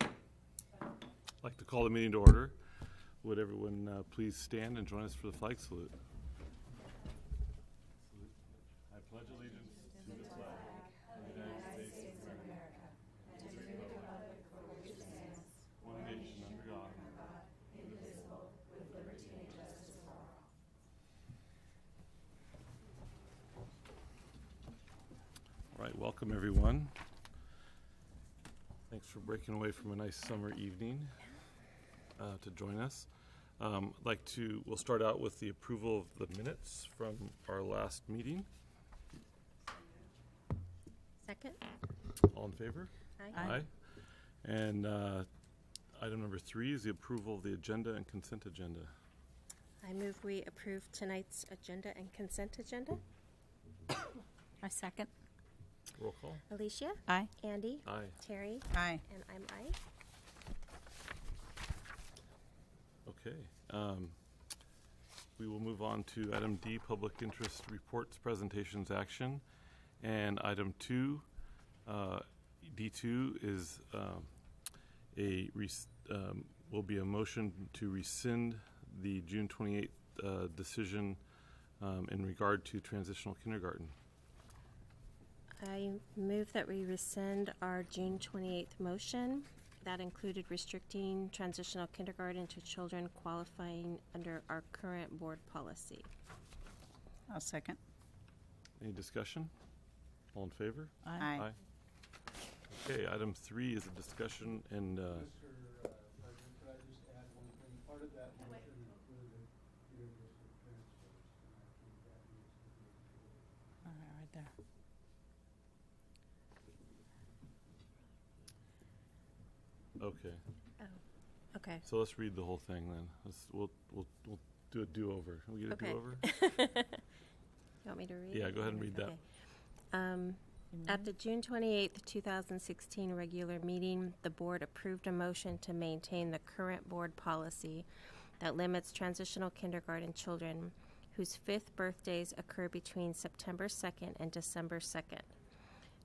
I'd like to call the meeting to order. Would everyone uh, please stand and join us for the flag salute? I pledge allegiance to the flag of the United States of America, and to the republic for which it stands, one nation under God, indivisible, with liberty and justice for all. All right, welcome everyone. Thanks for breaking away from a nice summer evening uh, to join us. Um, I'd like to, we'll start out with the approval of the minutes from our last meeting. Second? All in favor? Aye. And uh, item number three is the approval of the agenda and consent agenda. I move we approve tonight's agenda and consent agenda. I second. Roll call? Alicia? Aye. Andy? Aye. Terry? Aye. And I'm aye. Okay. um, We will move on to item D, public interest reports, presentations, action. And item two, uh, D2 is um, a, res- um, will be a motion to rescind the June 28th uh, decision um, in regard to transitional kindergarten. I move that we rescind our June 28th motion. That included restricting transitional kindergarten to children qualifying under our current board policy. I'll second. Any discussion? All in favor? Aye. Okay, item three is a discussion and, uh, Mr. uh, President, could I just add one thing? Part of that motion included peer district transfers, and I think that needs to be included. All right, right there. Okay. Okay. So let's read the whole thing then. Let's, we'll, we'll, we'll do a do-over. Can we get a Okay. do-over? You want me to read? Yeah, go ahead and read that. Okay. Um, At the June 28th, 2016 regular meeting, the board approved a motion to maintain the current board policy that limits transitional kindergarten children whose fifth birthdays occur between September 2nd and December 2nd.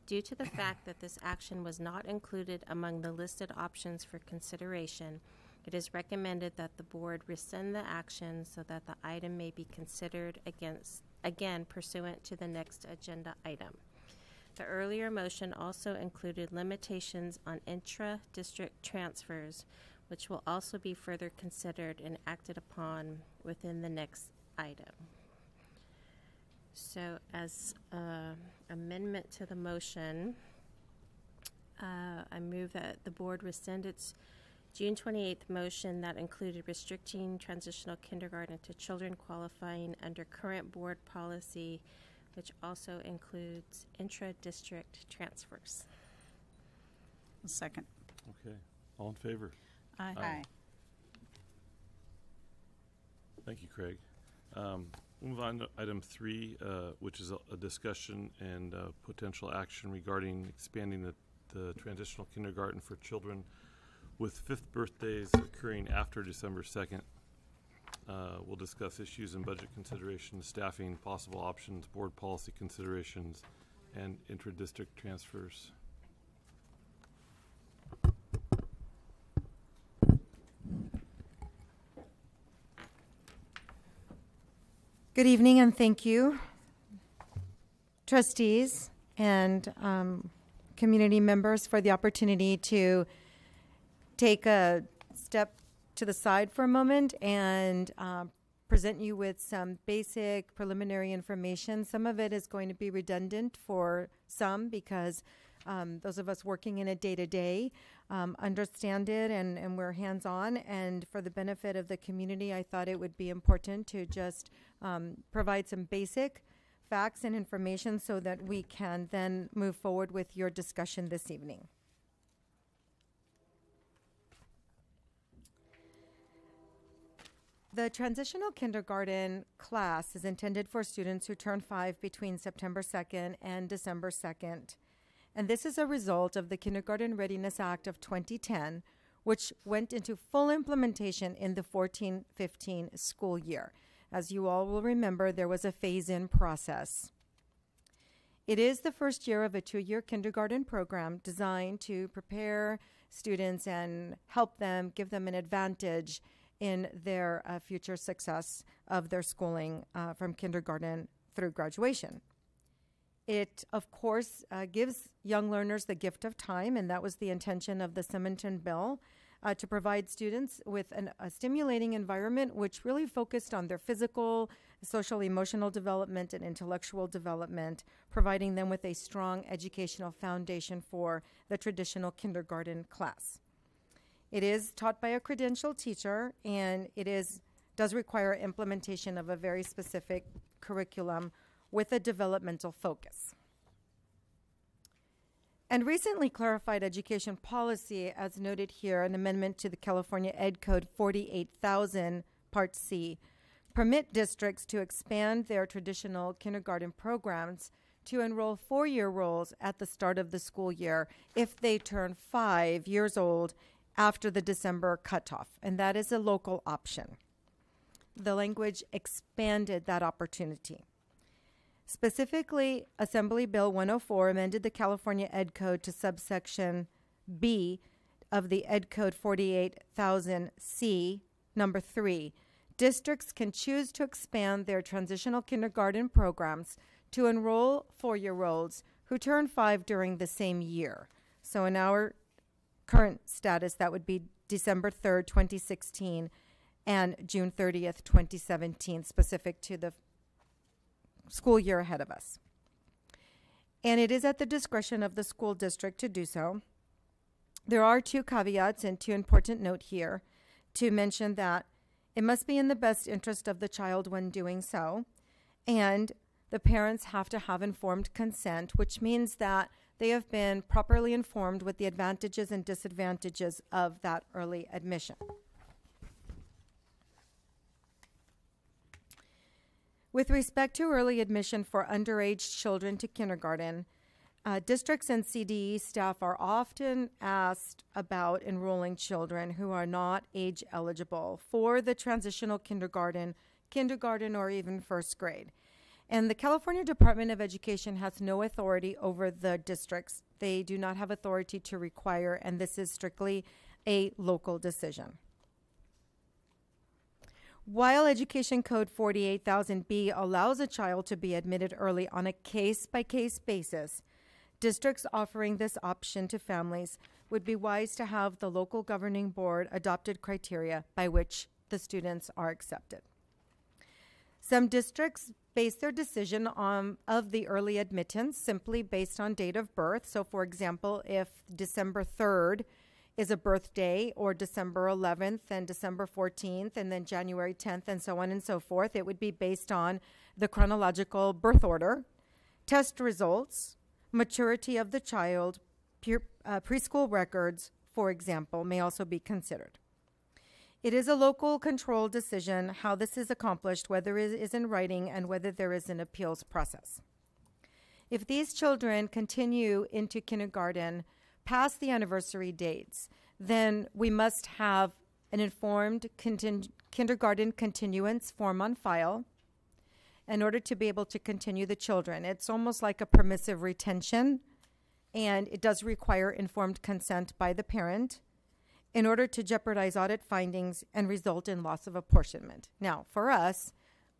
Due to the fact that this action was not included among the listed options for consideration, it is recommended that the board rescind the action so that the item may be considered against, again pursuant to the next agenda item. The earlier motion also included limitations on intra-district transfers, which will also be further considered and acted upon within the next item. So as uh, amendment to the motion, uh, I move that the board rescind its June 28th motion that included restricting transitional kindergarten to children qualifying under current board policy, which also includes intra-district transfers. I'll second. Okay, all in favor? Aye. Aye. Thank you, Craig. Um, Move on to item three, uh, which is a- a discussion and uh, potential action regarding expanding the, the transitional kindergarten for children with fifth birthdays occurring after December second. Uh, We'll discuss issues and budget considerations, staffing, possible options, board policy considerations, and intra-district transfers. Good evening and thank you, trustees and um, community members, for the opportunity to take a step to the side for a moment and um, present you with some basic preliminary information. Some of it is going to be redundant for some because um, those of us working in it day to day um, understand it and, and we're hands on. And for the benefit of the community, I thought it would be important to just um, provide some basic facts and information so that we can then move forward with your discussion this evening. The transitional kindergarten class is intended for students who turn five between September 2nd and December 2nd. And this is a result of the Kindergarten Readiness Act of 2010, which went into full implementation in the 14 15 school year. As you all will remember, there was a phase in process. It is the first year of a two year kindergarten program designed to prepare students and help them, give them an advantage in their uh, future success of their schooling uh, from kindergarten through graduation. It, of course, uh, gives young learners the gift of time, and that was the intention of the Simitian Bill uh, to provide students with an, a stimulating environment which really focused on their physical, social, emotional development, and intellectual development, providing them with a strong educational foundation for the traditional kindergarten class. It is taught by a credentialed teacher, and it is does require implementation of a very specific curriculum with a developmental focus. And recently clarified education policy, as noted here, an amendment to the California Ed Code 48000, Part C, permit districts to expand their traditional kindergarten programs to enroll four year rolls at the start of the school year if they turn five years old after the December cutoff. And that is a local option. The language expanded that opportunity. Specifically, Assembly Bill 104 amended the California Ed Code to subsection B of the Ed Code 48000C, number 3. Districts can choose to expand their transitional kindergarten programs to enroll four year olds who turn five during the same year. So, in our current status, that would be December 3rd, 2016, and June 30th, 2017, specific to the school year ahead of us. And it is at the discretion of the school district to do so. There are two caveats and two important note here to mention that it must be in the best interest of the child when doing so, and the parents have to have informed consent, which means that they have been properly informed with the advantages and disadvantages of that early admission. With respect to early admission for underage children to kindergarten, uh, districts and CDE staff are often asked about enrolling children who are not age eligible for the transitional kindergarten, kindergarten, or even first grade. And the California Department of Education has no authority over the districts. They do not have authority to require, and this is strictly a local decision. While Education Code 48000B allows a child to be admitted early on a case by case basis, districts offering this option to families would be wise to have the local governing board adopted criteria by which the students are accepted. Some districts base their decision on of the early admittance simply based on date of birth. So for example, if December 3rd is a birthday or December 11th and December 14th and then January 10th and so on and so forth. It would be based on the chronological birth order, test results, maturity of the child, peer, uh, preschool records, for example, may also be considered. It is a local control decision how this is accomplished, whether it is in writing and whether there is an appeals process. If these children continue into kindergarten, past the anniversary dates, then we must have an informed kindergarten continuance form on file in order to be able to continue the children. It's almost like a permissive retention, and it does require informed consent by the parent in order to jeopardize audit findings and result in loss of apportionment. Now, for us,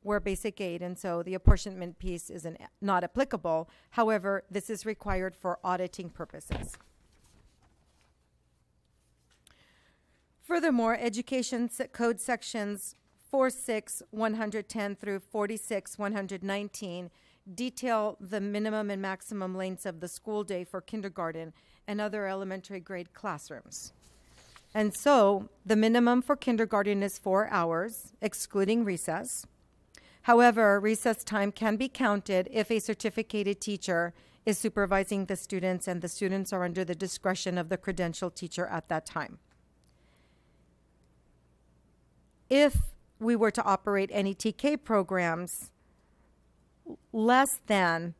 we're basic aid, and so the apportionment piece is not not applicable. However, this is required for auditing purposes. Furthermore, Education Code Sections 46 110 through 46 119 detail the minimum and maximum lengths of the school day for kindergarten and other elementary grade classrooms. And so the minimum for kindergarten is four hours, excluding recess. However, recess time can be counted if a certificated teacher is supervising the students and the students are under the discretion of the credentialed teacher at that time. If we were to operate any TK programs less than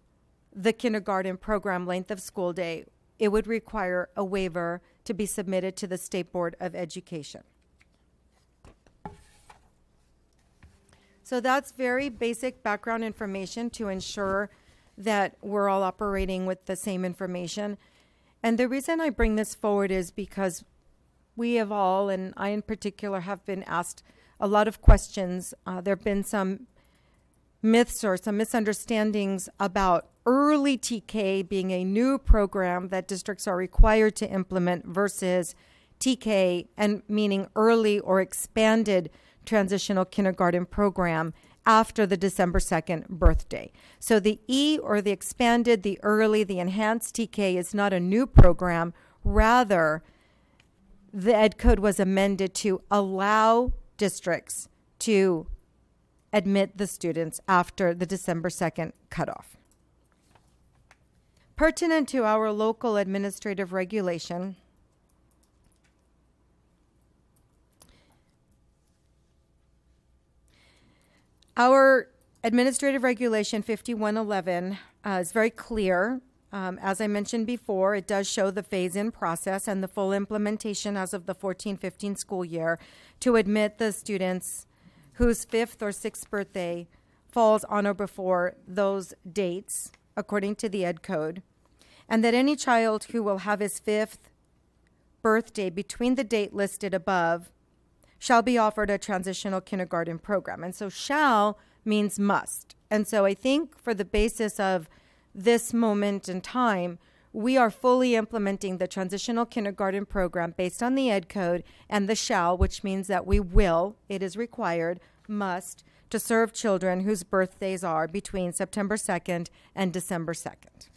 the kindergarten program length of school day, it would require a waiver to be submitted to the State Board of Education. So that's very basic background information to ensure that we're all operating with the same information. And the reason I bring this forward is because we have all, and I in particular, have been asked a lot of questions. Uh, there have been some myths or some misunderstandings about early TK being a new program that districts are required to implement versus TK and meaning early or expanded transitional kindergarten program after the December 2nd birthday. So the E or the expanded, the early, the enhanced TK is not a new program. Rather, the Ed Code was amended to allow districts to admit the students after the December 2nd cutoff. Pertinent to our local administrative regulation, Our administrative regulation 5111 uh, is very clear. Um, as I mentioned before, it does show the phase in process and the full implementation as of the 14 15 school year to admit the students whose fifth or sixth birthday falls on or before those dates, according to the Ed Code, and that any child who will have his fifth birthday between the date listed above shall be offered a transitional kindergarten program. And so shall means must. And so I think for the basis of this moment in time, we are fully implementing the transitional kindergarten program based on the ed code and the shall, which means that we will, it is required, must, to serve children whose birthdays are between September 2nd and December 2nd.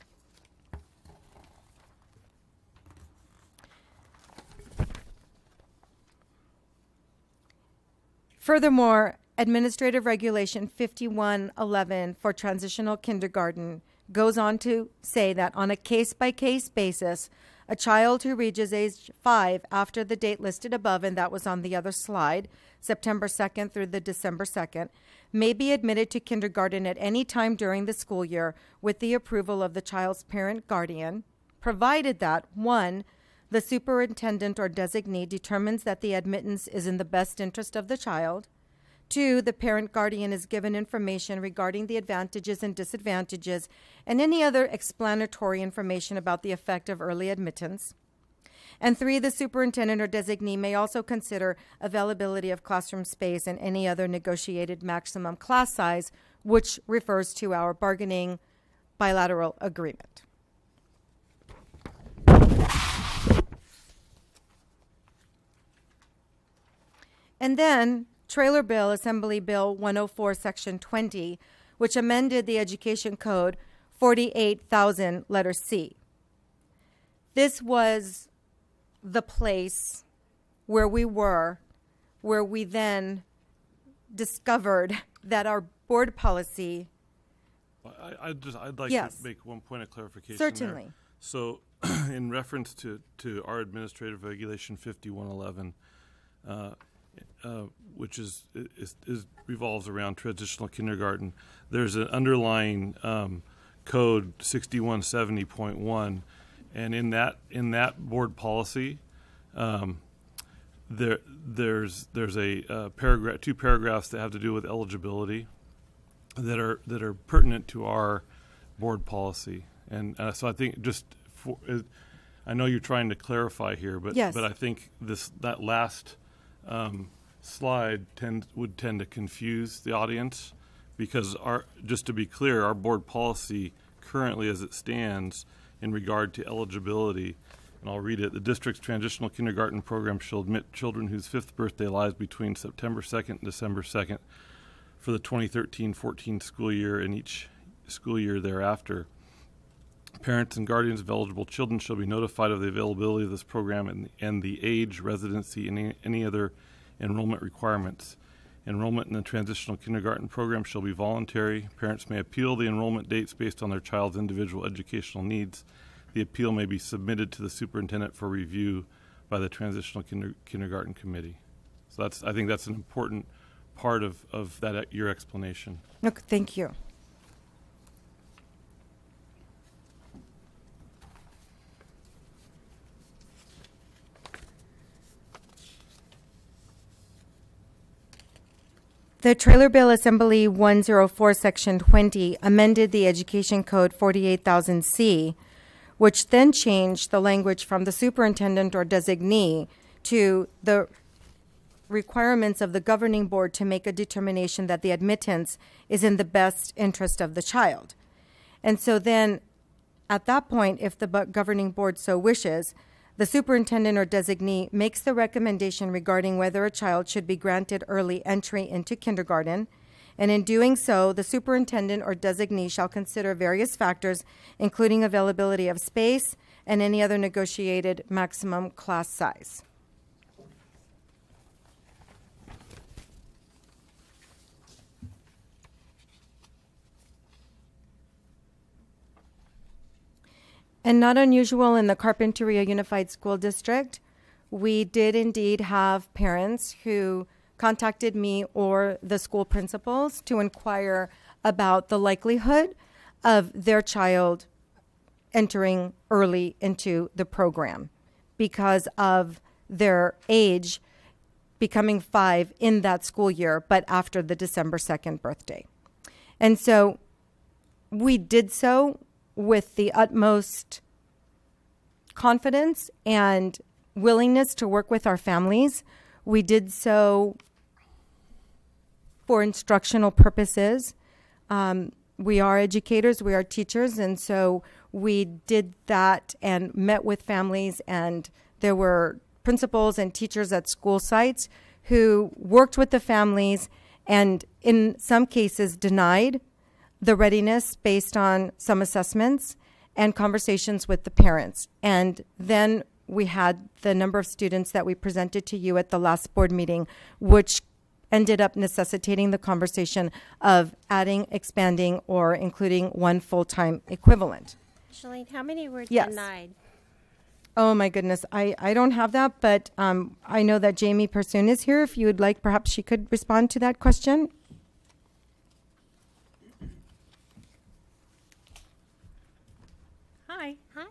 Furthermore, Administrative Regulation 5111 for transitional kindergarten goes on to say that on a case by case basis, a child who reaches age five after the date listed above, and that was on the other slide, September 2nd through the December 2nd, may be admitted to kindergarten at any time during the school year with the approval of the child's parent guardian, provided that one, the superintendent or designee determines that the admittance is in the best interest of the child. Two, the parent guardian is given information regarding the advantages and disadvantages and any other explanatory information about the effect of early admittance. And three, the superintendent or designee may also consider availability of classroom space and any other negotiated maximum class size, which refers to our bargaining bilateral agreement. And then Trailer Bill, Assembly Bill 104, Section 20, which amended the Education Code 48,000, letter C. This was the place where we were, where we then discovered that our board policy, I, I just, I'd like Yes. to make one point of clarification there. certainly, So, in reference to, to our administrative regulation fifty-one eleven, uh, uh, which is, is, is revolves around transitional kindergarten, there's an underlying, um, code sixty-one seventy point one, and in that, in that board policy, um, there, there's, there's a, uh, paragraph, two paragraphs that have to do with eligibility that are, that are pertinent to our board policy. And uh, so I think just for, uh, I know you're trying to clarify here, but Yes. but I think this that last um, slide tend would tend to confuse the audience because our just to be clear, our board policy currently as it stands in regard to eligibility, and I'll read it. The district's transitional kindergarten program shall admit children whose fifth birthday lies between September 2nd and December 2nd for the 2013-14 school year and each school year thereafter. Parents and guardians of eligible children shall be notified of the availability of this program and, and the age, residency, and any, any other enrollment requirements. Enrollment in the transitional kindergarten program shall be voluntary. Parents may appeal the enrollment dates based on their child's individual educational needs. The appeal may be submitted to the superintendent for review by the transitional kinder, kindergarten committee. So that's, I think that's an important part of, of that, your explanation. look, thank you. The Trailer Bill Assembly 104, Section 20 amended the Education Code 48000C, which then changed the language from the superintendent or designee to the requirements of the governing board to make a determination that the admittance is in the best interest of the child. And so then, at that point, if the governing board so wishes, the superintendent or designee makes the recommendation regarding whether a child should be granted early entry into kindergarten. And in doing so, the superintendent or designee shall consider various factors, including availability of space and any other negotiated maximum class size. And not unusual in the Carpinteria Unified School District, we did indeed have parents who contacted me or the school principals to inquire about the likelihood of their child entering early into the program because of their age becoming five in that school year, but after the December 2nd birthday. And so we did so with the utmost confidence and willingness to work with our families. We did so for instructional purposes. Um, we are educators, we are teachers, and so we did that and met with families, and there were principals and teachers at school sites who worked with the families and, in some cases, denied the readiness based on some assessments and conversations with the parents. And then we had the number of students that we presented to you at the last board meeting, which ended up necessitating the conversation of adding, expanding, or including one full time equivalent. Shalene, how many were Yes. denied? Oh my goodness, I, I don't have that, but um, I know that Jamie Pursoon is here. If you would like, perhaps she could respond to that question. Hi. Hi.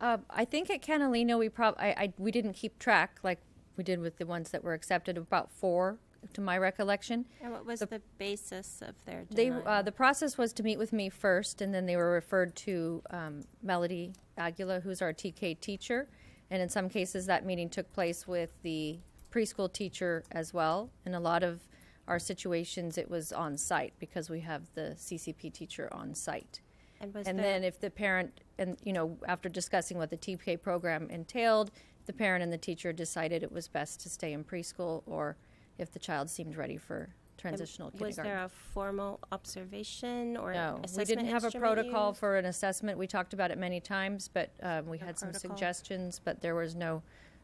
Uh, I think at Canalino, we prob, I, I, we didn't keep track like we did with the ones that were accepted, about four, to my recollection. And what was The- the basis of their They, uh, the process was to meet with me first, and then they were referred to, um, Melody Aguila, who's our TK teacher. And in some cases, that meeting took place with the preschool teacher as well. In a lot of our situations, it was on site because we have the CCP teacher on site. And was And then if the parent, and, you know, after discussing what the TPK program entailed, the parent and the teacher decided it was best to stay in preschool, or if the child seemed ready for and transitional Was there a formal observation or No, we didn't have a protocol used? for an assessment. We talked about it many times, but um, we No had some suggestions, but there was no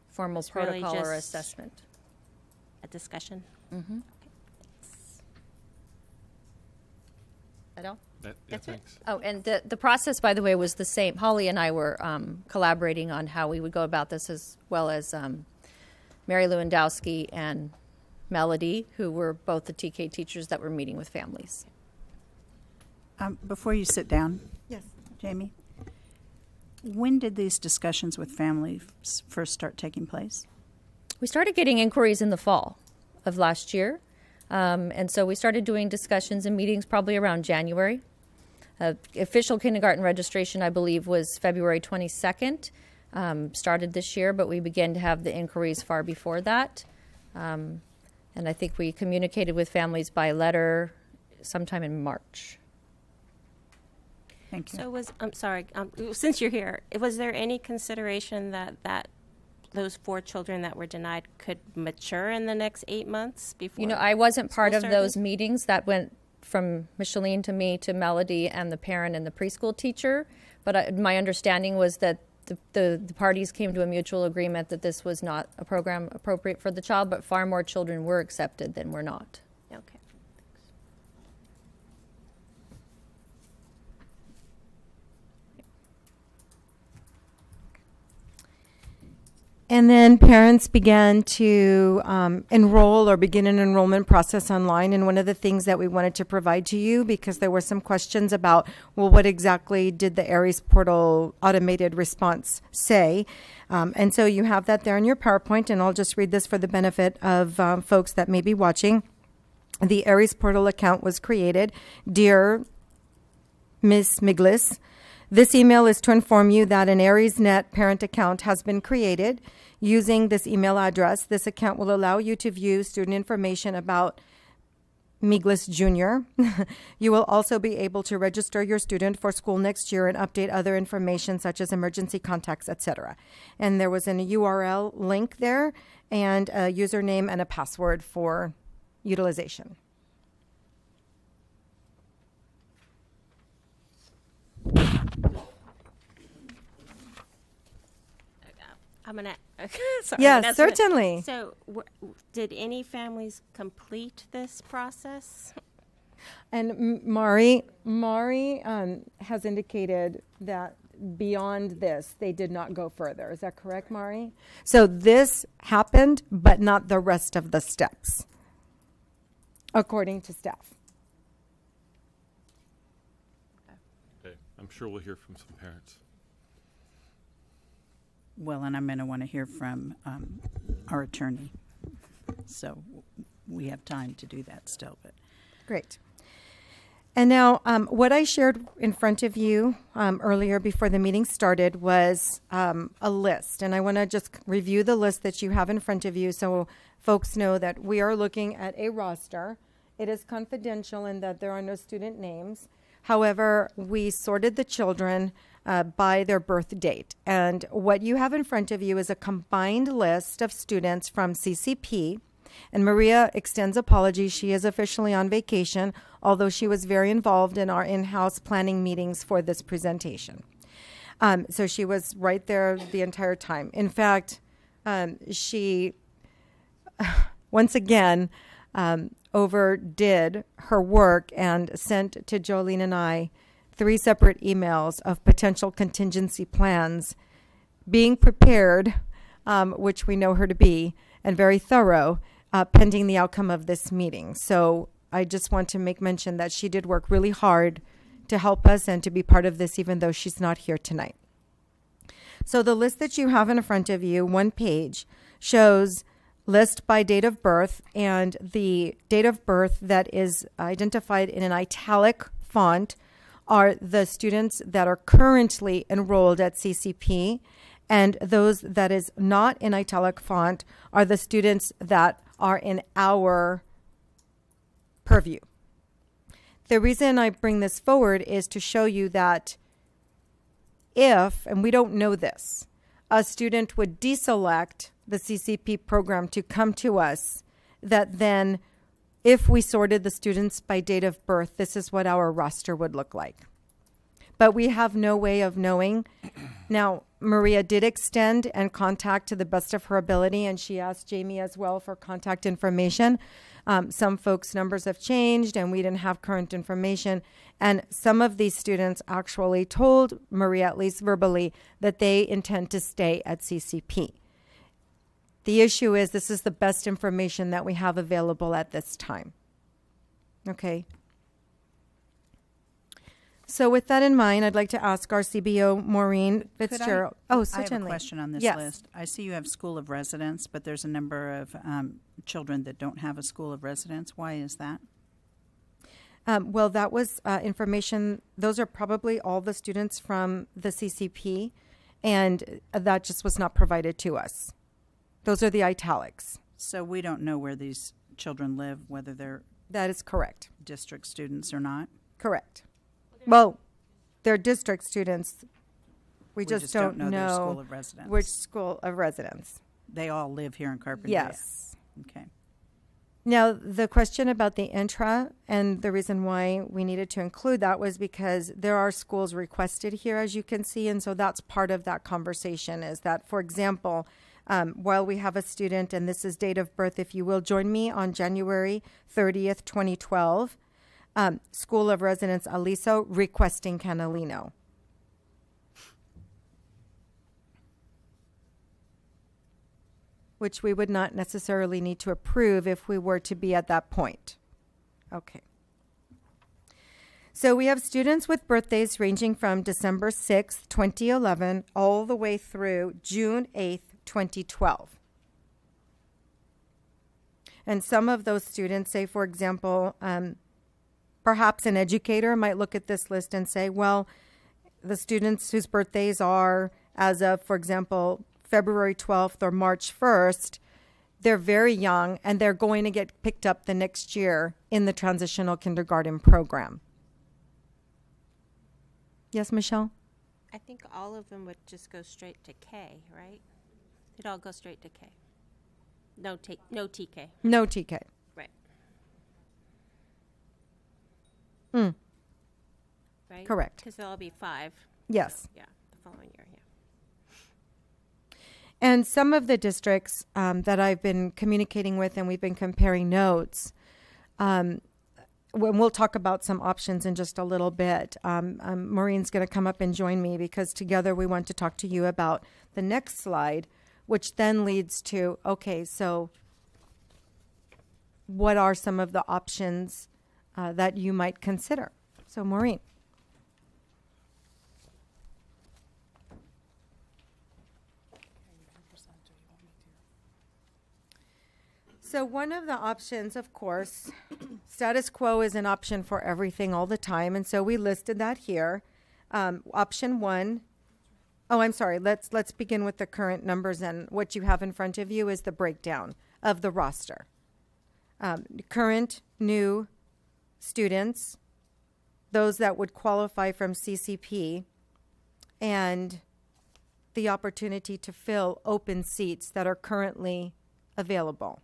formal really protocol or assessment. A discussion. Mm-hmm. At all? That, yeah, That's it. Oh, and the, the process, by the way, was the same. Holly and I were um, collaborating on how we would go about this, as well as um, Mary Lewandowski and Melody, who were both the TK teachers that were meeting with families. Um, before you sit down, Yes. Jamie, when did these discussions with families first start taking place? We started getting inquiries in the fall of last year. Um, and so we started doing discussions and meetings probably around January. Uh, official kindergarten registration, I believe, was February 22nd, um, started this year, but we began to have the inquiries far before that. Um, and I think we communicated with families by letter sometime in March. Thank you. So was, I'm sorry, um, since you're here, was there any consideration that, that those four children that were denied could mature in the next eight months before? You know, I wasn't part school of those meetings that went from Micheline to me to Melody and the parent and the preschool teacher. But I, my understanding was that the, the, the parties came to a mutual agreement that this was not a program appropriate for the child, but far more children were accepted than were not. Okay. And then parents began to um, enroll or begin an enrollment process online. And one of the things that we wanted to provide to you, because there were some questions about, well, what exactly did the Aeries portal automated response say? Um, and so you have that there in your PowerPoint, and I'll just read this for the benefit of um, folks that may be watching. the Aeries portal account was created. Dear Ms. Miglis, this email is to inform you that an AeriesNet parent account has been created. Using this email address, this account will allow you to view student information about Miglis Jr. you will also be able to register your student for school next year and update other information such as emergency contacts, etc. And there was an URL link there and a username and a password for utilization. I'm gonna. sorry, Yes, that's what- certainly. So, w- did any families complete this process? And M- Mari, Mari um, has indicated that beyond this, they did not go further. Is that correct, Mari? So this happened, but not the rest of the steps, according to staff. Okay, I'm sure we'll hear from some parents. Well, and I'm going to want to hear from um, our attorney. So we have time to do that still, but Great. And now, um, what I shared in front of you um, earlier before the meeting started was um, a list. And I want to just review the list that you have in front of you so folks know that we are looking at a roster. It is confidential in that there are no student names. However, we sorted the children uh, by their birth date. And what you have in front of you is a combined list of students from CCP. And Maria extends apologies. She is officially on vacation, although she was very involved in our in house planning meetings for this presentation. Um, so she was right there the entire time. In fact, um, she once again um, overdid her work and sent to Jolene and I three separate emails of potential contingency plans being prepared, um, which we know her to be, and very thorough, uh, pending the outcome of this meeting. So I just want to make mention that she did work really hard to help us and to be part of this, even though she's not here tonight. So the list that you have in front of you, one page, shows list by date of birth and the date of birth that is identified in an italic font are the students that are currently enrolled at CCP and those that is not in italic font are the students that are in our purview. The reason I bring this forward is to show you that if, and we don't know this, a student would deselect the CCP program to come to us, that then if we sorted the students by date of birth, this is what our roster would look like. But we have no way of knowing. Now, Maria did extend and contact to the best of her ability, and she asked Jamie as well for contact information. Um, some folks' numbers have changed, and we didn't have current information. And some of these students actually told Maria, at least verbally, that they intend to stay at CCP. The issue is this is the best information that we have available at this time. Okay. So, with that in mind, I'd like to ask our CBO, Maureen Could I- Fitzgerald. oh, I have a question on this Yes. list. I see you have school of residence, but there's a number of um, children that don't have a school of residence. Why is that? Um, well, that was uh, information. Those are probably all the students from the CCP, and that just was not provided to us. Those are the italics. So we don't know where these children live, whether they're That is correct. district students or not. Correct. Well, they're district students. We, We just, don't, know, their school of residence. which school of residence. they all live here in Carpinteria. Yes. Okay. Now, the question about the intra and the reason why we needed to include that was because there are schools requested here, as you can see. And so that's part of that conversation is that, for example, um, while we have a student, and this is date of birth, if you will join me on January 30th, 2012, um, School of Residence Aliso requesting Canalino. which we would not necessarily need to approve if we were to be at that point. Okay. So we have students with birthdays ranging from December 6th, 2011, all the way through June 8th, 2012. And some of those students, say, for example, um, perhaps an educator might look at this list and say, well, the students whose birthdays are as of, for example, February 12th or March 1st, they're very young and they're going to get picked up the next year in the transitional kindergarten program. Yes, Michelle? I think all of them would just go straight to K, right? It'd all go straight to K. No T, no TK, No TK. right? Mm, Right? correct. Because there'll be five. Yes. Yeah, the following year, yeah. And some of the districts um, that I've been communicating with and we've been comparing notes, um, when we'll talk about some options in just a little bit. Um, um, Maureen's going to come up and join me because together we want to talk to you about the next slide, which then leads to okay, so what are some of the options uh, that you might consider? So, Maureen. So, one of the options, of course, status quo is an option for everything all the time. And so we listed that here. Um, option one, oh, I'm sorry. Let's, let's begin with the current numbers. And what you have in front of you is the breakdown of the roster. Um, current, new students, those that would qualify from CCP, and the opportunity to fill open seats that are currently available.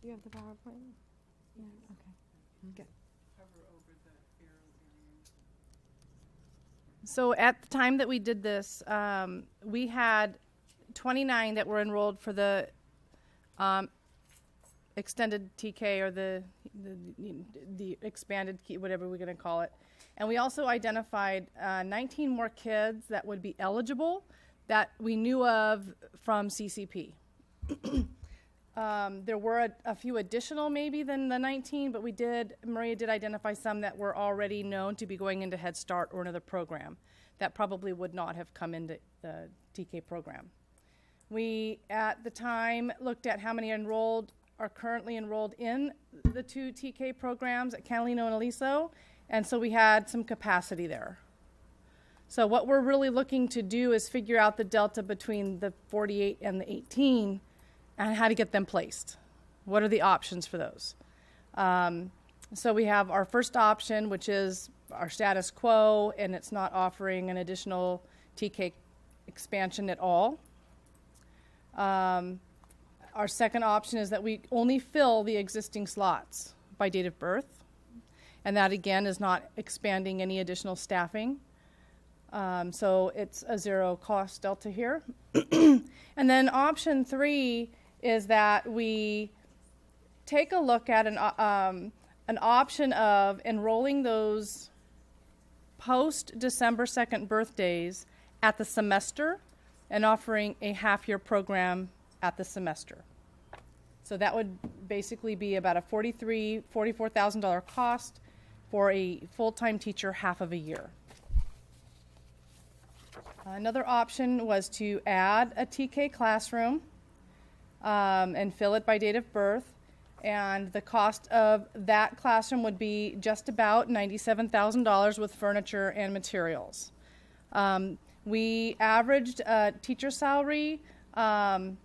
Do you have the PowerPoint? Yeah, okay. Good. So at the time that we did this, um, we had 29 that were enrolled for the um, extended TK or the, the the expanded key, whatever we're going to call it, and we also identified uh, 19 more kids that would be eligible that we knew of from CCP. Um, there were a, a few additional maybe than the 19, but we did, Maria did identify some that were already known to be going into Head Start or another program that probably would not have come into the TK program. We, at the time, looked at how many enrolled are currently enrolled in the two TK programs at Canalino and Aliso, and so we had some capacity there. So what we're really looking to do is figure out the delta between the 48 and the 18 and how to get them placed. What are the options for those? Um, so we have our first option, which is our status quo, and it's not offering an additional TK expansion at all. Um, our second option is that we only fill the existing slots by date of birth, and that again is not expanding any additional staffing. Um, so it's a zero cost delta here. and then option three is that we take a look at an, um, an option of enrolling those post December 2nd birthdays at the semester and offering a half year program at the semester. So that would basically be about a $43,000, $44,000 cost for a full time teacher half of a year. Another option was to add a TK classroom um, and fill it by date of birth. And the cost of that classroom would be just about $97,000 with furniture and materials. Um, we averaged a teacher salary, um,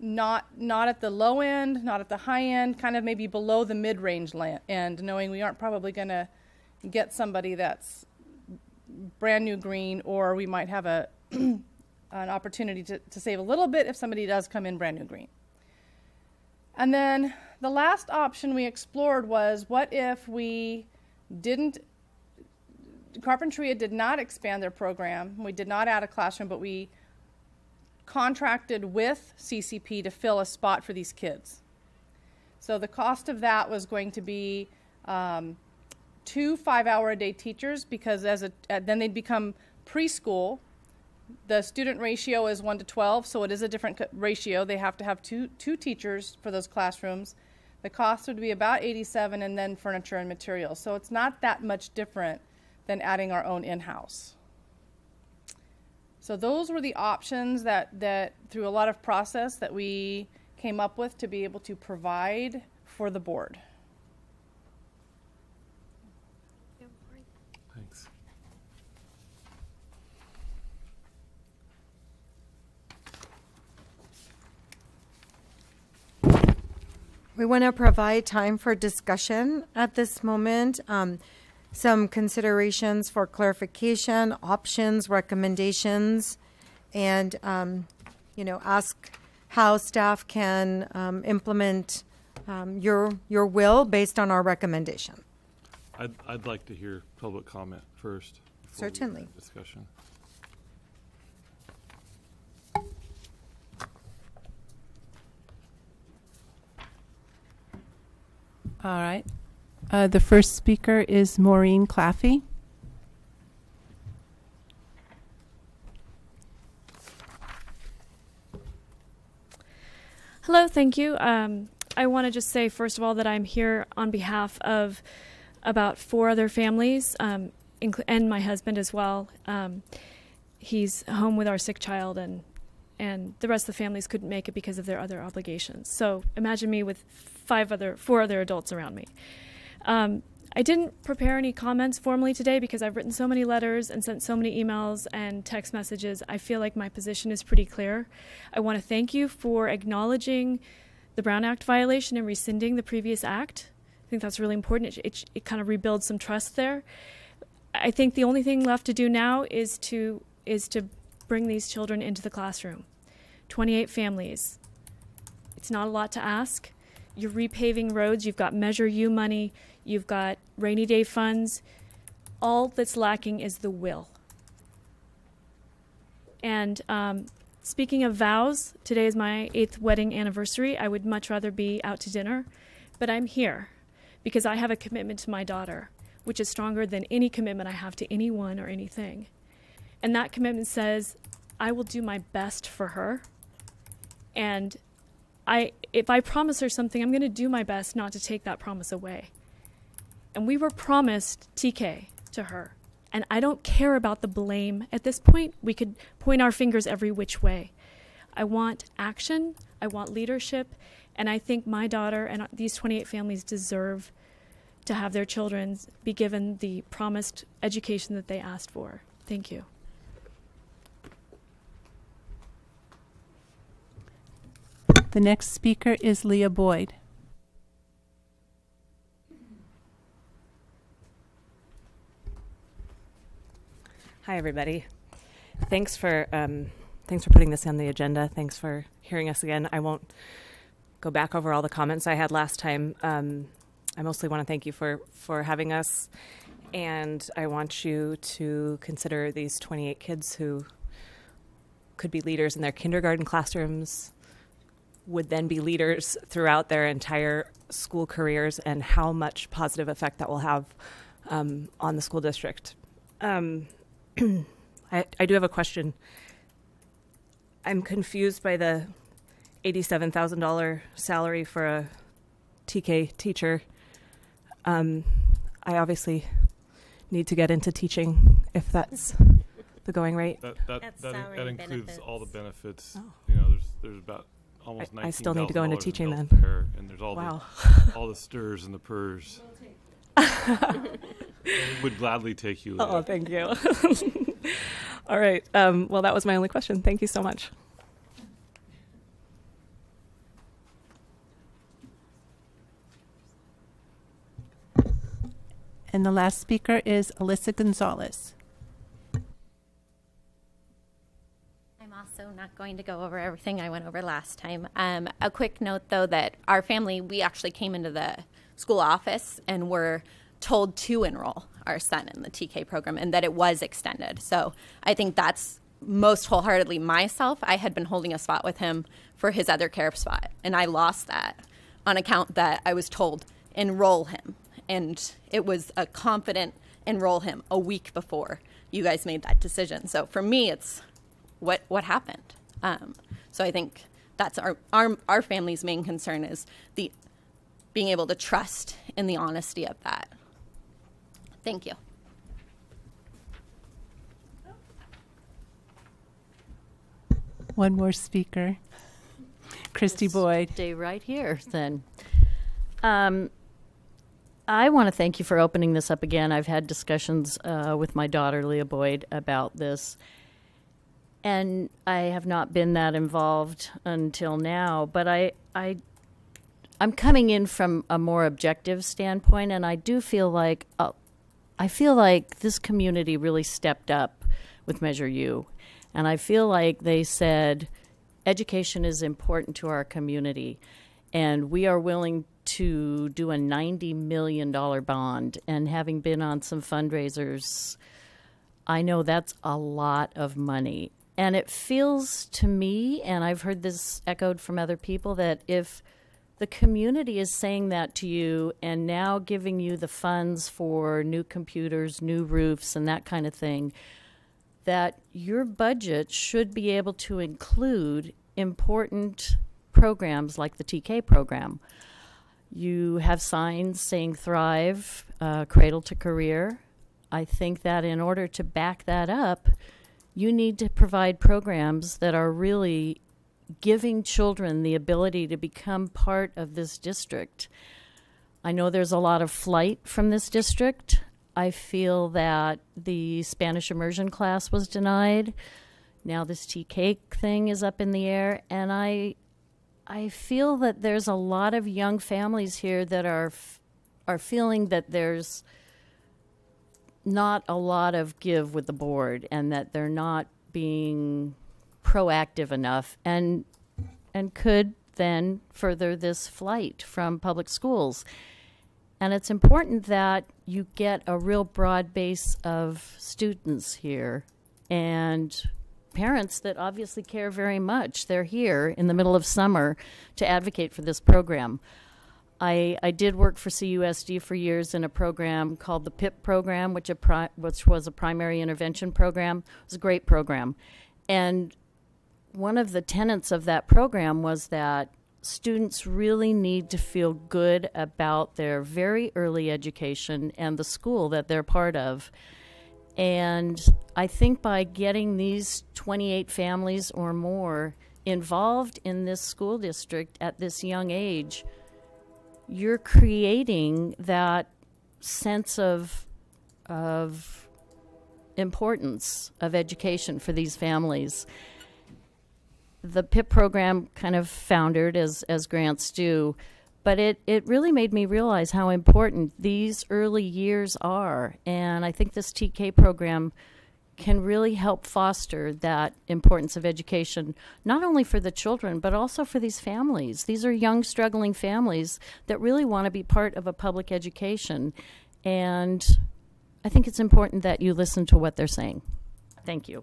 not not at the low end, not at the high end, kind of maybe below the mid-range end, knowing we aren't probably going to get somebody that's brand new green, or we might have a an opportunity to, to save a little bit if somebody does come in brand new green. And then the last option we explored was what if we didn't, Carpinteria did not expand their program, we did not add a classroom, but we contracted with CCP to fill a spot for these kids. So the cost of that was going to be um, two five-hour a day teachers because as a then they'd become preschool. The student ratio is one to twelve, so it is a different ratio. They have to have two two teachers for those classrooms. The cost would be about eighty-seven, and then furniture and materials. So it's not that much different than adding our own in-house. So those were the options that, that through a lot of process that we came up with to be able to provide for the board. Thanks. We want to provide time for discussion at this moment. Um, some considerations for clarification, options, recommendations, and, um, you know, ask how staff can um, implement um, your, your will based on our recommendation. I'd, I'd like to hear public comment first. Certainly. Discussion. All right. Uh, the first speaker is Maureen Claffey. Hello, thank you. Um, I want to just say, first of all, that I'm here on behalf of about four other families um, and my husband as well. Um, he's home with our sick child, and and the rest of the families couldn't make it because of their other obligations. So imagine me with five other, four other adults around me. Um, I didn't prepare any comments formally today because I've written so many letters and sent so many emails and text messages. I feel like my position is pretty clear. I want to thank you for acknowledging the Brown Act violation and rescinding the previous act. I think that's really important. It, it, it kind of rebuilds some trust there. I think the only thing left to do now is to is to bring these children into the classroom. 28 families. It's not a lot to ask. You're repaving roads, you've got Measure U money, you've got rainy day funds. All that's lacking is the will. And um, speaking of vows, today is my eighth wedding anniversary. I would much rather be out to dinner, but I'm here because I have a commitment to my daughter, which is stronger than any commitment I have to anyone or anything. And that commitment says, I will do my best for her. And I, if I promise her something, I'm going to do my best not to take that promise away. And we were promised TK to her. And I don't care about the blame at this point. We could point our fingers every which way. I want action, I want leadership, and I think my daughter and these 28 families deserve to have their children be given the promised education that they asked for. Thank you. The next speaker is Leah Boyd. Hi, everybody. Thanks for um, thanks for putting this on the agenda. Thanks for hearing us again. I won't go back over all the comments I had last time. Um, I mostly want to thank you for for having us, and I want you to consider these 28 kids who could be leaders in their kindergarten classrooms, would then be leaders throughout their entire school careers, and how much positive effect that will have um, on the school district. Um, I, I do have a question. I'm confused by the eighty-seven thousand dollar salary for a TK teacher. Um, I obviously need to get into teaching if that's the going rate. That, that, That's that, salary that and includes all the benefits. Oh. You know, there's, there's about almost I- I still need to go into $19,000 in teaching then. healthcare, And there's all Wow. the, all the STRS and the PERS. Would gladly take you. Oh, thank you. all right. Um, well, that was my only question. Thank you so much. And the last speaker is Alyssa Gonzalez. I'm not going to go over everything I went over last time. Um, a quick note, though, that our family, we actually came into the school office and were told to enroll our son in the TK program and that it was extended. So I think that's most wholeheartedly myself. I had been holding a spot with him for his other care spot, and I lost that on account that I was told enroll him, and it was a confident enroll him a week before you guys made that decision. So for me, it's what what happened. Um, so I think that's our, our our family's main concern is the being able to trust in the honesty of that. Thank you. one more speaker. Christy Boyd. Stay right here then. Um, I want to thank you for opening this up again. I've had discussions uh, with my daughter, Leah Boyd, about this. And I have not been that involved until now, but I, I, I'm coming in from a more objective standpoint, and I do feel like uh, I feel like this community really stepped up with Measure U, and I feel like they said education is important to our community, and we are willing to do a $90 million bond. And having been on some fundraisers, I know that's a lot of money. And it feels to me, and I've heard this echoed from other people, that if the community is saying that to you and now giving you the funds for new computers, new roofs, and that kind of thing, that your budget should be able to include important programs like the TK program. You have signs saying Thrive, uh, Cradle to Career. I think that in order to back that up, you need to provide programs that are really giving children the ability to become part of this district. I know there's a lot of flight from this district. I feel that the Spanish immersion class was denied. Now this TK thing is up in the air, and I, I feel that there's a lot of young families here that are, are feeling that there's not a lot of give with the board, and that they're not being proactive enough, and and could then further this flight from public schools. And it's important that you get a real broad base of students here and parents that obviously care very much. They're here in the middle of summer to advocate for this program. I, I did work for CUSD for years in a program called the PIP program, which, a which was a primary intervention program. It was a great program. And one of the tenets of that program was that students really need to feel good about their very early education and the school that they're part of. And I think by getting these 28 families or more involved in this school district at this young age, you're creating that sense of, of importance of education for these families. The PIP program kind of foundered as as grants do, but it it really made me realize how important these early years are, and I think this TK program can really help foster that importance of education, not only for the children, but also for these families. These are young, struggling families that really want to be part of a public education. And I think it's important that you listen to what they're saying. Thank you.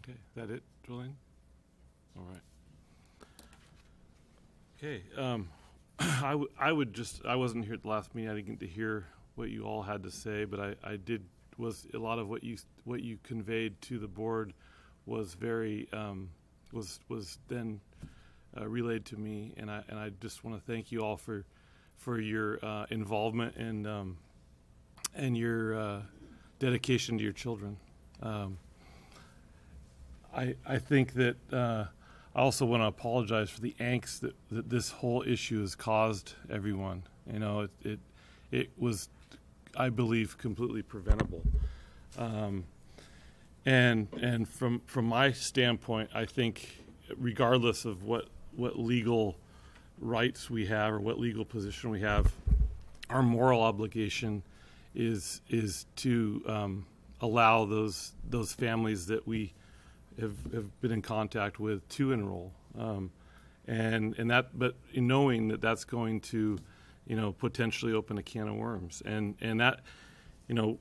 Okay, that it, Julian? All right. Okay, um, I, w- I would just, I wasn't here at the last meeting, I didn't get to hear what you all had to say, but I, I did, was, a lot of what you, what you conveyed to the board was very, um, was, was then uh, relayed to me, and I, and I just want to thank you all for, for your uh, involvement and, um, and your uh, dedication to your children. Um, I, I think that uh, I also want to apologize for the angst that, that this whole issue has caused everyone. You know, it it, it was, I believe, completely preventable. Um, and and from from my standpoint, I think, regardless of what what legal rights we have or what legal position we have, our moral obligation is is to um, allow those those families that we have, have been in contact with to enroll. Um, and and that, but in knowing that that's going to, you know, potentially open a can of worms, and and that, you know,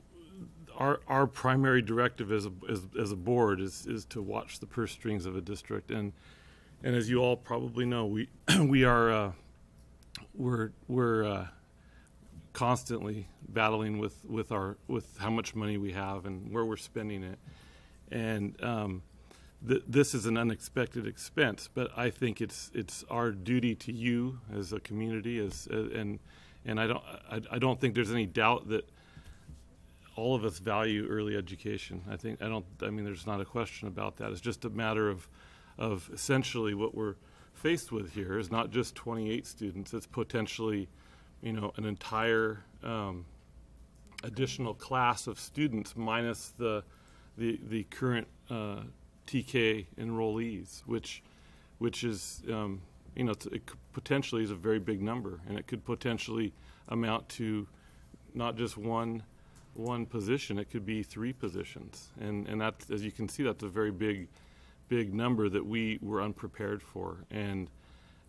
our our primary directive as a as, as a board is is to watch the purse strings of a district, and and as you all probably know, we we are uh, we're we're uh, constantly battling with with our with how much money we have and where we're spending it, and um, th- this is an unexpected expense, but I think it's it's our duty to you as a community, as uh, and and I don't I, I don't think there's any doubt that all of us value early education. I think I don't. I mean, there's not a question about that. It's just a matter of of essentially what we're faced with here is not just 28 students. It's potentially, you know, an entire um, additional class of students minus the the the current uh, TK enrollees, which which is um, you know it potentially is a very big number, and it could potentially amount to not just one one position; it could be three positions, and and that as you can see, that's a very big big number that we were unprepared for, and.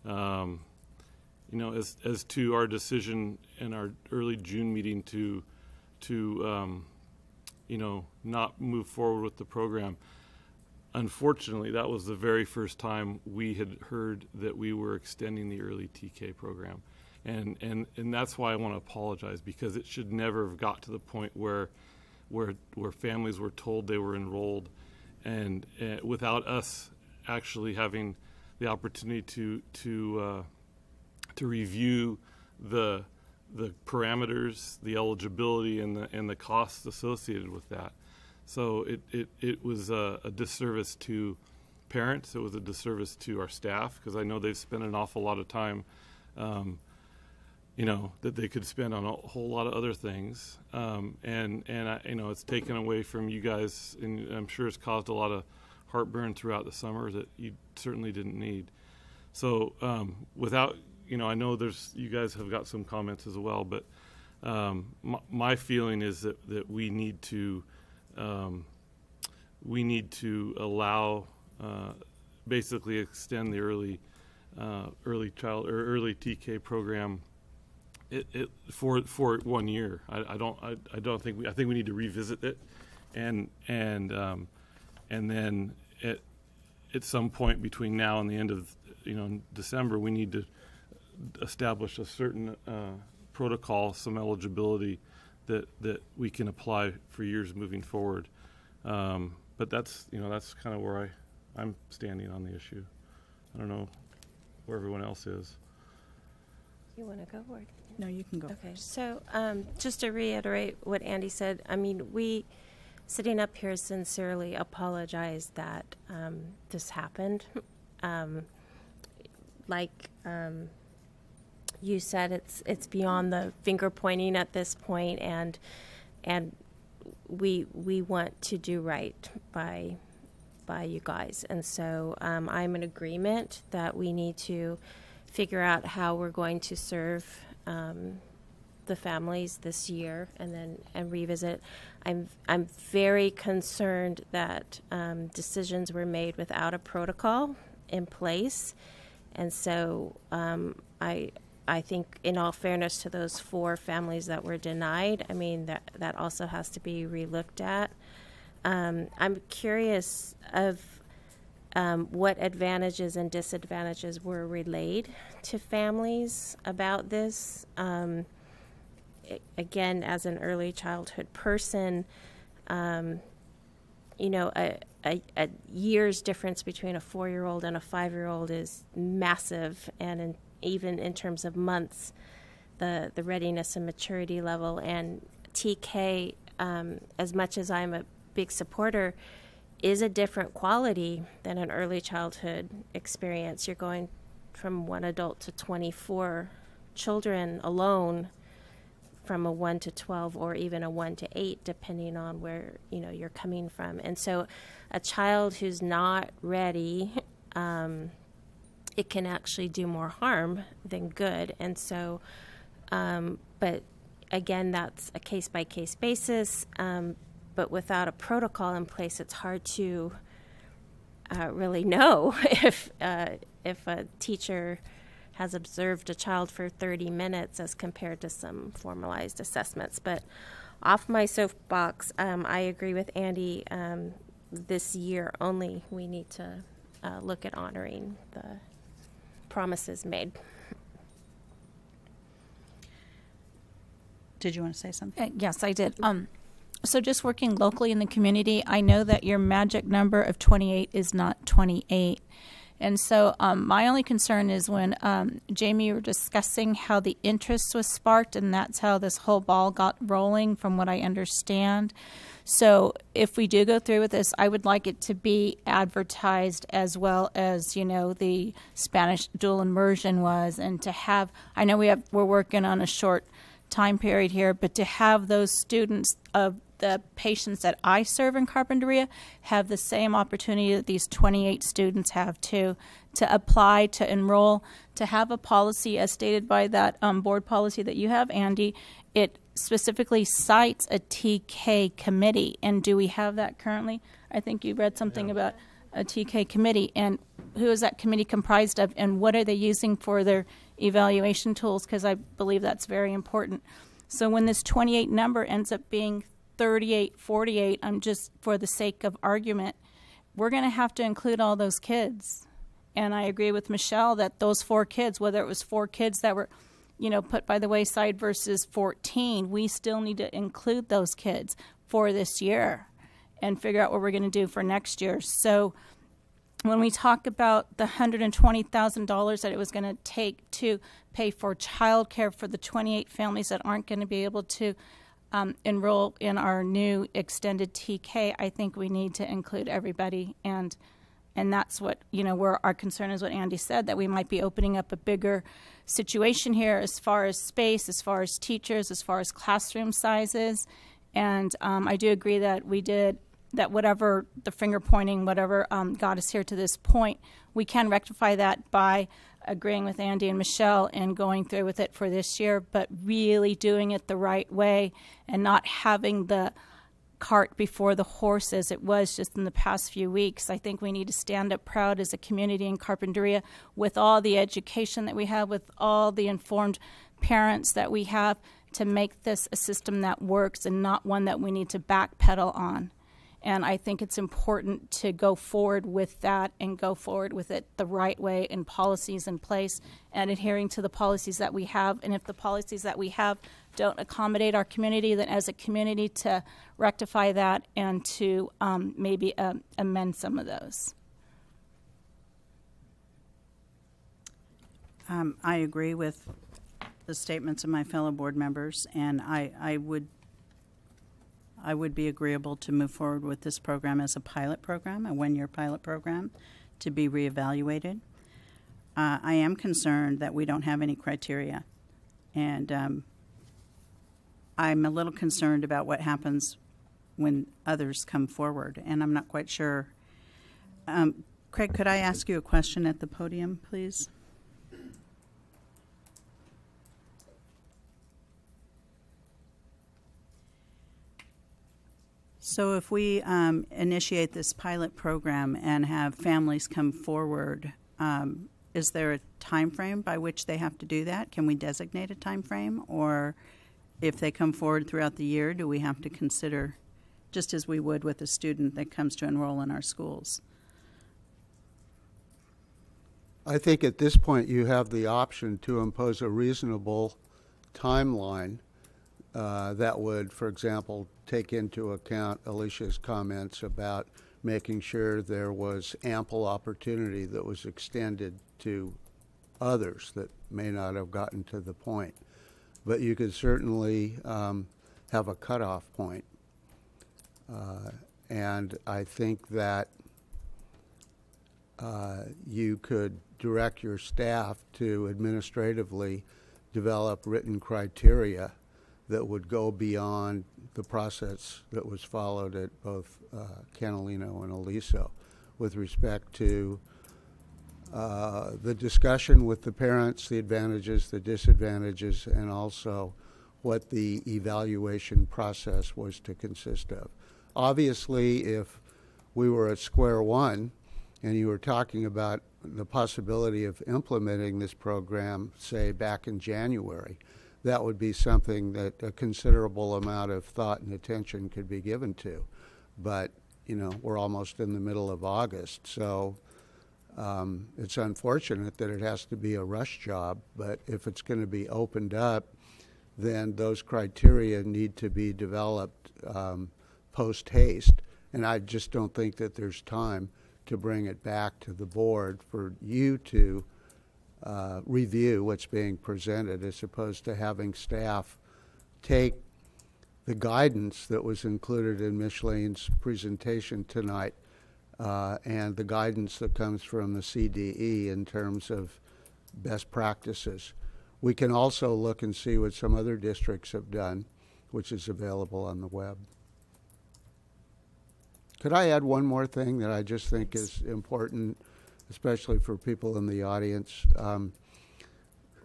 Um, you know, as as to our decision in our early June meeting to to um, you know not move forward with the program. Unfortunately, that was the very first time we had heard that we were extending the early TK program, and and and that's why I want to apologize because it should never have got to the point where where where families were told they were enrolled, and uh, without us actually having the opportunity to to uh, to review the the parameters, the eligibility, and the and the costs associated with that. So it it, it was a, a disservice to parents. It was a disservice to our staff because I know they've spent an awful lot of time, um, you know, that they could spend on a whole lot of other things. Um, and and I, you know, it's taken away from you guys, and I'm sure it's caused a lot of heartburn throughout the summer that you certainly didn't need. So um, without, you know, I know there's you guys have got some comments as well, but um, my, my feeling is that that we need to um, we need to allow uh, basically extend the early uh, early child or early TK program. It, it for for one year. I, I don't I, I don't think we I think we need to revisit it, and and um, and then at at some point between now and the end of you know December, we need to establish a certain uh, protocol, some eligibility that that we can apply for years moving forward. Um, but that's you know that's kind of where I I'm standing on the issue. I don't know where everyone else is. You want to go or? No, you can go. Okay, so um, just to reiterate what Andy said, I mean, we, sitting up here, sincerely apologize that um, this happened. Um, like um, you said, it's it's beyond the finger pointing at this point, and and we we want to do right by by you guys, and so um, I'm in agreement that we need to figure out how we're going to serve um, the families this year and then and revisit. I'm I'm very concerned that um, decisions were made without a protocol in place, and so um, I I think in all fairness to those four families that were denied, I mean that that also has to be relooked at. Um, I'm curious of um, what advantages and disadvantages were relayed to families about this. Um, again, as an early childhood person, um, you know, a, a, a year's difference between a four year old and a five year old is massive, and in, even in terms of months, the, the readiness and maturity level. And TK, um, as much as I'm a big supporter, is a different quality than an early childhood experience. You're going from one adult to 24 children alone from a 1 to 12 or even a 1 to 8 depending on where you know you're coming from and so a child who's not ready um, it can actually do more harm than good and so um, but again that's a case by case basis um, but without a protocol in place it's hard to uh, really know if uh, if a teacher has observed a child for 30 minutes as compared to some formalized assessments. But off my soapbox, um, I agree with Andy. Um, this year only, we need to uh, look at honoring the promises made. Did you want to say something? Uh, yes, I did. Um, so just working locally in the community, I know that your magic number of 28 is not 28. And so, um, my only concern is when um, Jamie you were discussing how the interest was sparked, and that's how this whole ball got rolling, from what I understand. So, if we do go through with this, I would like it to be advertised as well as you know the Spanish dual immersion was, and to have. I know we have we're working on a short time period here, but to have those students of the patients that I serve in Carpinteria have the same opportunity that these 28 students have to to apply, to enroll, to have a policy as stated by that um, board policy that you have, Andy. It specifically cites a TK committee, and do we have that currently? I think you read something about a TK committee, and who is that committee comprised of, and what are they using for their evaluation tools? Because I believe that's very important. So when this 28 number ends up being 38, 48, I'm just for the sake of argument, we're going to have to include all those kids. And I agree with Michelle that those four kids, whether it was four kids that were, you know, put by the wayside versus 14, we still need to include those kids for this year and figure out what we're going to do for next year. So when we talk about the $120,000 that it was going to take to pay for childcare for the 28 families that aren't going to be able to um, enroll in our new extended TK, I think we need to include everybody, and and that's what you know. Where our concern is what Andy said that we might be opening up a bigger situation here as far as space, as far as teachers, as far as classroom sizes, and um, I do agree that we did that whatever the finger pointing, whatever um, got us here to this point, we can rectify that by agreeing with Andy and Michelle and going through with it for this year, but really doing it the right way and not having the cart before the horse as it was just in the past few weeks. I think we need to stand up proud as a community in Carpinteria with all the education that we have, with all the informed parents that we have to make this a system that works and not one that we need to backpedal on. And I think it's important to go forward with that and go forward with it the right way and policies in place and adhering to the policies that we have. And if the policies that we have don't accommodate our community, then as a community to rectify that and to um, maybe uh, amend some of those. Um, I agree with the statements of my fellow board members, and I, I would I would be agreeable to move forward with this program as a pilot program, a one-year pilot program, to be reevaluated. Uh, I am concerned that we don't have any criteria, and um, I'm a little concerned about what happens when others come forward, and I'm not quite sure. Um, Craig, could I ask you a question at the podium, please? So, if we um, initiate this pilot program and have families come forward, um, is there a time frame by which they have to do that? Can we designate a time frame, or if they come forward throughout the year, do we have to consider, just as we would with a student that comes to enroll in our schools? I think at this point you have the option to impose a reasonable timeline uh, that would, for example, take into account Alicia's comments about making sure there was ample opportunity that was extended to others that may not have gotten to the point. But you could certainly um, have a cutoff point. Uh, and I think that uh, you could direct your staff to administratively develop written criteria that would go beyond the process that was followed at both uh, and Aliso with respect to uh, the discussion with the parents, the advantages, the disadvantages, and also what the evaluation process was to consist of. Obviously, if we were at square one and you were talking about the possibility of implementing this program, say, back in January, that would be something that a considerable amount of thought and attention could be given to. But, you know, we're almost in the middle of August, so um, it's unfortunate that it has to be a rush job, but if it's going to be opened up, then those criteria need to be developed um, post haste. And I just don't think that there's time to bring it back to the board for you to uh, review what's being presented as opposed to having staff take the guidance that was included in Micheline's presentation tonight uh, and the guidance that comes from the CDE in terms of best practices. We can also look and see what some other districts have done, which is available on the web. Could I add one more thing that I just think is important, especially for people in the audience? Um,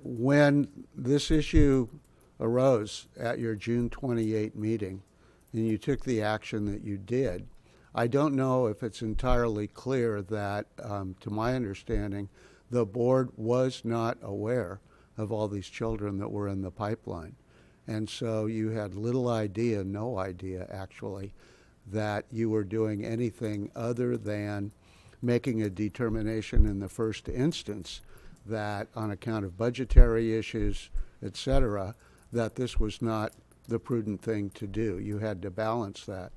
when this issue arose at your June 28 meeting, and you took the action that you did, I don't know if it's entirely clear that, um, to my understanding, the board was not aware of all these children that were in the pipeline. And so you had little idea, no idea actually, that you were doing anything other than making a determination in the first instance that on account of budgetary issues, et cetera, that this was not the prudent thing to do. You had to balance that.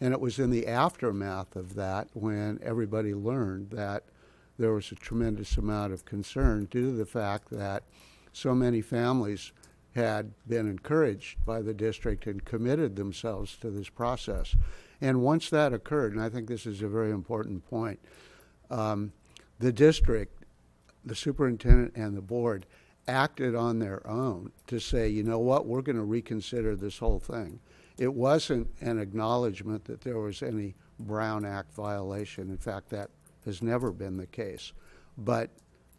And it was in the aftermath of that when everybody learned that there was a tremendous amount of concern due to the fact that so many families had been encouraged by the district and committed themselves to this process. And once that occurred, and I think this is a very important point, um, the district, the superintendent, and the board acted on their own to say, you know what, we're going to reconsider this whole thing. It wasn't an acknowledgement that there was any Brown Act violation. In fact, that has never been the case. But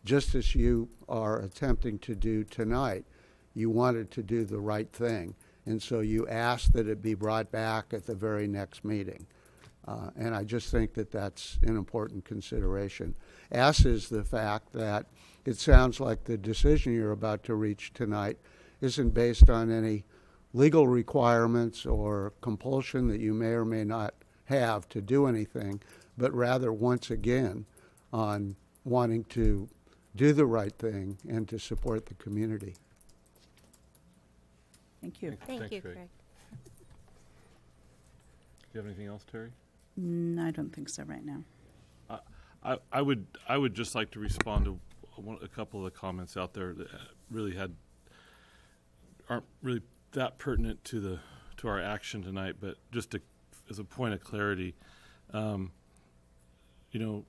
just as you are attempting to do tonight, you wanted to do the right thing. And so you asked that it be brought back at the very next meeting. Uh, and I just think that that's an important consideration. As is the fact that it sounds like the decision you're about to reach tonight isn't based on any legal requirements or compulsion that you may or may not have to do anything, but rather, once again, on wanting to do the right thing and to support the community. Thank you. Thank Thanks, you, Craig. Craig. Do you have anything else, Terry? Mm, I don't think so right now. I, I would I would just like to respond to one, a couple of the comments out there that really had aren't really that pertinent to the to our action tonight, but just to, as a point of clarity, um, you know,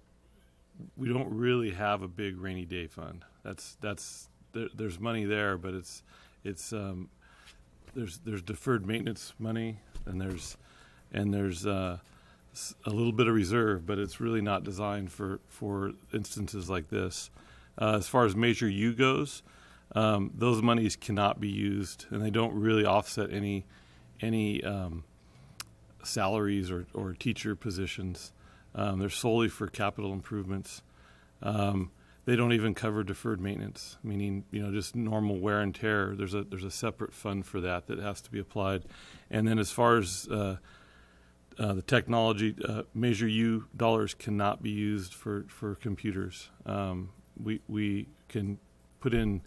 we don't really have a big rainy day fund. That's that's there, there's money there, but it's it's um, there's there's deferred maintenance money and there's and there's uh, a little bit of reserve, but it's really not designed for for instances like this. Uh, as far as Measure U goes, um, those monies cannot be used, and they don't really offset any any um, salaries or, or teacher positions. Um, they're solely for capital improvements. Um, they don't even cover deferred maintenance, meaning you know just normal wear and tear. There's a there's a separate fund for that that has to be applied. And then as far as uh, uh, the technology, uh, Measure U dollars cannot be used for for computers. Um, we we can put in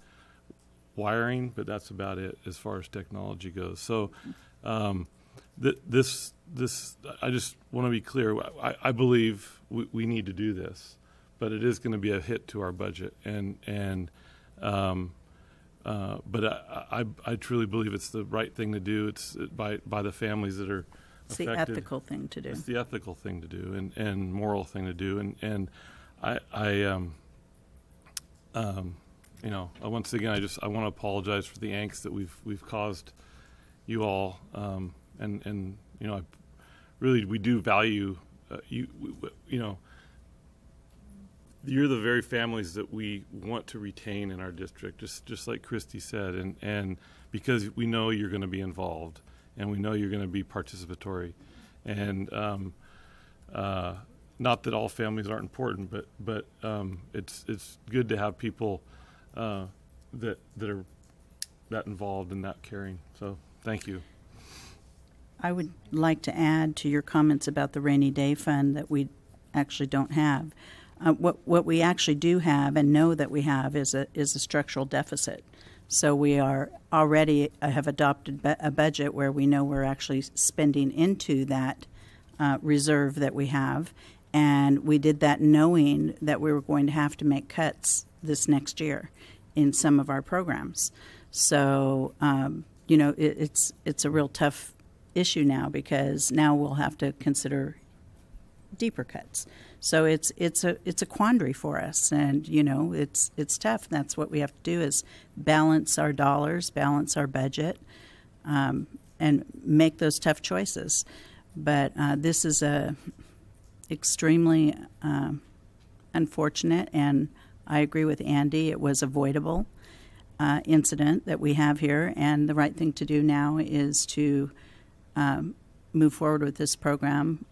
wiring, but that's about it as far as technology goes. So, um, th- this this I just want to be clear. I, I believe we, we need to do this, but it is going to be a hit to our budget, and and um, uh, but I, I I truly believe it's the right thing to do. It's by by the families that are It's the ethical thing to do. It's the ethical thing to do and, and moral thing to do. And, and I, I um, um, you know, uh, once again, I just I want to apologize for the angst that we've we've caused you all. Um, and and you know, I really we do value uh, you. w- w- You know, you're the very families that we want to retain in our district, just just like Christy said, and and because we know you're going to be involved, and we know you're going to be participatory, and um, uh, not that all families aren't important, but but um, it's it's good to have people uh, that that are that involved in that caring. So thank you. I would like to add to your comments about the rainy day fund that we actually don't have. Uh, what what we actually do have and know that we have is a is a structural deficit. So we are already uh, have adopted a budget where we know we're actually spending into that uh, reserve that we have, And we did that knowing that we were going to have to make cuts this next year in some of our programs. So, um, you know, it, it's it's a real tough issue now because now we'll have to consider deeper cuts. So it's it's a it's a quandary for us, and you know it's it's tough. That's what we have to do is balance our dollars, balance our budget, um, and make those tough choices. But uh, this is a extremely um, unfortunate, and I agree with Andy. It was avoidable uh, incident that we have here, and the right thing to do now is to um, move forward with this program,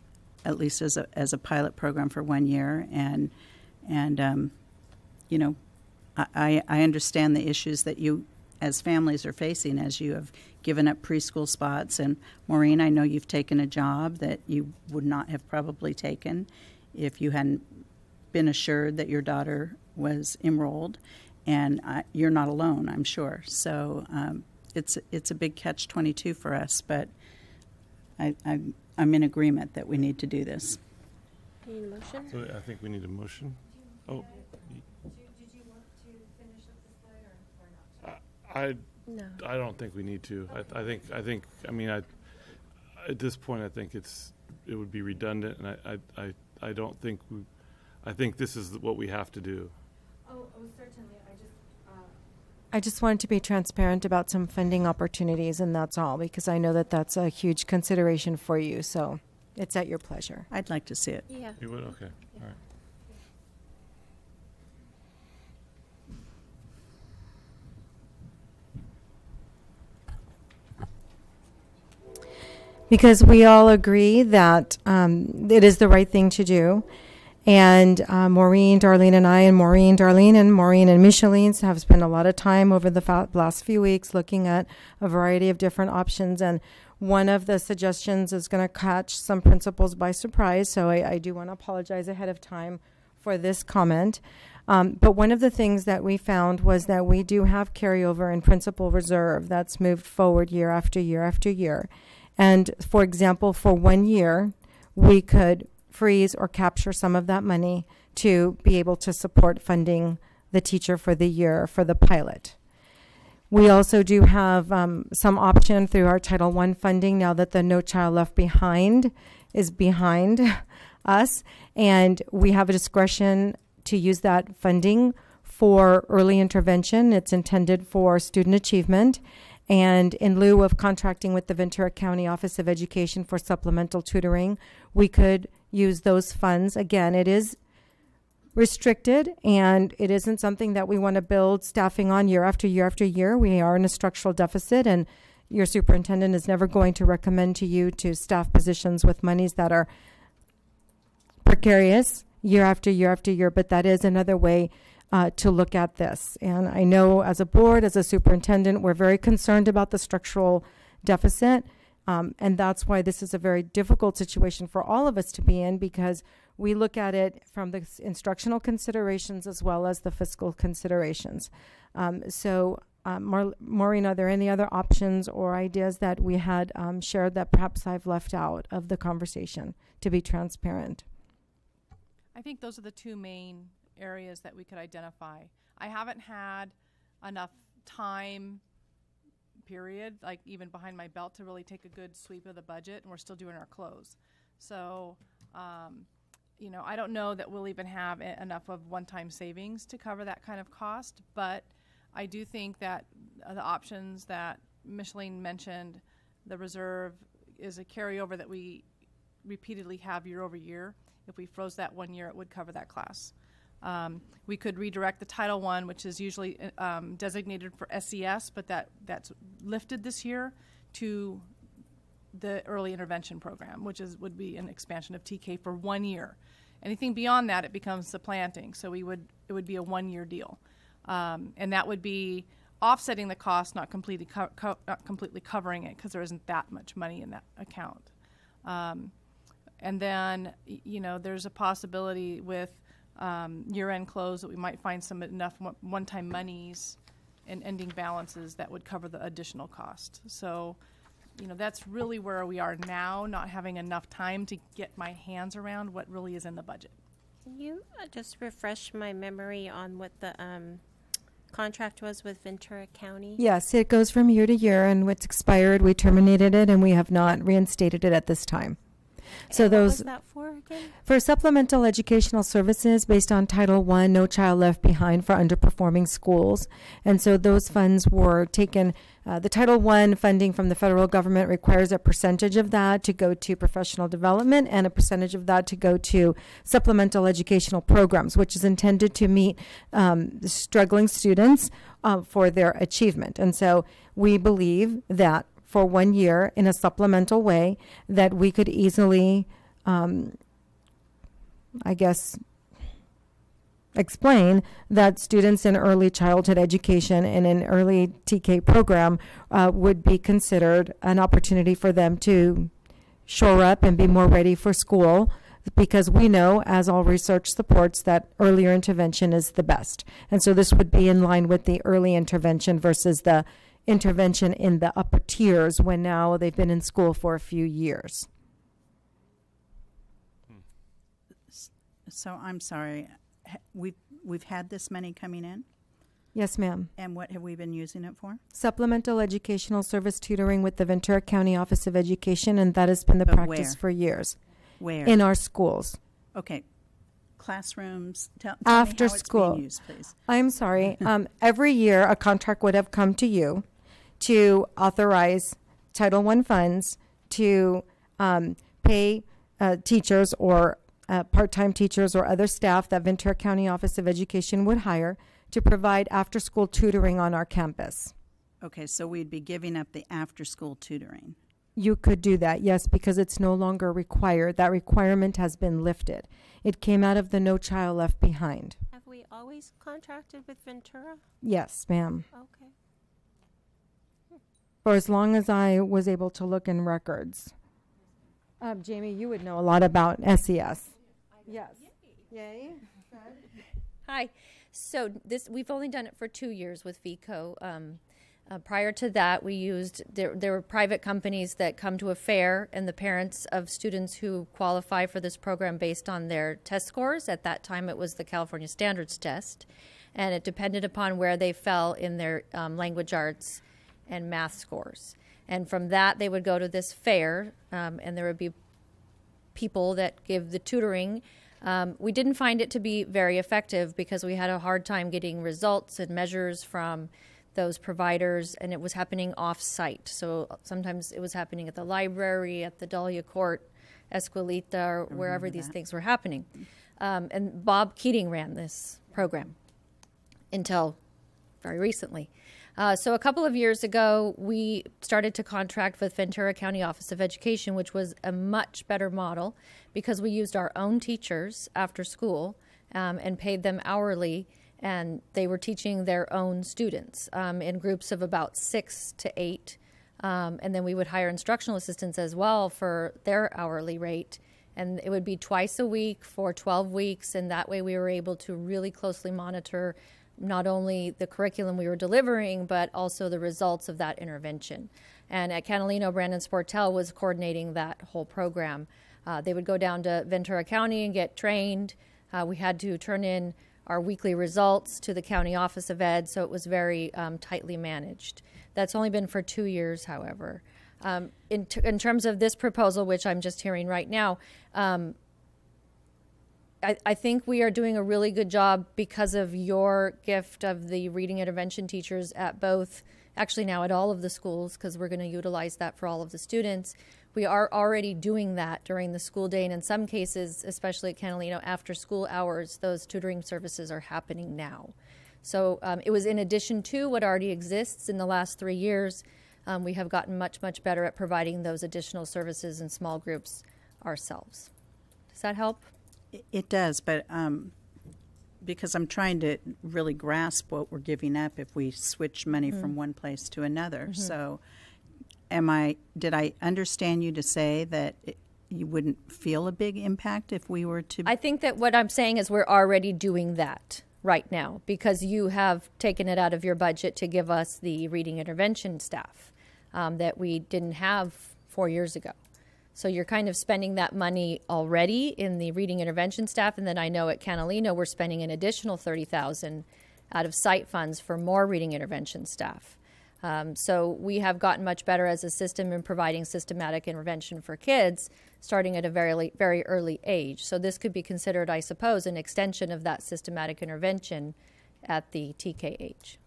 at least as a as a pilot program for one year, and and um, you know, I I understand the issues that you as families are facing as you have given up preschool spots. And Maureen, I know you've taken a job that you would not have probably taken if you hadn't been assured that your daughter was enrolled. And I, you're not alone, I'm sure. So um, it's it's a big catch twenty two for us, but I, I I'm in agreement that we need to do this. Need a motion? So I think we need a motion. Oh. I, No. I don't think we need to. I, I think, I think, I mean, I, at this point, I think it's, it would be redundant, and I, I, I, I don't think, we, I think this is what we have to do. Oh, I just wanted to be transparent about some funding opportunities, and that's all, because I know that that's a huge consideration for you. So it's at your pleasure. I'd like to see it. Yeah. You would, okay, all right. because we all agree that um, it is the right thing to do. And uh, Maureen, Darlene, and I, and Maureen, Darlene, and Maureen and Micheline have spent a lot of time over the fa- last few weeks looking at a variety of different options. And one of the suggestions is going to catch some principals by surprise. So I, I do want to apologize ahead of time for this comment. Um, but one of the things that we found was that we do have carryover in principal reserve that's moved forward year after year after year. And for example, for one year, we could freeze or capture some of that money to be able to support funding the teacher for the year for the pilot. We also do have um, some option through our Title I funding now that the No Child Left Behind is behind us, and we have a discretion to use that funding for early intervention. It's intended for student achievement. And in lieu of contracting with the Ventura County Office of Education for supplemental tutoring, we could use those funds. Again, it is restricted and it isn't something that we want to build staffing on year after year after year. We are in a structural deficit and your superintendent is never going to recommend to you to staff positions with monies that are precarious year after year after year, but that is another way uh, to look at this. And I know as a board, as a superintendent, we're very concerned about the structural deficit. Um, and that's why this is a very difficult situation for all of us to be in because we look at it from the instructional considerations as well as the fiscal considerations. Um, so, um, Mar- Maureen, are there any other options or ideas that we had um, shared that perhaps I've left out of the conversation to be transparent? I think those are the two main areas that we could identify. I haven't had enough time period, like even behind my belt, to really take a good sweep of the budget, and we're still doing our close. So, um, you know, I don't know that we'll even have enough of one-time savings to cover that kind of cost, but I do think that uh, the options that Micheline mentioned, the reserve is a carryover that we repeatedly have year over year. If we froze that one year, it would cover that class. Um, we could redirect the Title One, which is usually um, designated for SES, but that that's lifted this year to the early intervention program, which is would be an expansion of TK for one year. Anything beyond that, it becomes supplanting. So we would it would be a one year deal, um, and that would be offsetting the cost, not completely co- co- not completely covering it because there isn't that much money in that account. Um, and then you know there's a possibility with um, year-end close that we might find some enough one- one-time monies and ending balances that would cover the additional cost. So you know, that's really where we are now, not having enough time to get my hands around what really is in the budget. Can you uh, just refresh my memory on what the um, contract was with Ventura County? Yes, it goes from year to year, and what's expired, we terminated it, and we have not reinstated it at this time. So And those for again? For supplemental educational services based on Title I, No Child Left Behind for underperforming schools. And so those funds were taken, uh, the Title I funding from the federal government requires a percentage of that to go to professional development and a percentage of that to go to supplemental educational programs, which is intended to meet um, struggling students uh, for their achievement. And so we believe that for one year in a supplemental way that we could easily um, I guess, explain that students in early childhood education in an early TK program uh, would be considered an opportunity for them to shore up and be more ready for school because we know, as all research supports, that earlier intervention is the best. And so this would be in line with the early intervention versus the intervention in the upper tiers when now they've been in school for a few years. So I'm sorry, ha- we've, we've had this many coming in, Yes, ma'am. and what have we been using it for? supplemental educational service tutoring with the Ventura County Office of Education, and that has been the But practice where? for years Where? in our schools. Okay, classrooms, tell, tell After me how it's school. being used, please. I'm sorry. um, every year, a contract would have come to you to authorize Title I funds to um, pay uh, teachers or uh, part-time teachers or other staff that Ventura County Office of Education would hire to provide after-school tutoring on our campus. Okay, so we'd be giving up the after-school tutoring. You could do that, yes, because it's no longer required. That requirement has been lifted. It came out of the No Child Left Behind. Have we always contracted with Ventura? Yes, ma'am. Okay. For as long as I was able to look in records. Um, Jamie, you would know a lot about SES. Yes. Yay. Hi. So this we've only done it for two years with VCO. Um, uh, prior to that, we used there. There were private companies that come to a fair, and the parents of students who qualify for this program based on their test scores. At that time, it was the California Standards Test, and it depended upon where they fell in their um, language arts and math scores. And from that, they would go to this fair, um, and there would be people that give the tutoring. Um, we didn't find it to be very effective because we had a hard time getting results and measures from those providers, and it was happening off site. So sometimes it was happening at the library, at the Dahlia Court, Esquilita, or wherever these things were happening. Um, and Bob Keating ran this program until very recently. Uh, so a couple of years ago, we started to contract with Ventura County Office of Education, which was a much better model because we used our own teachers after school um, and paid them hourly, and they were teaching their own students um, in groups of about six to eight. Um, and then we would hire instructional assistants as well for their hourly rate. And it would be twice a week for 12 weeks. And that way we were able to really closely monitor not only the curriculum we were delivering, but also the results of that intervention. And at Canalino, Brandon Sportel was coordinating that whole program. Uh, they would go down to Ventura County and get trained. Uh, we had to turn in our weekly results to the county office of ed, so it was very um, tightly managed. That's only been for two years, however. Um, in, in terms of this proposal, which I'm just hearing right now, um, I, I think we are doing a really good job because of your gift of the reading intervention teachers at both, actually now at all of the schools, because we're going to utilize that for all of the students. We are already doing that during the school day, and in some cases, especially at Canalino, after school hours, those tutoring services are happening now. So um, it was in addition to what already exists in the last three years. Um, we have gotten much, much better at providing those additional services in small groups ourselves. Does that help? It- does, but um, because I'm trying to really grasp what we're giving up if we switch money Mm. from one place to another. Mm-hmm. So, am I? Did I understand you to say that it, you wouldn't feel a big impact if we were to? I think that what I'm saying is we're already doing that right now because you have taken it out of your budget to give us the reading intervention staff. um, that we didn't have four years ago. So you're kind of spending that money already in the reading intervention staff, and then I know at Canalino we're spending an additional thirty thousand out of site funds for more reading intervention staff. Um, so we have gotten much better as a system in providing systematic intervention for kids, starting at a very very early age. So this could be considered, I suppose, an extension of that systematic intervention at the TKH.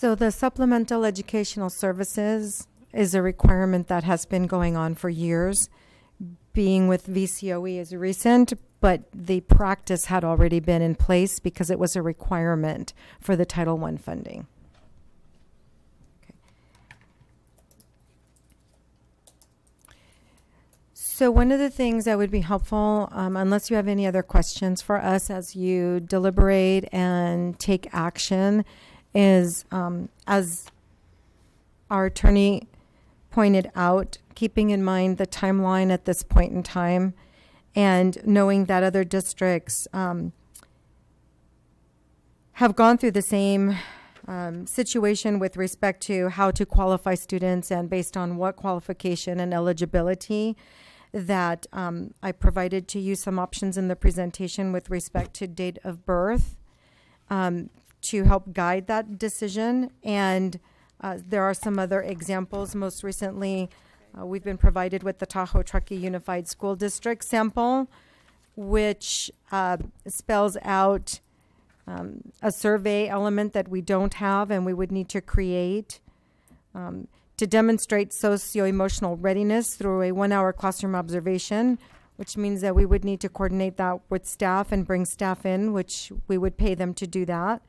So the supplemental educational services is a requirement that has been going on for years. Being with VCOE is recent, but the practice had already been in place because it was a requirement for the Title I funding. So, one of the things that would be helpful, um, unless you have any other questions for us as you deliberate and take action, is um, as our attorney pointed out, keeping in mind the timeline at this point in time and knowing that other districts um, have gone through the same um, situation with respect to how to qualify students and based on what qualification and eligibility that um, I provided to you some options in the presentation with respect to date of birth. Um, to help guide that decision. And uh, there are some other examples. Most recently, uh, we've been provided with the Tahoe Truckee Unified School District sample, which uh, spells out um, a survey element that we don't have and we would need to create. Um, to demonstrate socio-emotional readiness through a one-hour classroom observation, which means that we would need to coordinate that with staff and bring staff in, which we would pay them to do that.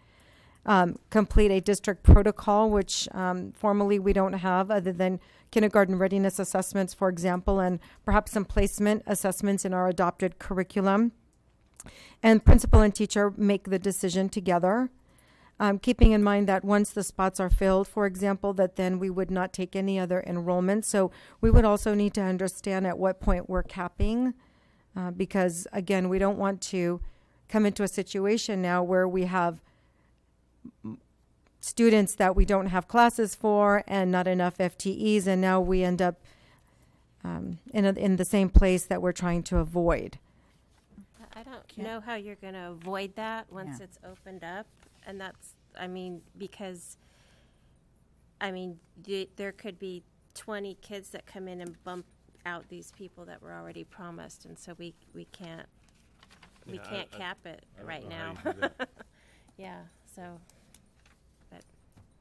Um, complete a district protocol, which um, formally we don't have, other than kindergarten readiness assessments, for example, and perhaps some placement assessments in our adopted curriculum. And principal and teacher make the decision together um, keeping in mind that once the spots are filled, for example, that then we would not take any other enrollment. So we would also need to understand at what point we're capping, uh, because again, we don't want to come into a situation now where we have students that we don't have classes for and not enough FTEs, and now we end up um, in a, in the same place that we're trying to avoid. I don't know how you're going to avoid that once Yeah. it's opened up. And that's, I mean, because, I mean, y- there could be 20 kids that come in and bump out these people that were already promised. And so we, we can't, we Yeah, can't I- cap it I don't right now. you do that. Yeah, so,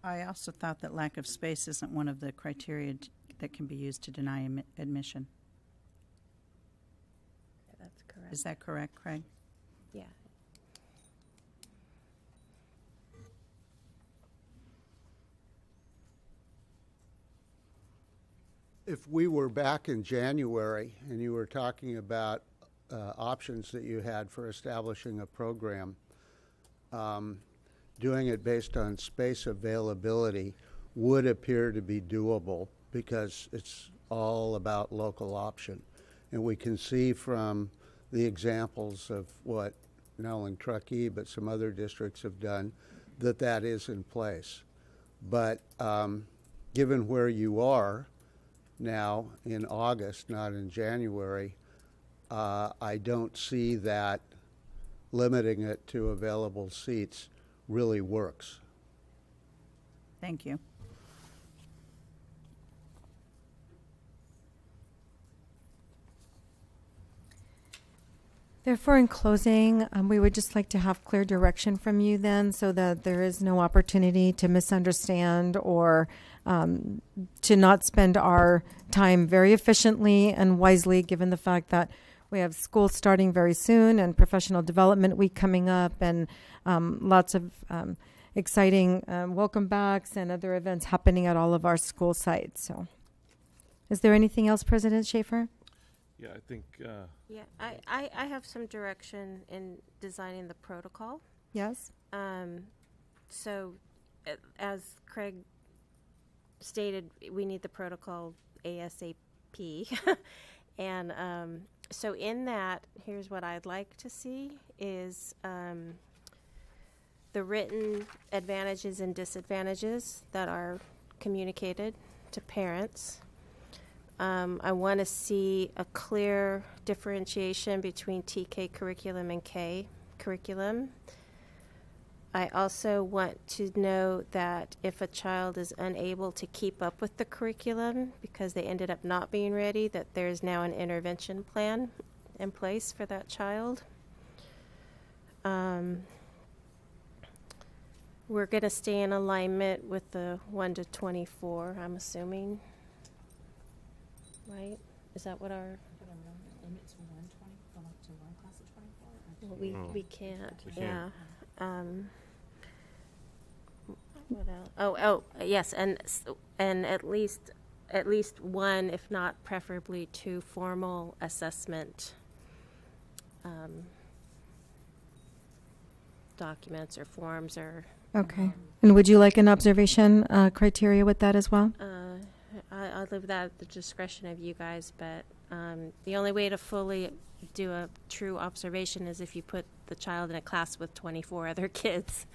I also thought that lack of space isn't one of the criteria t- that can be used to deny admi- admission. that's correct. Is that correct, Craig? Yeah. If we were back in January and you were talking about uh, options that you had for establishing a program, um, doing it based on space availability would appear to be doable because it's all about local option. And we can see from the examples of what not only Truckee but some other districts have done that that is in place. But um, given where you are now in August, not in January, uh, I don't see that limiting it to available seats really works. Thank you. Therefore, in closing, um, we would just like to have clear direction from you then so that there is no opportunity to misunderstand or um, to not spend our time very efficiently and wisely, given the fact that we have school starting very soon and professional development week coming up and um, lots of um, exciting um, welcome backs and other events happening at all of our school sites. So, is there anything else, President Schaefer? Yeah, I think, uh, Yeah, I, I, I have some direction in designing the protocol. Yes. Um, so, uh, as Craig stated, we need the protocol ASAP. and um, so in that, here's what I'd like to see is um, the written advantages and disadvantages that are communicated to parents. Um, I want to see a clear differentiation between TK curriculum and K curriculum. I also want to know that if a child is unable to keep up with the curriculum because they ended up not being ready, that there is now an intervention plan in place for that child. Um, we're going to stay in alignment with the 1 to 24, I'm assuming. Right? Is that what our. Well, we, Oh. we can't, We yeah. Um, what else? Oh, oh, yes, and, and at least, at least one, if not preferably two formal assessment um, documents or forms or, Okay. And would you like an observation uh, criteria with that as well? uh, I, I'll leave that at the discretion of you guys, but um, the only way to fully do a true observation is if you put the child in a class with 24 other kids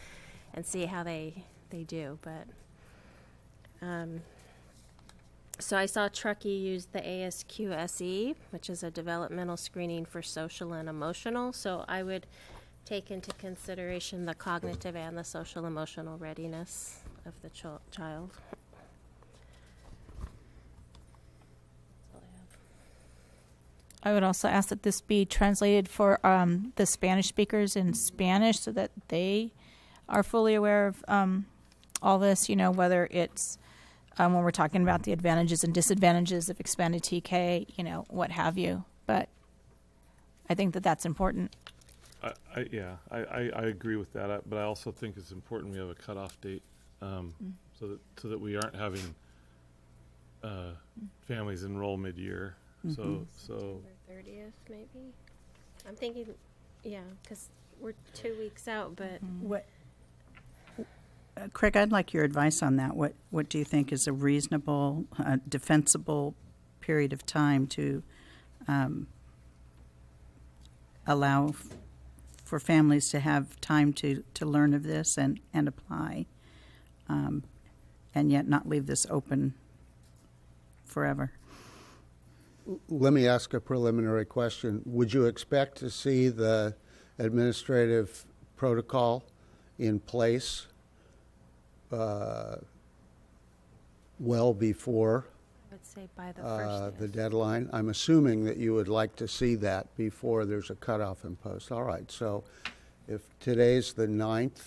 and see how they they do. But um, so I saw Truckee use the ASQSE, which is a developmental screening for social and emotional. So I would take into consideration the cognitive and the social emotional readiness of the chil- child. That's all I have. I would also ask that this be translated for um, the Spanish speakers in Spanish so that they are fully aware of um, all this, you know, whether it's um, when we're talking about the advantages and disadvantages of expanded TK, you know, what have you. But I think that that's important. I, I, yeah, I, I, I agree with that, I- but I also think it's important we have a cutoff date, um, so that, so that we aren't having, uh, families enroll mid-year. So, Mhm. so, October 30th, maybe? I'm thinking, yeah, because we're two weeks out, but What, uh, Craig, I'd like your advice on that. What, what do you think is a reasonable, uh, defensible period of time to um, allow f- for families to have time to, to learn of this and, and apply, um, and yet not leave this open forever? Let me ask a preliminary question. Would you expect to see the administrative protocol in place uh, well before I would say by the uh, the deadline? I'm assuming that you would like to see that before there's a cutoff in post. All right, so if today's the 9th,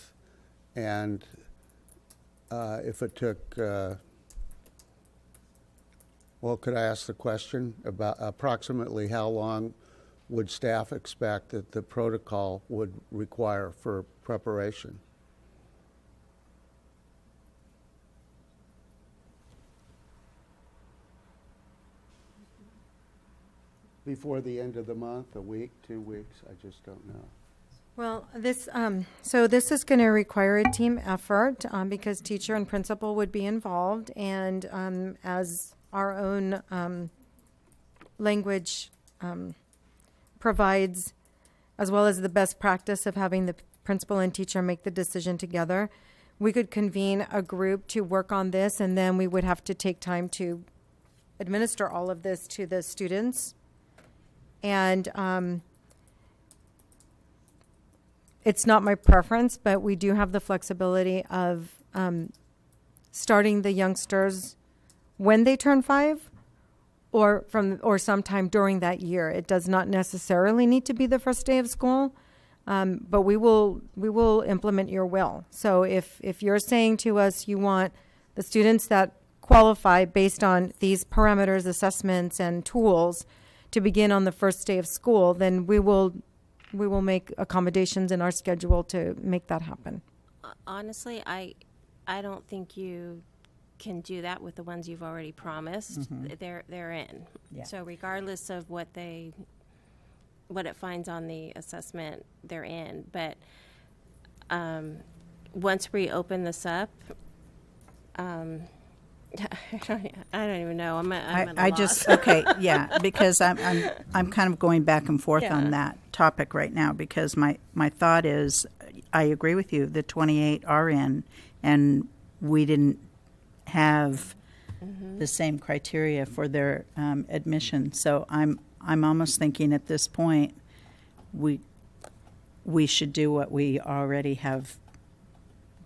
and uh, if it took, uh, well, could I ask the question about approximately how long would staff expect that the protocol would require for preparation? Before the end of the month, a week, two weeks, I just don't know. Well, this, um, so this is going to require a team effort, um, because teacher and principal would be involved, and, um, as our own, um, language, um, provides, as well as the best practice of having the principal and teacher make the decision together, we could convene a group to work on this, and then we would have to take time to administer all of this to the students. And, um, it's not my preference, but we do have the flexibility of um, starting the youngsters when they turn five, or from or sometime during that year. It does not necessarily need to be the first day of school, um, but we will we will implement your will. So if if you're saying to us you want the students that qualify based on these parameters, assessments, and tools to begin on the first day of school, then we will we will make accommodations in our schedule to make that happen. Honestly, I, I don't think you can do that with the ones you've already promised. They're, they're in. Yeah. So regardless of what they, what it finds on the assessment, they're in. But um, once we open this up, um, I don't, I don't even know. I'm, a, I'm I, at a I loss. just okay, yeah, because I'm I'm I'm kind of going back and forth Yeah. on that topic right now because my my thought is I agree with you. The 28 are in, and we didn't have Mm-hmm. the same criteria for their um, admission. So I'm I'm almost thinking at this point we we should do what we already have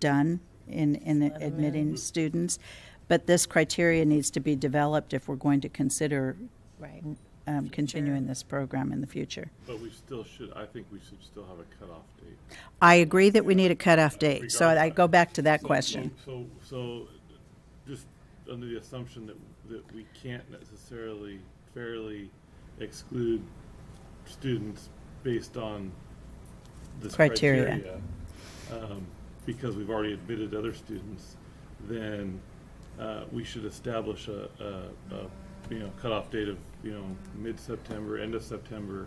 done in in admitting students, but this criteria needs to be developed if we're going to consider right. um, continuing this program in the future. But we still should, I think we should still have a cutoff date. I agree that we need a cutoff date. So I go back to that So- question. So, so, just under the assumption that, that we can't necessarily fairly exclude students based on this Criteria. criteria, um, because we've already admitted other students, then, uh, we should establish a, a, a, you know, cutoff date of, you know, mid-September, end of September,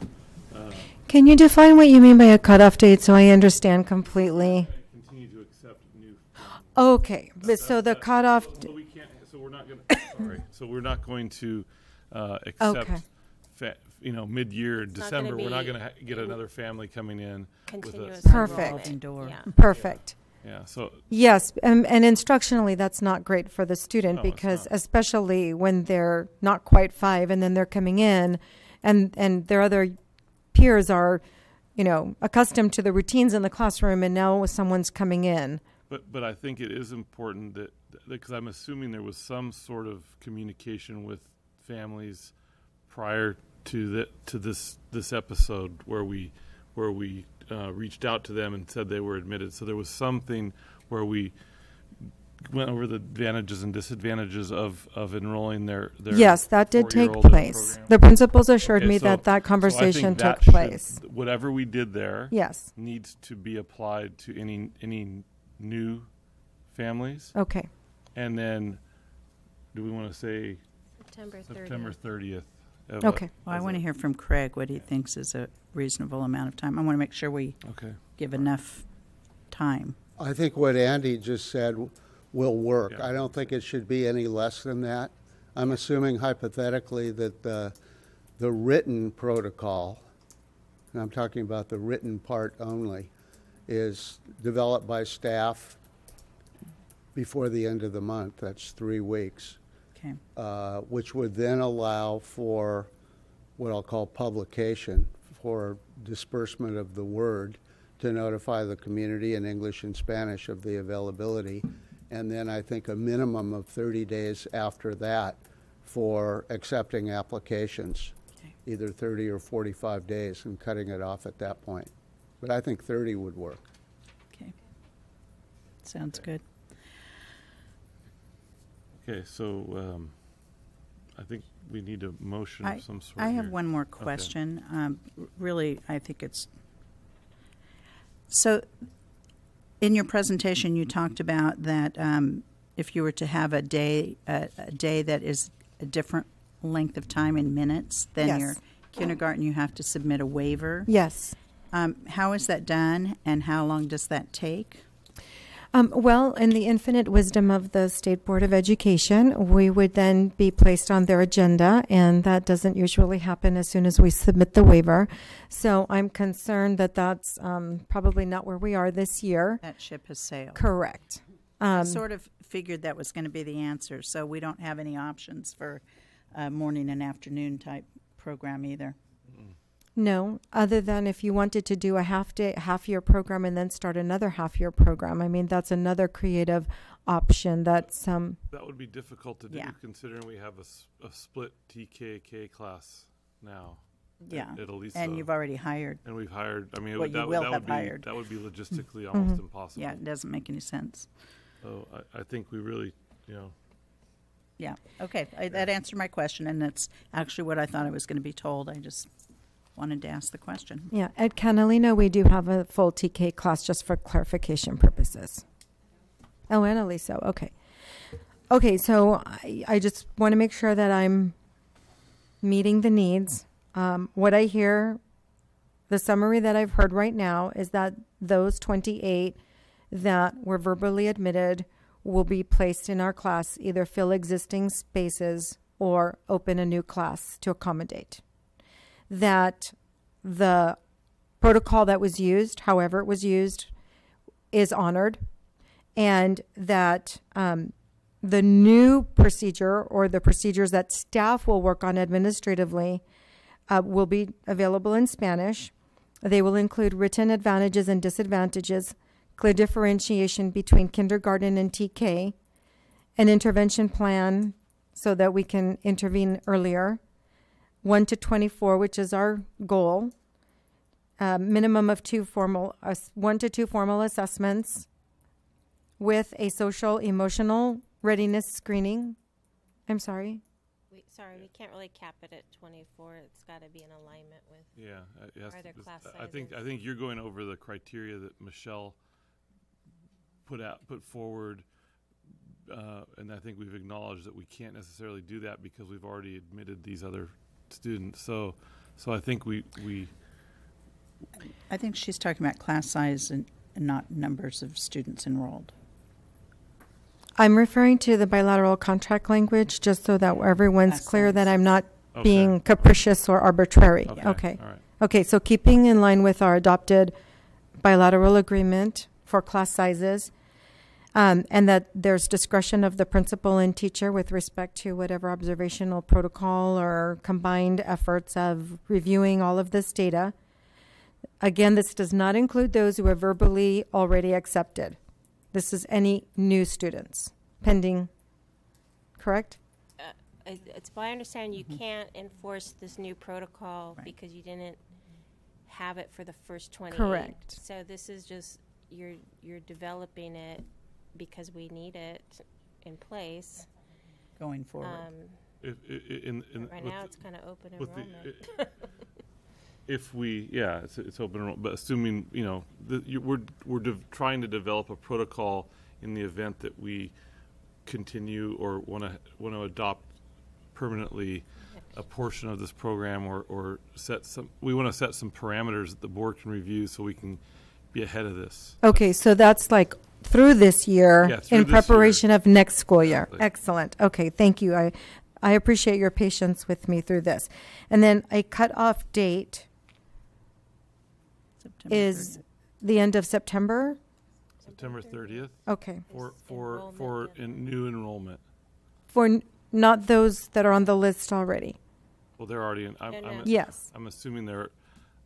uh, Can you define what you mean by a cutoff date so I understand completely? and continue to accept new. families. Okay, but so the That- cutoff, So so we can't, so we're not gonna, sorry, so we're not going to, uh, accept, Okay. fa- you know, mid-year, not gonna December, we're not be gonna ha- get another family coming in with a. Continuous Perfect. enrollment. Door. Yeah. perfect. Yeah, so, Yes, and, and instructionally, that's not great for the student No, it's because, not. especially when they're not quite five and then they're coming in, and and their other peers are, you know, accustomed to the routines in the classroom, and now someone's coming in. But, but I think it is important that, because I'm assuming there was some sort of communication with families prior to the, to this, this episode where we, where we, uh, reached out to them and said they were admitted. So there was something where we went over the advantages and disadvantages of, of enrolling their, their Yes, that did take four-year-old in the place. The principals assured Okay, me so- that that so conversation that took should- place. Whatever we did there Yes. needs to be applied to any any new families. Okay. And then, do we want to say September 30th. September thirtieth? Okay. Well, I want to hear from Craig what he thinks is a reasonable amount of time. I want to make sure we Okay. give enough time. I think what Andy just said will work. Yeah. I don't think it should be any less than that. I'm assuming hypothetically that the, the written protocol, and I'm talking about the written part only, is developed by staff before the end of the month. That's three weeks. Okay. uh, which would then allow for what I'll call publication, for disbursement of the word, to notify the community in English and Spanish of the availability. And then I think a minimum of 30 days after that for accepting applications, Okay. either 30 or 45 days, and cutting it off at that point. But I think 30 would work. Okay. Sounds good. Okay, so um, I think we need a motion I- of some sort. I have here. one more question. Um, Really, I think it's, so, in your presentation, you talked about that um, if you were to have a day, a a day that is a different length of time in minutes than Yes. your kindergarten, you have to submit a waiver. Yes. Um, How is that done, and how long does that take? Um, well, in the infinite wisdom of the State Board of Education, we would then be placed on their agenda, and that doesn't usually happen as soon as we submit the waiver. So I'm concerned that that's um, probably not where we are this year. That ship has sailed. Correct. I Um, sort of figured that was going to be the answer, so we don't have any options for a morning and afternoon type program either. No, other than if you wanted to do a half day, half year program and then start another half year program. I mean, that's another creative option that's um That would be difficult to do, Yeah. considering we have a, s- a split TKK class now. at- Yeah, At Aliso. and you've already hired. And we've hired, I mean, it Well, would- you that would, will that have would be, hired. that would be logistically almost impossible. Yeah, it doesn't make any sense. So I, I think we really, you know, Yeah, okay, I, that answered my question, and that's actually what I thought I was going to be told. I just wanted to ask the question. yeah. At Canalino, we do have a full TK class just for clarification purposes. Oh, and okay, okay. So I, I just want to make sure that I'm meeting the needs. Um, what I hear, the summary that I've heard right now is that those 28 that were verbally admitted will be placed in our class, either fill existing spaces or open a new class to accommodate. That the protocol that was used, however it was used, is honored, and that um, the new procedure or the procedures that staff will work on administratively uh, will be available in Spanish. They will include written advantages and disadvantages, clear differentiation between kindergarten and TK, an intervention plan so that we can intervene earlier, 1 to 24, which is our goal, a minimum of two formal, uh, one to two formal assessments with a social emotional readiness screening. I'm sorry. We, sorry, we can't really cap it at 24. It's got to be in alignment with. Yeah, uh, it has Are to- there this- class I think, I think you're going over the criteria that Michelle put out, put forward. Uh, and I think we've acknowledged that we can't necessarily do that because we've already admitted these other students. So, so I think we, we, I think she's talking about class size and, and not numbers of students enrolled. I'm referring to the bilateral contract language just so that everyone's Class clear that. I'm not Okay. being capricious or arbitrary. okay, Okay. all right. Okay, so keeping in line with our adopted bilateral agreement for class sizes, um, and that there's discretion of the principal and teacher with respect to whatever observational protocol or combined efforts of reviewing all of this data. Again, this does not include those who are verbally already accepted. This is any new students pending, correct? Uh, it's my understanding you can't enforce this new protocol Right. because you didn't have it for the first 28. Correct. So this is just you're you're developing it because we need it in place. Going forward. Um, If, i- i- in, in. right now, the- it's kind of open with the- enrollment. If we, yeah, it's, it's open enrollment, but assuming, you know, the, you, we're, we're dev- trying to develop a protocol in the event that we continue or want to, want to adopt permanently a portion of this program or, or set some, we want to set some parameters that the board can review so we can be ahead of this. Okay, so that's like through this year Yeah, through in this year. preparation of next school year. Exactly. Excellent. Okay, thank you. I, I appreciate your patience with me through this. And then a cutoff date September is 30th. the end of September? September thirtieth Okay. for, for, for in new enrollment. For n- not those that are on the list already? Well, they're already in, I'm, No, I'm, no. Yes. I'm assuming they're,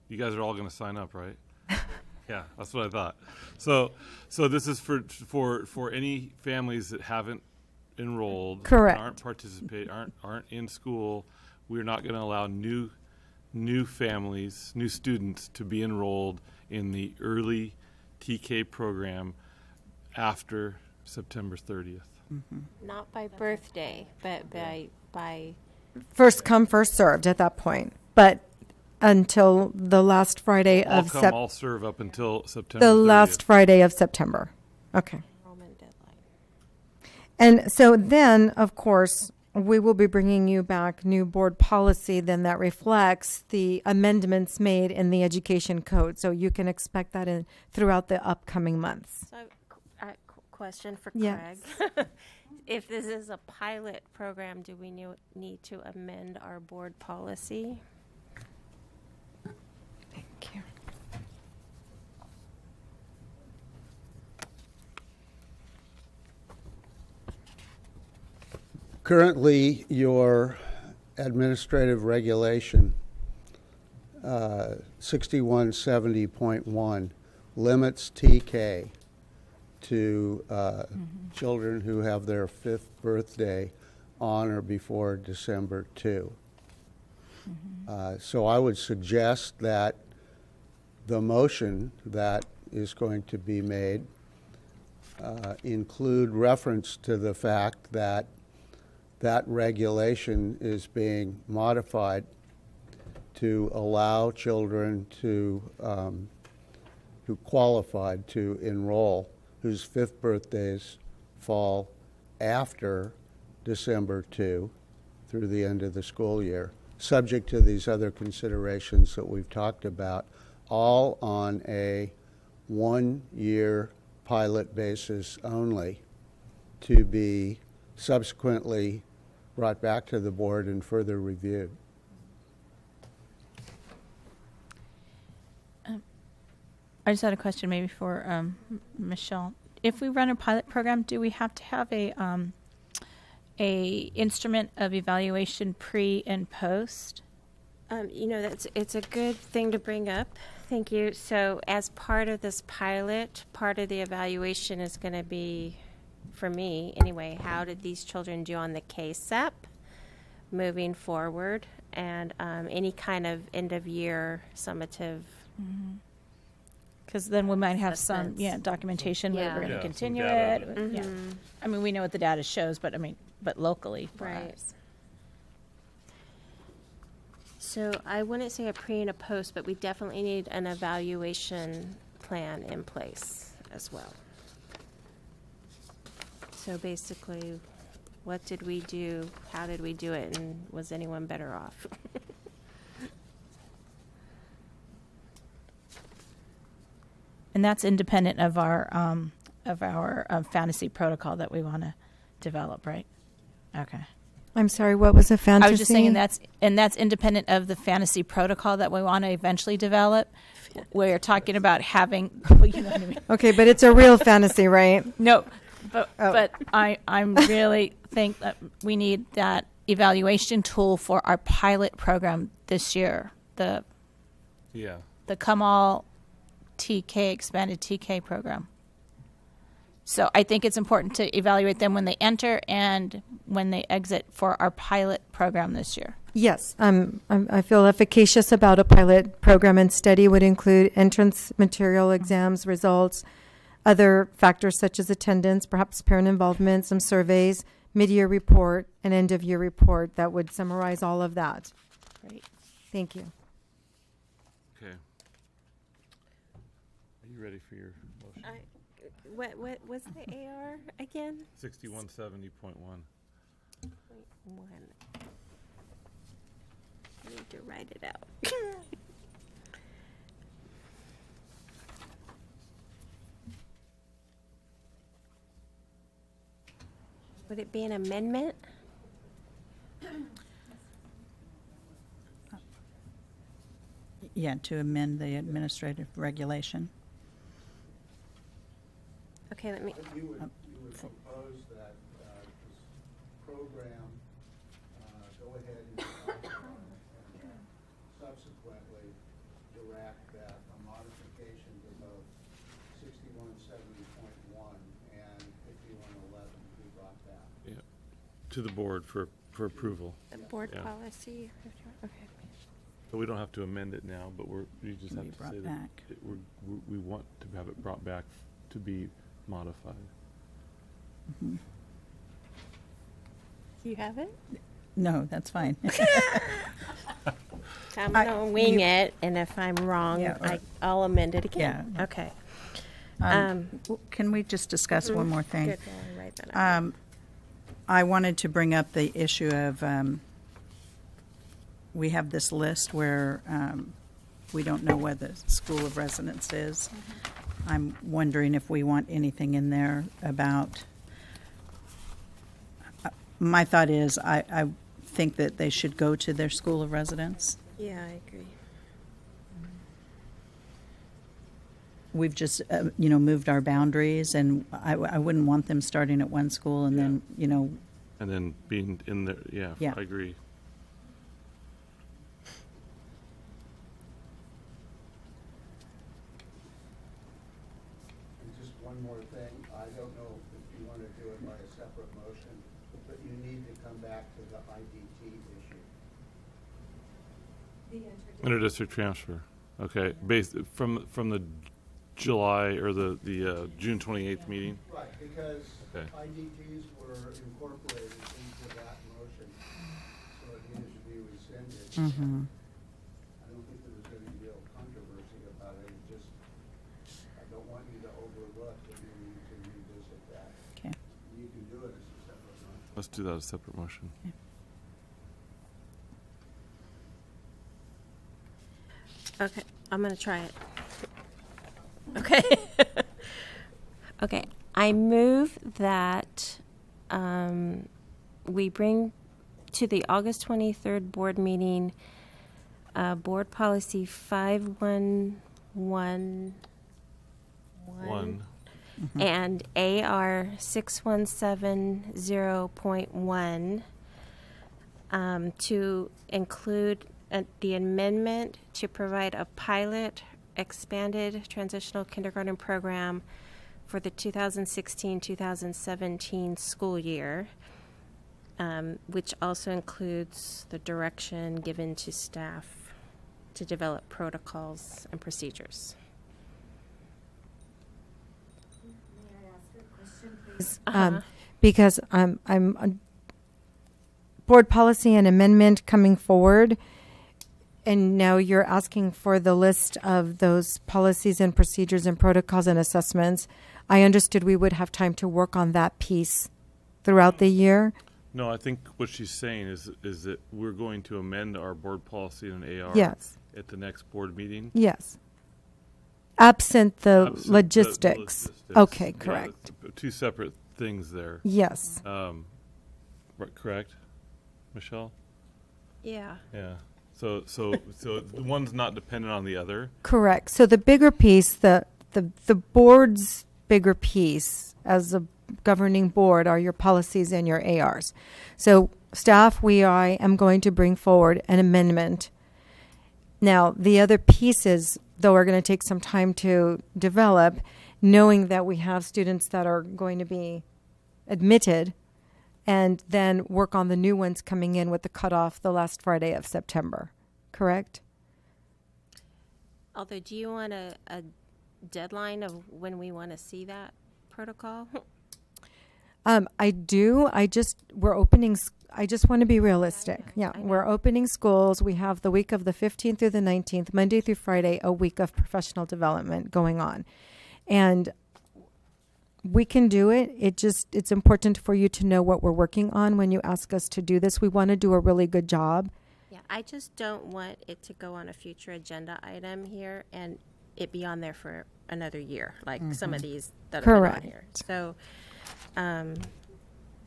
you guys are all going to sign up, right? yeah, that's what I thought. So, so this is for for for any families that haven't enrolled, Correct. aren't participate, aren't aren't in school. We're not going to allow new new families, new students to be enrolled in the early TK program after September 30th. Mm -hmm. Not by birthday, but by by First come, first served at that point, but until the last Friday All of come, Sep- all serve up until September. the 30th. last Friday of September. Okay. enrollment deadline. And so then, of course, we will be bringing you back new board policy then that reflects the amendments made in the education code. So you can expect that in throughout the upcoming months. So, qu- uh, question for Yes. Craig. if this is a pilot program, do we new, need to amend our board policy? Currently, your administrative regulation, uh, 6170.1, limits TK to uh, children who have their fifth birthday on or before December 2. Uh, So I would suggest that the motion that is going to be made uh, include reference to the fact that that regulation is being modified to allow children to, um, who qualified to enroll, whose fifth birthdays fall after December 2 through the end of the school year, subject to these other considerations that we've talked about, all on a one-year pilot basis only to be subsequently brought back to the board and further reviewed. I just had a question maybe for um, Michelle. If we run a pilot program, do we have to have a um, a instrument of evaluation pre and post? Um, you know, that's it's a good thing to bring up. Thank you. So, as part of this pilot, part of the evaluation is going to be, for me anyway, how did these children do on the KSEP moving forward, and um, any kind of end of year summative. Because then we might have some yeah documentation whether Yeah. we're going to some continue it. Yeah. Mhm. I mean, we know what the data shows, but I mean, but locally, for Right. us. So I wouldn't say a pre and a post, but we definitely need an evaluation plan in place as well. So basically, what did we do? How did we do it? And was anyone better off? and that's independent of our um, of our um, fantasy protocol that we want to develop, right? Okay. I'm sorry, what was a fantasy? I was just saying that's and that's independent of the fantasy protocol that we want to eventually develop. We're talking about having, well, you know what I mean. Okay, but it's a real fantasy, right? No, but Oh. but I I'm really think that we need that evaluation tool for our pilot program this year. The Yeah. the Come All TK expanded TK program. So I think it's important to evaluate them when they enter and when they exit for our pilot program this year. Yes, um, I'm, I feel efficacious about a pilot program and study would include entrance material exams results, other factors such as attendance, perhaps parent involvement, some surveys, mid-year report, and end-of-year report that would summarize all of that. Great. Thank you. Okay. Are you ready for your motion? I, what what was the AR again? Sixty-one seventy point one. One. I need to write it out. Would it be an amendment? Yeah, to amend the administrative regulation. Okay, let me. You would, you would propose that uh, this program uh, go ahead and and subsequently direct that a modification to both sixty-one seventy point one and fifty-one eleven be brought back. Yeah. To the board for, for approval. The board Yeah. policy. Okay. So we don't have to amend it now, but we're, you just have to brought say that it- we're, we- we want to have it brought back to be modified. Do You have it? No, that's fine. I'm I- gonna wing you- it, and if I'm wrong, Yeah, or- I, I'll amend it again. Yeah. Okay. Um, Um, w- Can we just discuss one more thing? Good, I'll write that out. Um, I wanted to bring up the issue of, um, we have this list where, um, we don't know where the school of residence is. I'm wondering if we want anything in there about, uh, my thought is, I, I think that they should go to their school of residence. Yeah, I agree. We've just, uh, you know, moved our boundaries, and I, I wouldn't want them starting at one school and then, you know, And then being in there, yeah, Yeah. I agree. And just one more thing, I don't know if you want to do it by a separate motion, but you need to come back to the IDT issue. Interdistrict transfer, okay, based, from, from the July, or the, the, uh, June twenty-eighth meeting? Right, because Okay. IDTs were incorporated into that motion, so it needed to be rescinded. mhm. I don't think there was any real controversy about it, it just, I don't want you to overlook that you need to revisit that. okay. You can do it as a separate motion. Let's do that as a separate motion. Okay, I'm gonna try it. Okay. okay, I move that um, we bring to the August 23rd board meeting uh, Board Policy 5111 One. and AR 6170.1 um, to include uh, the amendment to provide a pilot expanded transitional kindergarten program for the 2016-2017 school year, um, which also includes the direction given to staff to develop protocols and procedures. um, because I'm I'm a board policy and amendment coming forward, and now you're asking for the list of those policies and procedures and protocols and assessments. I understood we would have time to work on that piece throughout the year. No, I think what she's saying is, is that we're going to amend our board policy and AR Yes. at the next board meeting. Yes. Absent the Absent the- the logistics. logistics. Okay, correct. it's Two separate things there. Yes. Um, correct, Michelle? Yeah. Yeah. So, so, so the one's not dependent on the other. Correct. So the bigger piece, the the the board's bigger piece as a governing board are your policies and your ARs. So staff, we I am going to bring forward an amendment. Now the other pieces, though, are going to take some time to develop, knowing that we have students that are going to be admitted, and then work on the new ones coming in with the cutoff the last Friday of September. Correct. Although, do you want a, a deadline of when we want to see that protocol? Um, I do. I just we're opening. I just want to be realistic. Yeah, know. we're opening schools. We have the week of the 15th through the 19th, Monday through Friday, a week of professional development going on, and we can do it. It just it's important for you to know what we're working on when you ask us to do this. We want to do a really good job. yeah, I just don't want it to go on a future agenda item here and it be on there for another year, like some of these that been on here. So, um,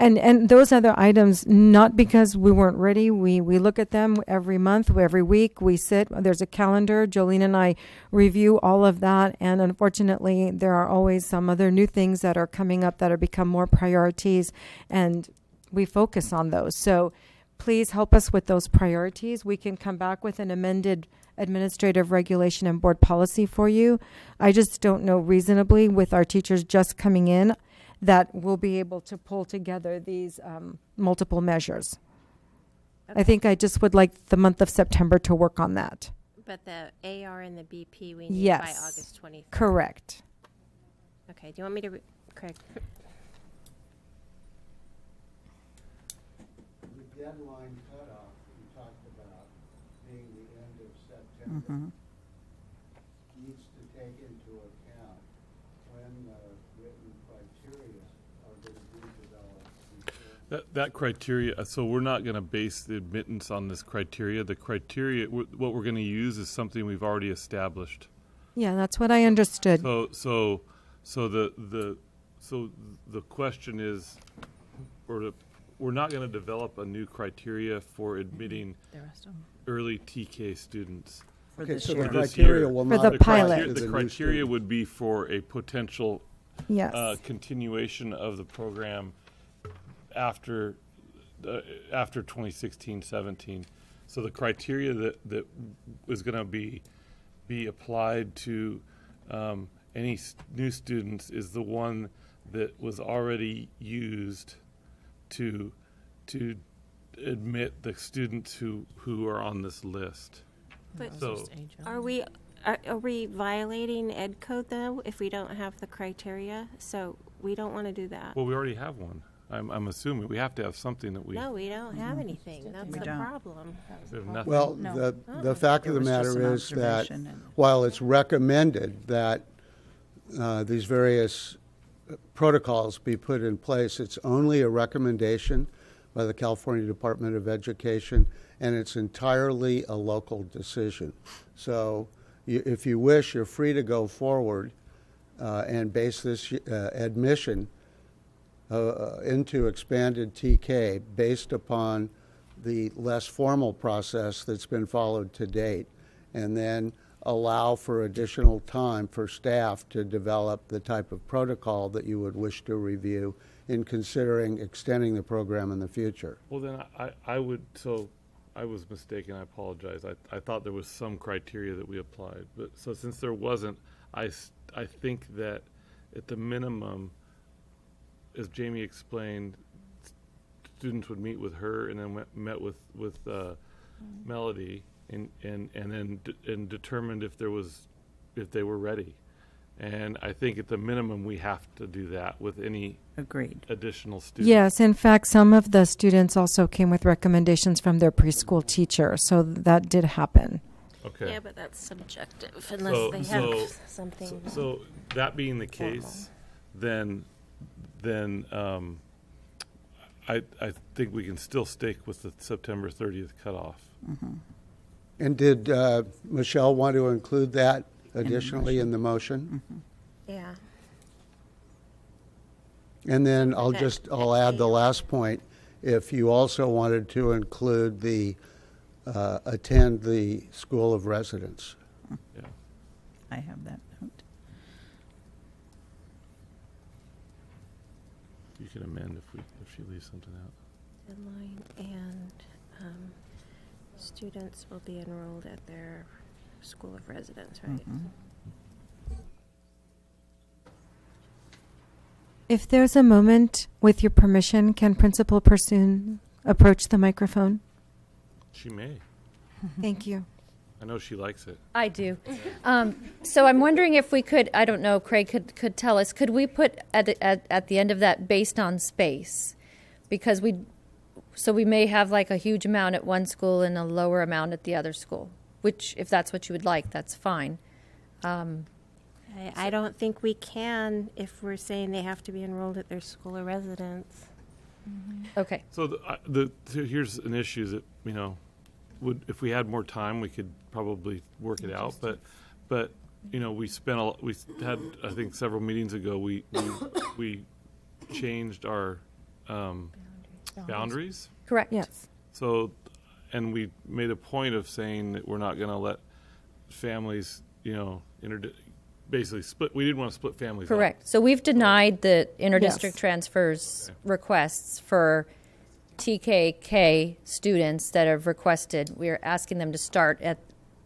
And and those other items, not because we weren't ready. We we look at them every month, every week. We sit. There's a calendar. Jolene and I review all of that. And unfortunately, there are always some other new things that are coming up that are become more priorities, and we focus on those. So please help us with those priorities. We can come back with an amended administrative regulation and board policy for you. I just don't know reasonably with our teachers just coming in that we'll be able to pull together these um, multiple measures. I think I just would like the month of September to work on that. but the AR and the BP we need by Yes. August 23rd. Correct. Okay, do you want me to, re- Craig? The deadline cutoff we talked about being the end of September needs to take into account when the written criteria are going to be developed. before- That, that criteria, uh, so we're not going to base the admittance on this criteria. The criteria, what we're going to use is something we've already established. Yeah, that's what I understood. So, so, so the, the, so the question is, or the, we're not going to develop a new criteria for admitting early TK students. For Okay, so the criteria year. will For not. the pilot. apply The criteria would be for a potential Yes. uh, continuation of the program after uh, after 2016 17 so the criteria that that is going to be be applied to um, any s- new students is the one that was already used to to admit the students who who are on this list But so Are we, are, are we violating ed code though, if we don't have the criteria? So we don't want to do that. well we already have one I'm, I'm assuming we have to have something that we No, we don't have anything. That's We the don't. problem. we have nothing Well, No. the, the fact of It the was just an matter is that observation and- while it's recommended that uh, these various uh, protocols be put in place, it's only a recommendation by the California Department of Education, and it's entirely a local decision. So you- if you wish, you're free to go forward uh, and base this uh, admission uh, into expanded TK based upon the less formal process that's been followed to date, and then allow for additional time for staff to develop the type of protocol that you would wish to review in considering extending the program in the future. Well, then I, I would, so I was mistaken, I apologize. I, I thought there was some criteria that we applied, but, so since there wasn't, I, I think that at the minimum, as Jamie explained, s- students would meet with her and then went, met with, with, uh, Melody and, and, and then, d- and determined if there was, if they were ready. And I think at the minimum, we have to do that with any Agreed. additional students. Yes, in fact, some of the students also came with recommendations from their preschool teacher, so that did happen. Okay. Yeah, but that's subjective So- unless they have so- something. So, so that being the case, then, then, um, I, I think we can still stick with the September thirtieth cutoff. And did uh, Michelle want to include that additionally in the motion? Yeah. And then I'll Okay. just, I'll add the last point. If you also wanted to include the, uh, attend the School of Residence. Yeah. I have that note. You can amend if we, if she leaves something out. Deadline and um, students will be enrolled at their school of residence, right? If there's a moment, with your permission, can Principal Pursoon approach the microphone? She may. Thank you. I know she likes it. I do. Um, so I'm wondering if we could, I don't know, Craig could, could tell us, could we put at, the- at, at the end of that based on space? Because we, so we may have like a huge amount at one school and a lower amount at the other school, which, if that's what you would like, that's fine. Um, I, I don't think we can if we're saying they have to be enrolled at their school of residence. okay. So the, uh, the, so here's an issue that, you know, would, if we had more time, we could probably work it out, but, but, you know, we spent a, we had, I think several meetings ago, we, we, we changed our, um, boundaries. Correct. Yes. So, and we made a point of saying that we're not going to let families, you know, inter- basically split. We didn't want to split families. up. Correct. So we've denied the interdistrict Yes. transfers requests for TKK students that have requested. We are asking them to start at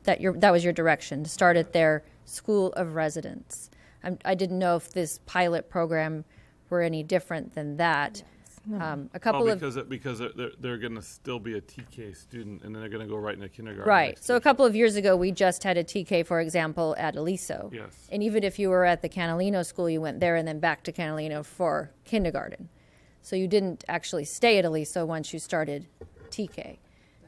that. Your that was your direction to start at their school of residence. I'm, I didn't know if this pilot program were any different than that. Um, a couple Well, of because it, because they're, they're, they're going to still be a TK student, and then they're going to go right into kindergarten. Right. next So a couple of years ago, we just had a TK, for example, at Aliso. Yes. And even if you were at the Canalino school, you went there and then back to Canalino for kindergarten. So you didn't actually stay at Aliso once you started TK.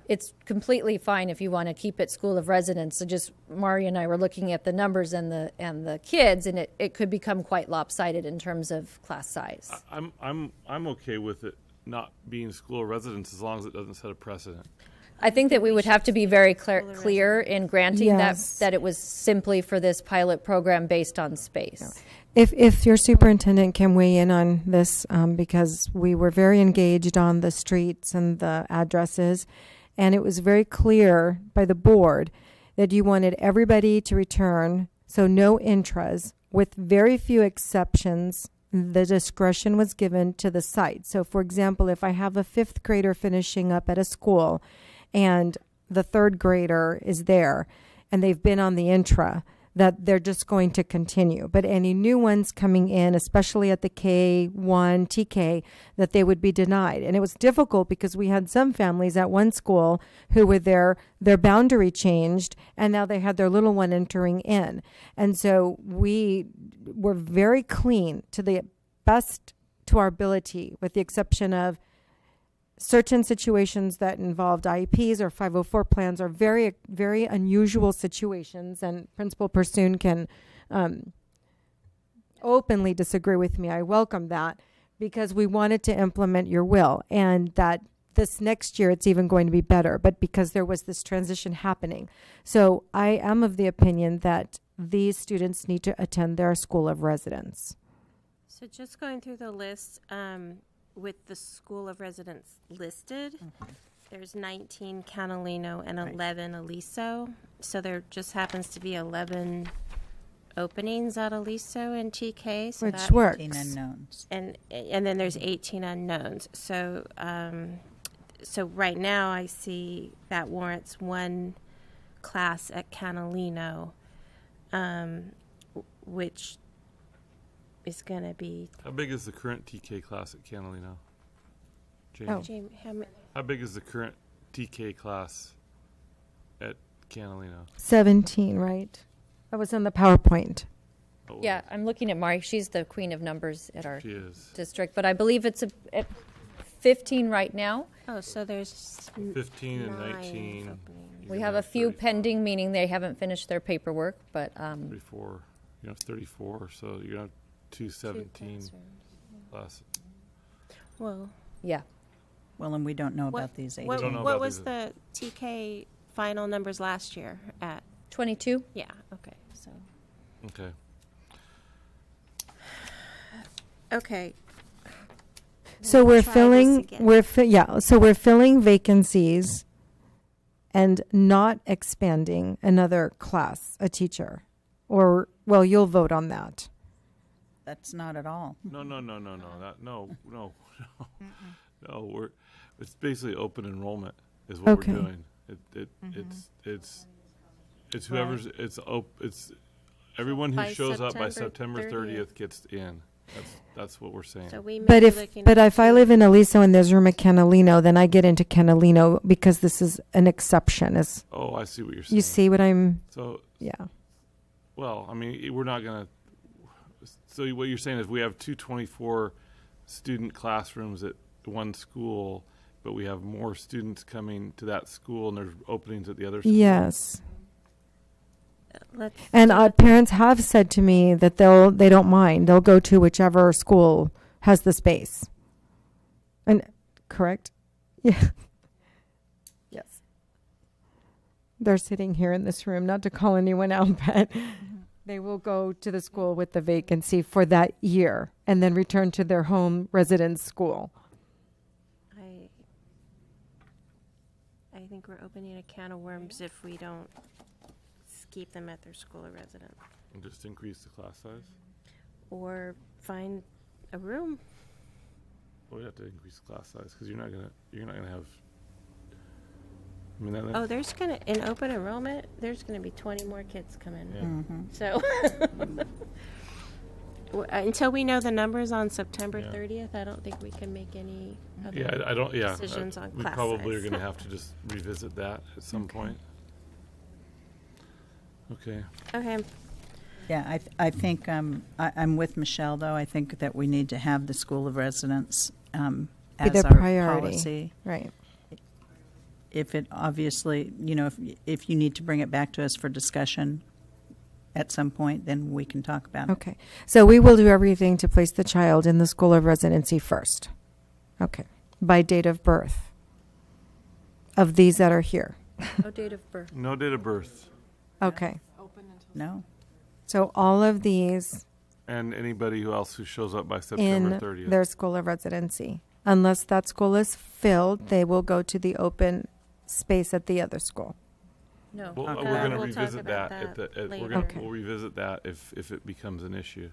It's completely fine if you want to keep it school of residence. So just Mari and I were looking at the numbers and the and the kids, and it, it could become quite lopsided in terms of class size. I'm I'm I'm okay with it not being school of residence as long as it doesn't set a precedent. I think that we would have to be very clear, clear in granting Yes. that that it was simply for this pilot program based on space. If, if your superintendent can weigh in on this, um, because we were very engaged on the streets and the addresses, and it was very clear by the board that you wanted everybody to return, so no intras, with very few exceptions. The discretion was given to the site. So, for example, if I have a fifth grader finishing up at a school and the third grader is there and they've been on the intra, that they're just going to continue. But any new ones coming in, especially at the K1 TK, that they would be denied. And it was difficult because we had some families at one school who were there, their boundary changed, and now they had their little one entering in. And so we were very clean to the best to our ability, with the exception of certain situations that involved IEPs or 504 plans are very, very unusual situations, and Principal Pursoon can um, openly disagree with me. I welcome that because we wanted to implement your will, and that this next year it's even going to be better, but because there was this transition happening. So I am of the opinion that these students need to attend their school of residence. So just going through the list, um, with the School of Residence listed, there's 19 Canalino and Right. 11 Aliso. So there just happens to be 11 openings at Aliso and TK. So Which that- works. 18 unknowns. and and then there's 18 unknowns. So um, so right now I see that warrants one class at Canalino, um, which is going to be. How big is the current TK class at Canalino? Jamie, Oh. Jamie, how ma- how big is the current TK class at Canalino? 17, right? That was in the PowerPoint. Oh, Yeah, I'm looking at Mari. She's the queen of numbers at our She is. district, but I believe it's a, at 15 right now. Oh, so there's 15 and 19. We have a few 34 pending, meaning they haven't finished their paperwork, but um, 34. You know, 34. So you're going to have two Two 17 classes. Well, yeah. Well, and we don't know what, about these 18. what, don't what about was the TK final numbers last year at? 22? Yeah. Okay. So. Okay. Okay. So We'll we're filling, we're, fi- yeah, so we're filling vacancies and not expanding another class, a teacher. Or, well, you'll vote on that. That's not at all. No, no, no, no, no. That, no, no, no. No, we're, it's basically open enrollment is what Okay. we're doing. It, it, mm-hmm. it's, it's, it's whoever's, it's op, it's, everyone who By shows up by September September 30th. thirtieth gets in. That's, that's what we're saying. So we may But be if, looking but at if I live in Aliso and there's room at Canalino, then I get into Canalino because this is an exception. Is Oh, I see what you're saying. you see what I'm? So, Yeah. well, I mean, i- we're not gonna, so what you're saying is we have two twenty-four student classrooms at one school, but we have more students coming to that school and there's openings at the other school? Yes. Let's And uh, parents have said to me that they'll they don't mind. They'll go to whichever school has the space. And correct? Yeah. Yes. They're sitting here in this room, not to call anyone out, but they will go to the school with the vacancy for that year and then return to their home residence school. I, I think we're opening a can of worms if we don't keep them at their school of residence And just increase the class size? or find a room. Well, we have to increase the class size because you're not gonna, you're not gonna have. I mean, that, Oh, there's gonna in open enrollment. There's gonna be 20 more kids coming. yeah. Mm-hmm. So w- uh, until we know the numbers on September Yeah. 30th, I don't think we can make any. Other Yeah, I, I don't, yeah. uh, Decisions on We class probably are size. gonna have to just revisit that at some Okay. point. Okay, Okay. Yeah, I, th- I think um, I, I'm with Michelle, though. I think that we need to have the School of Residence um, Be as the our priority. policy. Right. If it obviously, you know, if, if you need to bring it back to us for discussion at some point, then we can talk about it. Okay. So we will do everything to place the child in the school of residency first. Okay. By date of birth of these that are here. No date of birth. no date of birth, Okay. Open. No? So all of these and anybody who else who shows up by September in thirtieth. their school of residency. Unless that school is filled, they will go to the open space at the other school. No. Well, Okay. we're gonna We'll revisit about that, at the, at, we're gonna, Okay. we'll revisit that if, if it becomes an issue.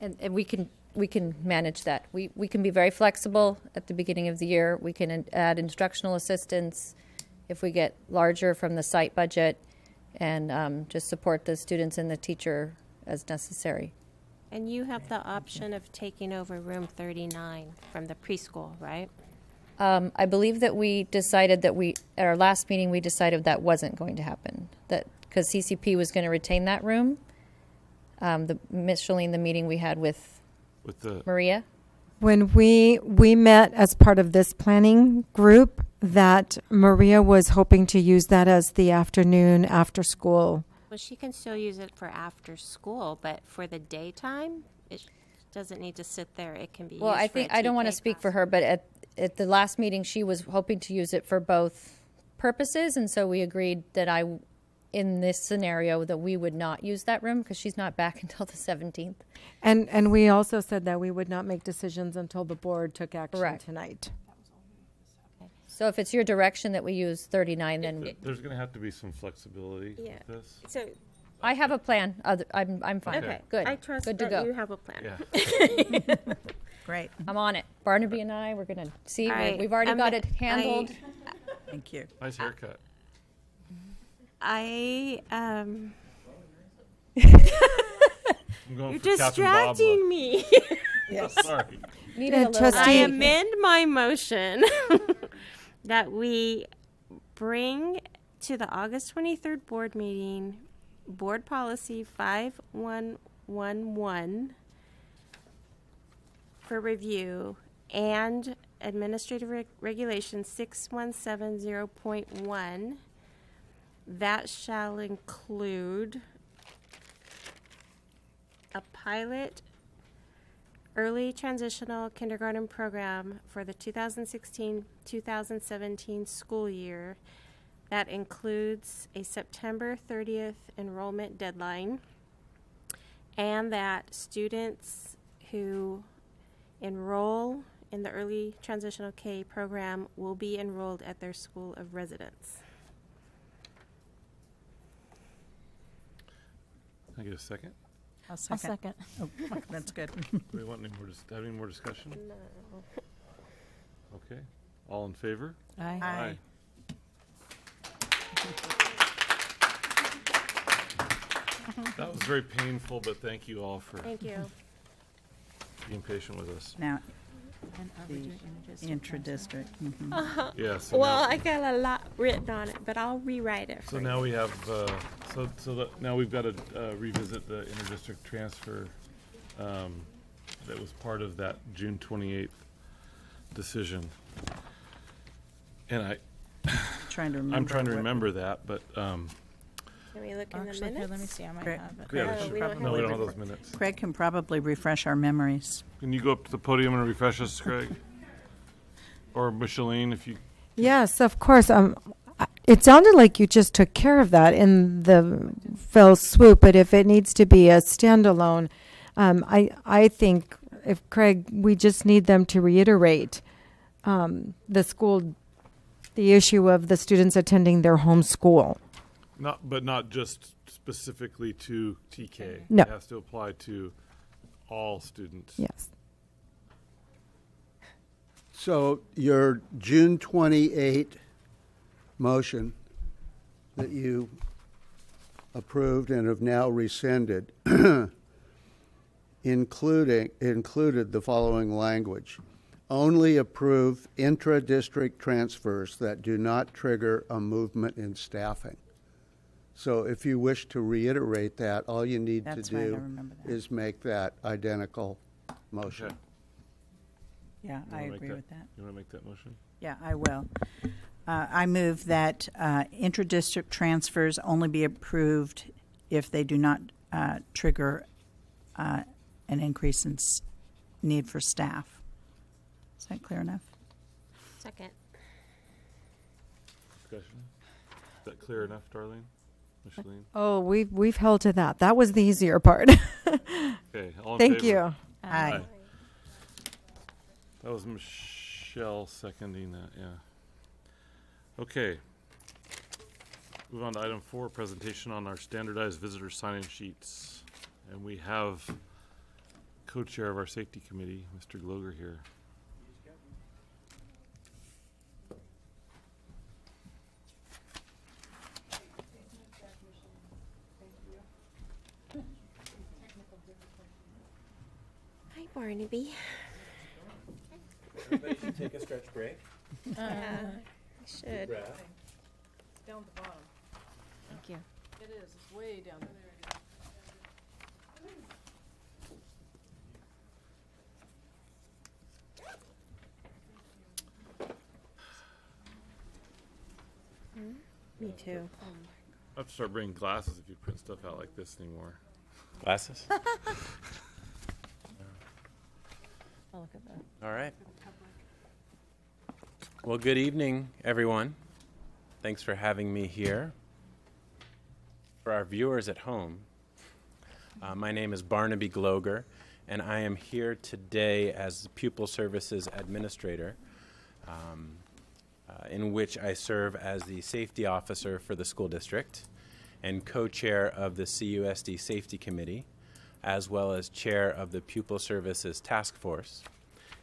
And, and we can we can manage that. We we can be very flexible at the beginning of the year. We can in- add instructional assistants if we get larger from the site budget, and um, just support the students and the teacher as necessary. And you have the option of taking over room 39 from the preschool, right? Um, I believe that we decided that we at our last meeting we decided that wasn't going to happen. That because CCP was going to retain that room. Um, the Micheline, the meeting we had with With the, Maria. When we we met as part of this planning group, that Maria was hoping to use that as the afternoon after school. Well, she can still use it for after school, but for the daytime, it doesn't need to sit there. It can be Well, used I for think a I don't want to TK speak for her, but at at the last meeting, she was hoping to use it for both purposes, and so we agreed that I in this scenario that we would not use that room because she's not back until the 17th. And, and we also said that we would not make decisions until the board took action Correct. tonight. So if it's your direction that we use 39, then Th- There's going to have to be some flexibility Yeah. with this. So, I have a plan. Other, I'm, I'm fine. okay. Good. I trust Good to that go. you have a plan. Yeah. Great, I'm on it. Barnaby and I, we're going to see. All we- right, We've already I'm got a- it handled. thank you. Nice haircut. I, um, I'm going you're for distracting me. Yes. Sorry. Needed a little I amend my motion that we bring to the August 23rd board meeting Board Policy 5111 for review and Administrative Reg- Regulation 6170.1. That shall include a pilot early transitional kindergarten program for the 2016-2017 school year that includes a September 30th enrollment deadline and that students who enroll in the early transitional K program will be enrolled at their school of residence. Can I get a second? I'll I'll second. second. Oh, that's good. Do we want any more, dis- have any more discussion? No. Okay. All in favor? Aye. Aye. That was very painful, but thank you all for Thank you. Being patient with us. Now, the intra-district. mhm. Yeah, so Well, now, I got a lot written on it, but I'll rewrite it. so for now we have, uh, so, so that, now we've got to uh, revisit the interdistrict transfer, um, that was part of that June twenty-eighth decision. And I, Trying to remember. I'm trying to what- remember that, but, um, Can we look in the Actually, here, minutes? let me see. I might Great. have it. yeah, No, we should- we don't no, we don't have those minutes. Craig can probably refresh our memories. Can you go up to the podium and refresh us, Craig? Or Micheline, if you, Yes, of course. Um, it sounded like you just took care of that in the fell swoop, but if it needs to be a standalone, um, I I think if Craig, we just need them to reiterate um, the school, the issue of the students attending their home school. Not, but not just specifically to TK. No. It has to apply to all students. Yes. So your June 28 motion that you approved and have now rescinded, including, included the following language. Only approve intra-district transfers that do not trigger a movement in staffing. So if you wish to reiterate that, all you need to That's right, I do remember that. is make that identical motion. Okay. Yeah, You I wanna make agree with that. You want to make that motion? Yeah, I will. Uh, I move that uh, intra-district transfers only be approved if they do not uh, trigger uh, an increase in s- need for staff. Is that clear enough? Second. Discussion? Is that clear enough, Darlene? Micheline? Oh, we've we've held to that. That was the easier part. Okay, all in Thank favor? you. Aye. That was Michelle seconding that, yeah. Okay. Move on to item four, presentation on our standardized visitor sign-in sheets. And we have co-chair of our safety committee, Mr. Gloger here. Barnaby. Everybody should take a stretch break. Uh, yeah, uh-huh. I should. Breath. Down the bottom. Thank you. It is, it's way down there. Hmm? Me too. Um, I have to start bringing glasses if you print stuff out like this anymore. Glasses? I'll look at that. All right. Well, good evening, everyone. Thanks for having me here. For our viewers at home, uh, my name is Barnaby Gloger, and I am here today as Pupil Services Administrator, um, uh, in which I serve as the Safety Officer for the school district and co-chair of the CUSD Safety Committee, as well as chair of the Pupil Services Task Force.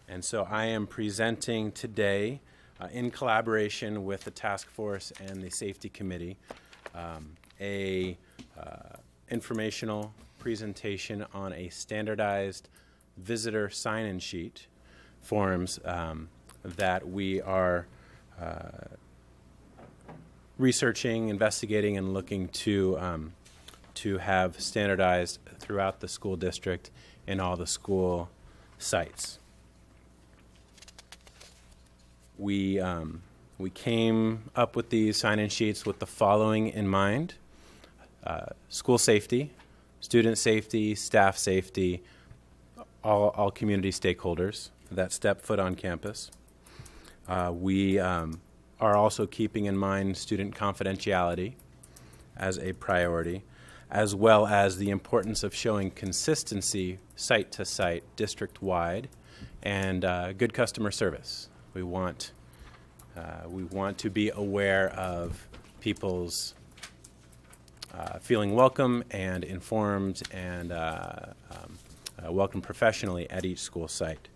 And so I am presenting today, uh, in collaboration with the task force and the safety committee, um, a uh, informational presentation on a standardized visitor sign-in sheet forms um, that we are uh, researching, investigating, and looking to um, to have standardized throughout the school district in all the school sites. We um, we came up with these sign-in sheets with the following in mind: uh, school safety, student safety, staff safety, all all community stakeholders that step foot on campus. Uh, we um, are also keeping in mind student confidentiality as a priority, as well as the importance of showing consistency site to site, district wide, and uh, good customer service. We want uh, we want to be aware of people's uh, feeling welcome and informed and uh, um, uh, welcome professionally at each school site.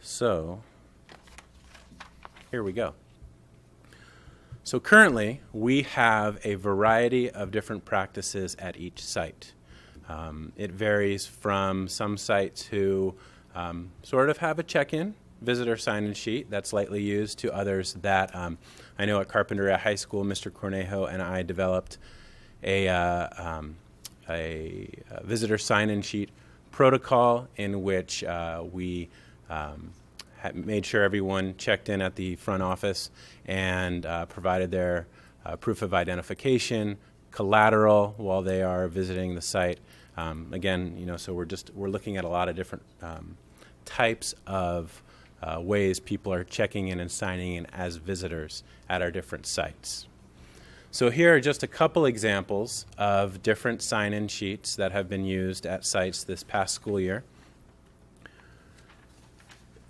So here we go. So currently, we have a variety of different practices at each site. Um, it varies from some sites who um, sort of have a check-in visitor sign-in sheet that's lightly used to others that um, I know at Carpinteria High School, Mr. Cornejo and I developed a, uh, um, a, a, visitor sign-in sheet protocol in which uh, we um, made sure everyone checked in at the front office and uh, provided their uh, proof of identification, collateral while they are visiting the site. Um, again, you know, so we're just we're looking at a lot of different um, types of uh, ways people are checking in and signing in as visitors at our different sites. So here are just a couple examples of different sign-in sheets that have been used at sites this past school year.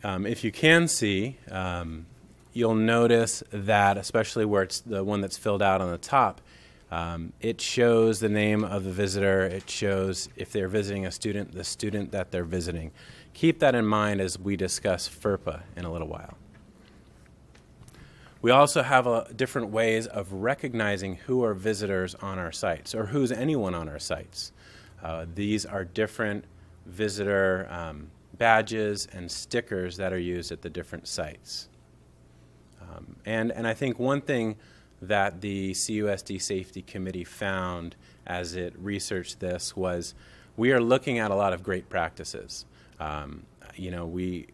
Um, if you can see, um, you'll notice that, especially where it's the one that's filled out on the top, um, it shows the name of the visitor. It shows if they're visiting a student, the student that they're visiting. Keep that in mind as we discuss FERPA in a little while. We also have uh, different ways of recognizing who are visitors on our sites or who's anyone on our sites. Uh, these are different visitor um, badges and stickers that are used at the different sites. Um, and, and I think one thing that the CUSD Safety Committee found as it researched this was we are looking at a lot of great practices. Um, you know, we,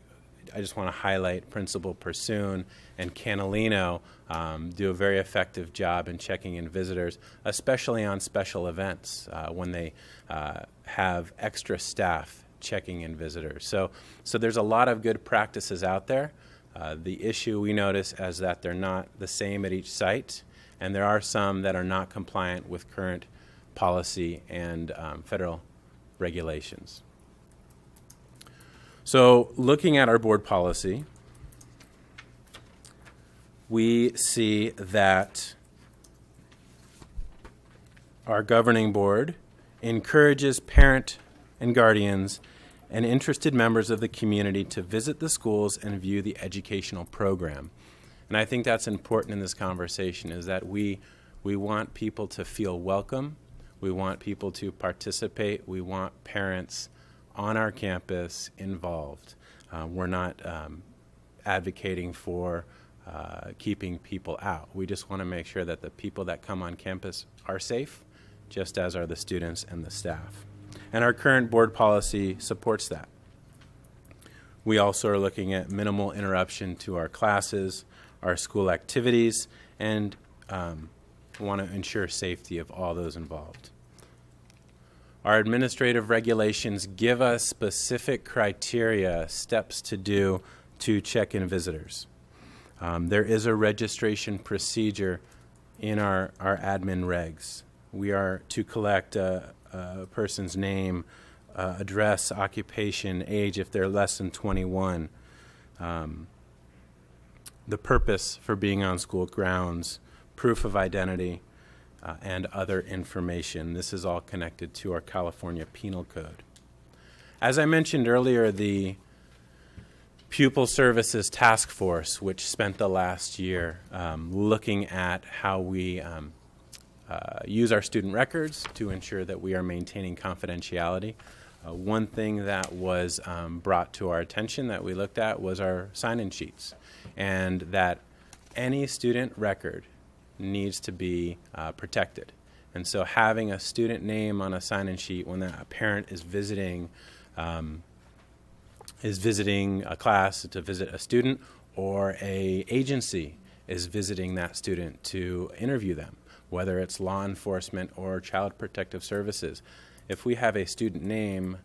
I just want to highlight Principal Pursoon and Canalino um, do a very effective job in checking in visitors, especially on special events uh, when they uh, have extra staff checking in visitors. So, so there's a lot of good practices out there. Uh, the issue we notice is that they're not the same at each site, and there are some that are not compliant with current policy and um, federal regulations. So, looking at our board policy, we see that our governing board encourages parent and guardians and interested members of the community to visit the schools and view the educational program. And I think that's important in this conversation is that we we want people to feel welcome. We want people to participate. We want parents on our campus involved. Uh, we're not um, advocating for uh, keeping people out. We just want to make sure that the people that come on campus are safe, just as are the students and the staff. And our current board policy supports that. We also are looking at minimal interruption to our classes, our school activities, and um, want to ensure safety of all those involved. Our administrative regulations give us specific criteria, steps to do to check in visitors. Um, there is a registration procedure in our, our admin regs. we are to collect a, a person's name, uh, address, occupation, age if they're less than 21, um, the purpose for being on school grounds, proof of identity, uh, and other information. This is all connected to our California Penal Code. As I mentioned earlier, the Pupil Services Task Force, which spent the last year um, looking at how we um, uh, use our student records to ensure that we are maintaining confidentiality. Uh, one thing that was um, brought to our attention that we looked at was our sign in sheets, and that any student record needs to be uh, protected. And so, having a student name on a sign in sheet when a parent is visiting um, is visiting a class to visit a student or a agency is visiting that student to interview them whether it's law enforcement or child protective services. If we have a student name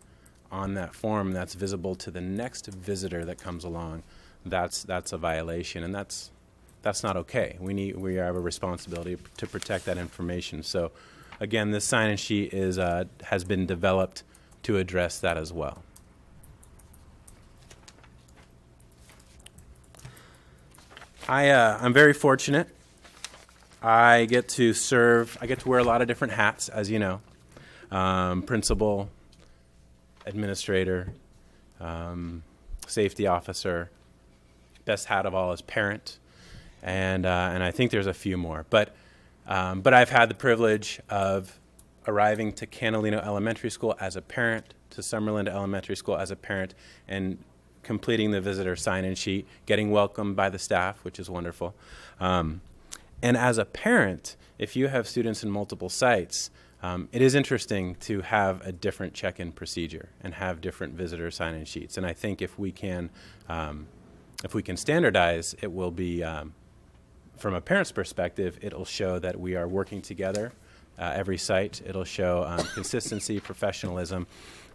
on that form that's visible to the next visitor that comes along that's that's a violation and that's that's not okay. We need we have a responsibility to protect that information. So again this sign in sheet is uh, has been developed to address that as well. I, uh, I'm very fortunate. I get to serve, I get to wear a lot of different hats, as you know um, principal, administrator, um, safety officer. Best hat of all is parent. And, uh, and I think there's a few more. But, um, but I've had the privilege of arriving to Canalino Elementary School as a parent, to Summerland Elementary School as a parent, and completing the visitor sign-in sheet, getting welcomed by the staff, which is wonderful. Um, and as a parent, if you have students in multiple sites, um, it is interesting to have a different check-in procedure and have different visitor sign-in sheets. And I think if we can, um, if we can standardize, it will be, um, from a parent's perspective, it'll show that we are working together. Uh, every site, it'll show um, consistency, professionalism,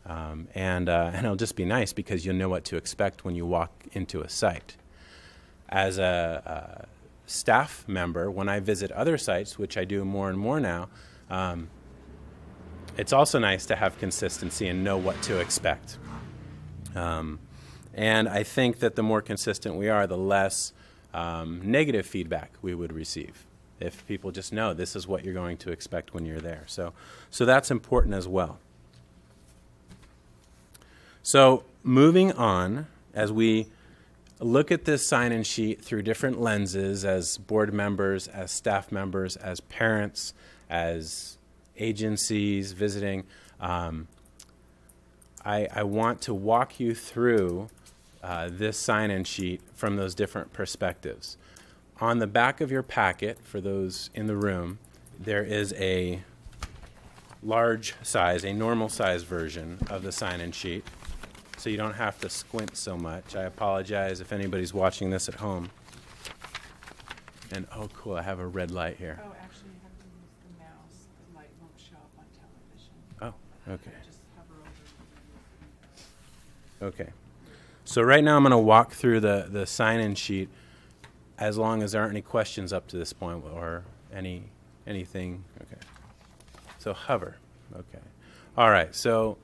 um, and, uh, and it'll just be nice because you'll know what to expect when you walk into a site. As a, a staff member, when I visit other sites, which I do more and more now, um, it's also nice to have consistency and know what to expect. Um, and I think that the more consistent we are, the less um, negative feedback we would receive. If people just know this is what you're going to expect when you're there. So, so that's important as well. So, moving on, as we look at this sign in sheet through different lenses as board members, as staff members, as parents, as agencies visiting, um, I, I, want to walk you through uh, this sign in sheet from those different perspectives. On the back of your packet, for those in the room, there is a large size, a normal size version of the sign in sheet so you don't have to squint so much. I apologize if anybody's watching this at home. And oh, cool, I have a red light here. Oh, actually, you have to use the mouse. The light won't show up on television. Oh, okay. Just hover over. Okay. So right now I'm going to walk through the, the sign-in sheet as long as there aren't any questions up to this point or any anything. Okay. So hover. Okay. All right. So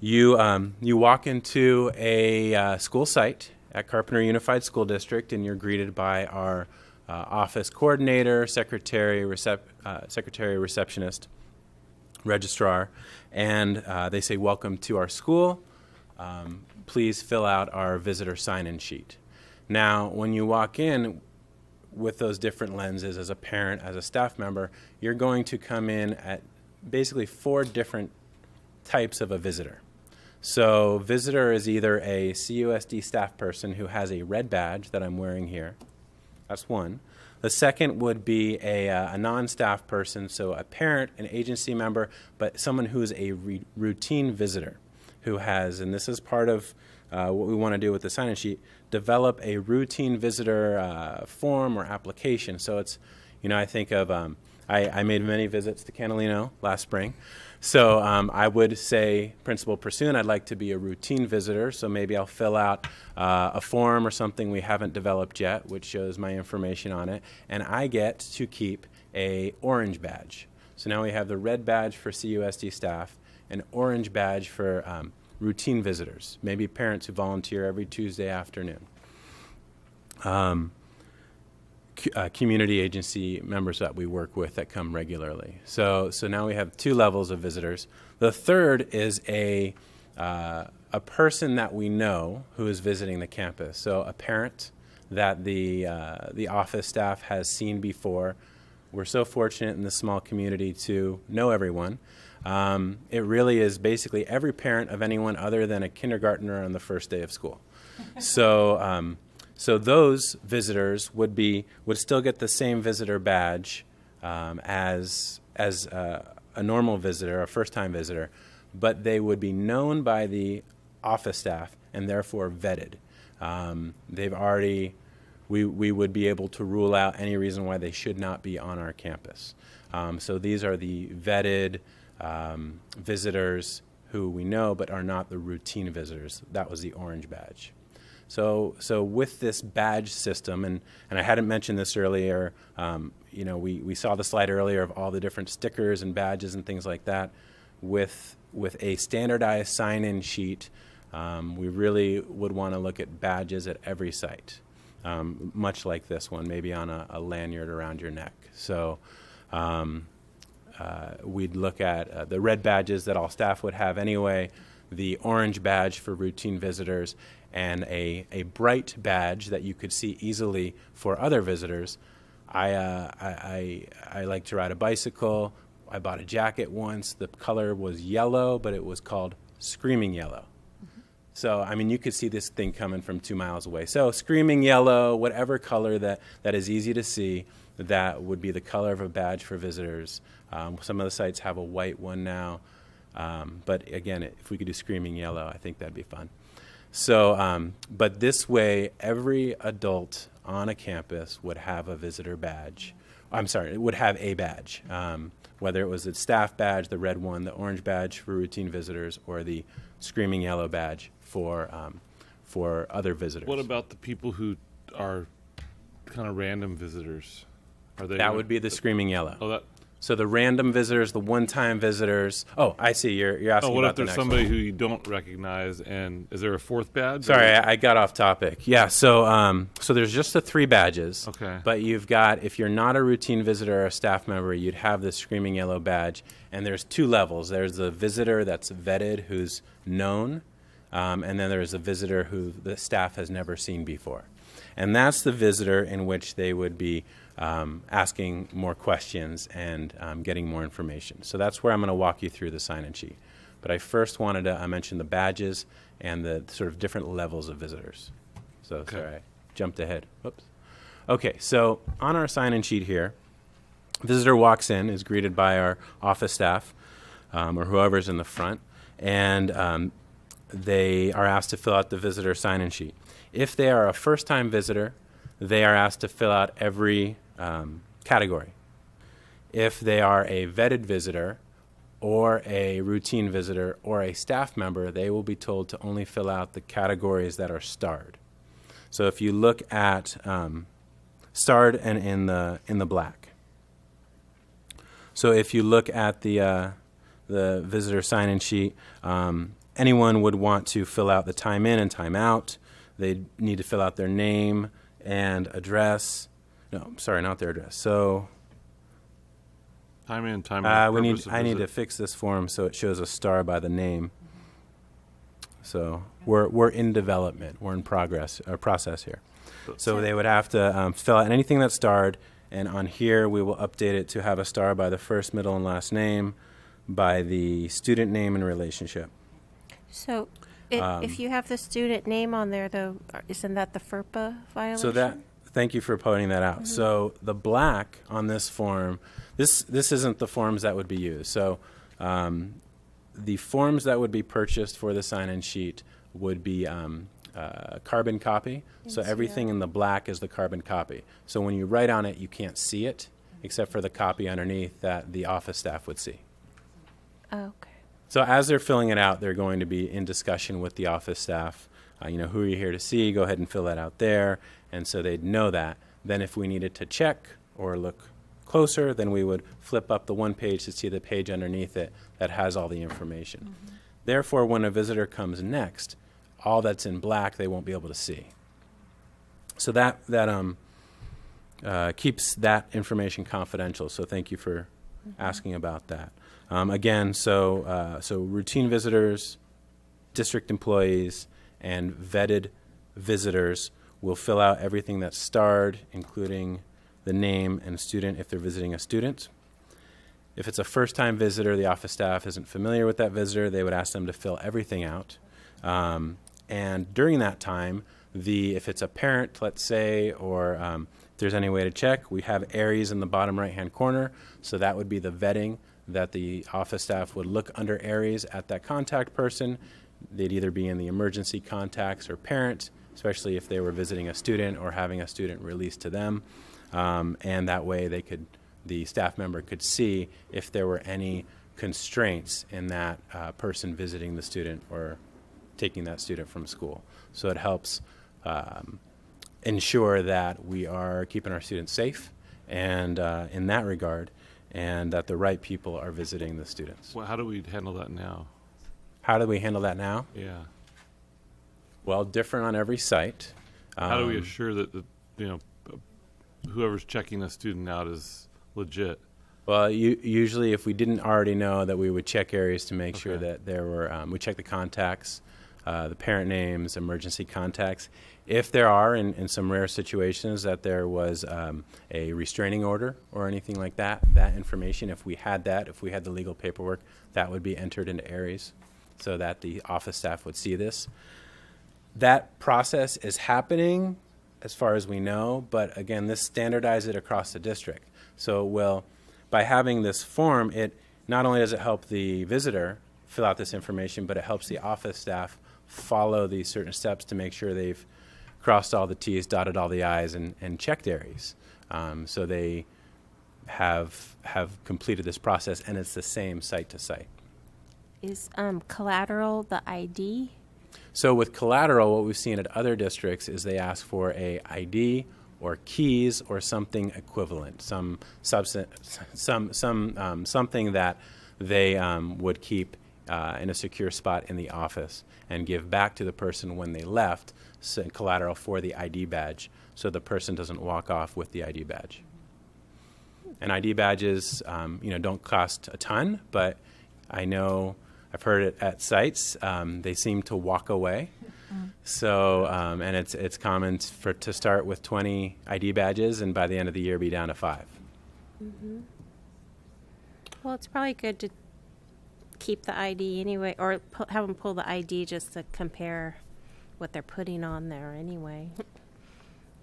you, um, you walk into a uh, school site at Carpinteria Unified School District, and you're greeted by our uh, office coordinator, secretary, recep- uh, secretary, receptionist, registrar, and uh, they say, "Welcome to our school. Um, please fill out our visitor sign-in sheet." Now, when you walk in with those different lenses, as a parent, as a staff member, you're going to come in at basically four different types of a visitor. So, visitor is either a CUSD staff person who has a red badge that I'm wearing here. That's one. The second would be a, uh, a non staff person, so a parent, an agency member, but someone who's a re- routine visitor who has, and this is part of uh, what we want to do with the sign in sheet, develop a routine visitor uh, form or application. So it's, you know, I think of, um, I, I made many visits to Canalino last spring. So um, I would say, Principal Pursoon, I'd like to be a routine visitor. So maybe I'll fill out uh, a form or something we haven't developed yet, which shows my information on it, and I get to keep a orange badge. So now we have the red badge for CUSD staff, and orange badge for um, routine visitors, maybe parents who volunteer every Tuesday afternoon. Um, uh, community agency members that we work with that come regularly. So, so now we have two levels of visitors. The third is a uh, a person that we know who is visiting the campus. So a parent that the uh, the office staff has seen before. We're so fortunate in this small community to know everyone. Um, it really is basically every parent of anyone other than a kindergartner on the first day of school. so. Um, so those visitors would be would still get the same visitor badge um, as as uh, a normal visitor, a first time visitor, but they would be known by the office staff and therefore vetted. Um, they've already we we would be able to rule out any reason why they should not be on our campus. Um, so these are the vetted um, visitors who we know but are not the routine visitors. That was the orange badge. So, so with this badge system, and, and I hadn't mentioned this earlier, um, you know, we, we saw the slide earlier of all the different stickers and badges and things like that. With, with a standardized sign-in sheet, um, we really would want to look at badges at every site, um, much like this one, maybe on a, a lanyard around your neck. So um, uh, we'd look at uh, the red badges that all staff would have anyway, the orange badge for routine visitors, and a, a bright badge that you could see easily for other visitors. I, uh, I, I, I like to ride a bicycle. I bought a jacket once. The color was yellow, but it was called Screaming Yellow. So, I mean, you could see this thing coming from two miles away. So, screaming yellow, whatever color that, that is easy to see, that would be the color of a badge for visitors. Um, some of the sites have a white one now. Um, but again, if we could do screaming yellow, I think that'd be fun. So, um, but this way, every adult on a campus would have a visitor badge. I'm sorry, it would have a badge, um, whether it was a staff badge, the red one, the orange badge for routine visitors, or the screaming yellow badge for um, for other visitors. What about the people who are kind of random visitors? Are they that would be the screaming yellow. Oh, that. So the random visitors, the one-time visitors. Oh, I see. You're you're asking Oh, what about if there's next somebody one. who you don't recognize? And is there a fourth badge? Sorry, or- I, I got off topic. Yeah, so um, so there's just the three badges. Okay. But you've got if you're not a routine visitor or a staff member, you'd have the screaming yellow badge, and there's two levels. There's the visitor that's vetted, who's known, um, and then there's a visitor who the staff has never seen before, and that's the visitor in which they would be. Um, asking more questions and um, getting more information. So that's where I'm going to walk you through the sign-in sheet. But I first wanted to uh, mention the badges and the sort of different levels of visitors. So sorry, I jumped ahead. Whoops. Okay, so on our sign-in sheet here, visitor walks in, is greeted by our office staff um, or whoever's in the front, and um, they are asked to fill out the visitor sign-in sheet. If they are a first-time visitor, they are asked to fill out every um, category. If they are a vetted visitor, or a routine visitor or a staff member, they will be told to only fill out the categories that are starred. So if you look at um, starred and in the in the black. So if you look at the uh, the visitor sign-in sheet, um, anyone would want to fill out the time in and time out. They need to fill out their name and address. No, sorry, not their address. So Time in, time uh, out. we need. purpose of I need to visit. fix this form so it shows a star by the name. So we're we're in development. We're in progress or process here. So they would have to um, fill out anything that's starred, and on here we will update it to have a star by the first, middle, and last name, by the student name and relationship. So, i Um, if you have the student name on there, though, are- isn't that the FERPA violation? So that thank you for pointing that out. So the black on this form, this this isn't the forms that would be used. So um, the forms that would be purchased for the sign-in sheet would be um, uh, carbon copy. So everything that. in the black is the carbon copy. So when you write on it, you can't see it except for the copy underneath that the office staff would see. Oh, okay. So as they're filling it out, they're going to be in discussion with the office staff. Uh, you know, who are you here to see? Go ahead and fill that out there, and so they'd know that. Then, if we needed to check or look closer, then we would flip up the one page to see the page underneath it that has all the information. Therefore, when a visitor comes next, all that's in black they won't be able to see. So that that um, uh, keeps that information confidential. So thank you for asking about that. Um, again, so uh, so routine visitors, district employees, and vetted visitors will fill out everything that's starred, including the name and student if they're visiting a student. If it's a first-time visitor, the office staff isn't familiar with that visitor, they would ask them to fill everything out. Um, and during that time, the if it's a parent, let's say, or um, if there's any way to check, we have Aeries in the bottom right-hand corner, so that would be the vetting that the office staff would look under Aeries at that contact person. They'd either be in the emergency contacts or parent, especially if they were visiting a student or having a student released to them, um, and that way they could the staff member could see if there were any constraints in that uh, person visiting the student or taking that student from school. So it helps um, ensure that we are keeping our students safe, and uh, in that regard, and that the right people are visiting the students. Well, how do we handle that now? How do we handle that now? Yeah. Well, different on every site. How do we Um, assure that the you know whoever's checking the student out is legit? Well, u- usually, if we didn't already know that, we would check Aeries to make sure that there were. Um, we check the contacts, uh, the parent names, emergency contacts. If there are, in, in some rare situations, that there was um, a restraining order or anything like that, that information, if we had that, if we had the legal paperwork, that would be entered into Aeries, so that the office staff would see this. That process is happening, as far as we know, but again, this standardizes it across the district. So, well, by having this form, it not only does it help the visitor fill out this information, but it helps the office staff follow these certain steps to make sure they've crossed all the T's, dotted all the I's, and, and checked Aeries. Um, so they have have completed this process, and it's the same site to site. Is um, collateral the ID? So with collateral, what we've seen at other districts is they ask for a ID or keys or something equivalent, some substance, some some um, something that they um, would keep uh, in a secure spot in the office and give back to the person when they left, collateral for the ID badge, so the person doesn't walk off with the ID badge. And ID badges, um, you know, don't cost a ton, but I know I've heard it at sites. Um, they seem to walk away. So, um, and it's it's common for to start with 20 ID badges, and by the end of the year, be down to five. Mm-hmm. Well, it's probably good to keep the ID anyway, or have them pull the ID just to compare what they're putting on there anyway.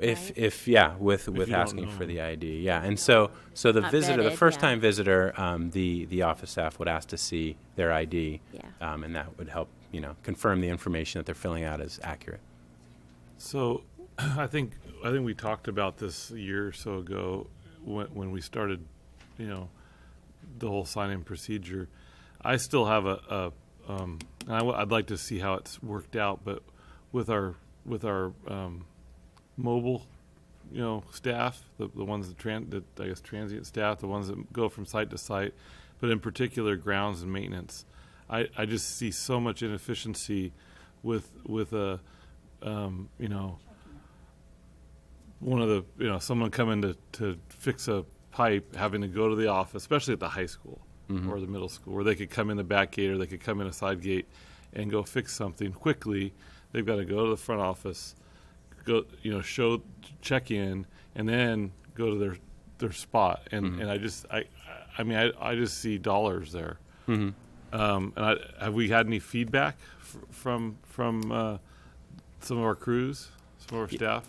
If Right. if yeah, with with asking for the ID, yeah, and so so the Not visitor, the first yeah. time visitor, um, the the office staff would ask to see their ID, Yeah. um, and that would help you know confirm the information that they're filling out is accurate. So, I think I think we talked about this a year or so ago when when we started, you know, the whole sign-in procedure. I still have a, a um, and I w- I'd like to see how it's worked out, but with our with our um, mobile, you know, staff, the the ones that tran that I guess transient staff, the ones that go from site to site, but in particular grounds and maintenance. I, I just see so much inefficiency with with a um, you know one of the you know someone coming to to fix a pipe having to go to the office, especially at the high school Mhm. or the middle school, where they could come in the back gate or they could come in a side gate and go fix something quickly. They've got to go to the front office, go you know show check in, and then go to their their spot. And Mhm. and I just I I mean I I just see dollars there. Mm-hmm. Um, and I, have we had any feedback f- from from uh, some of our crews, some of our staff?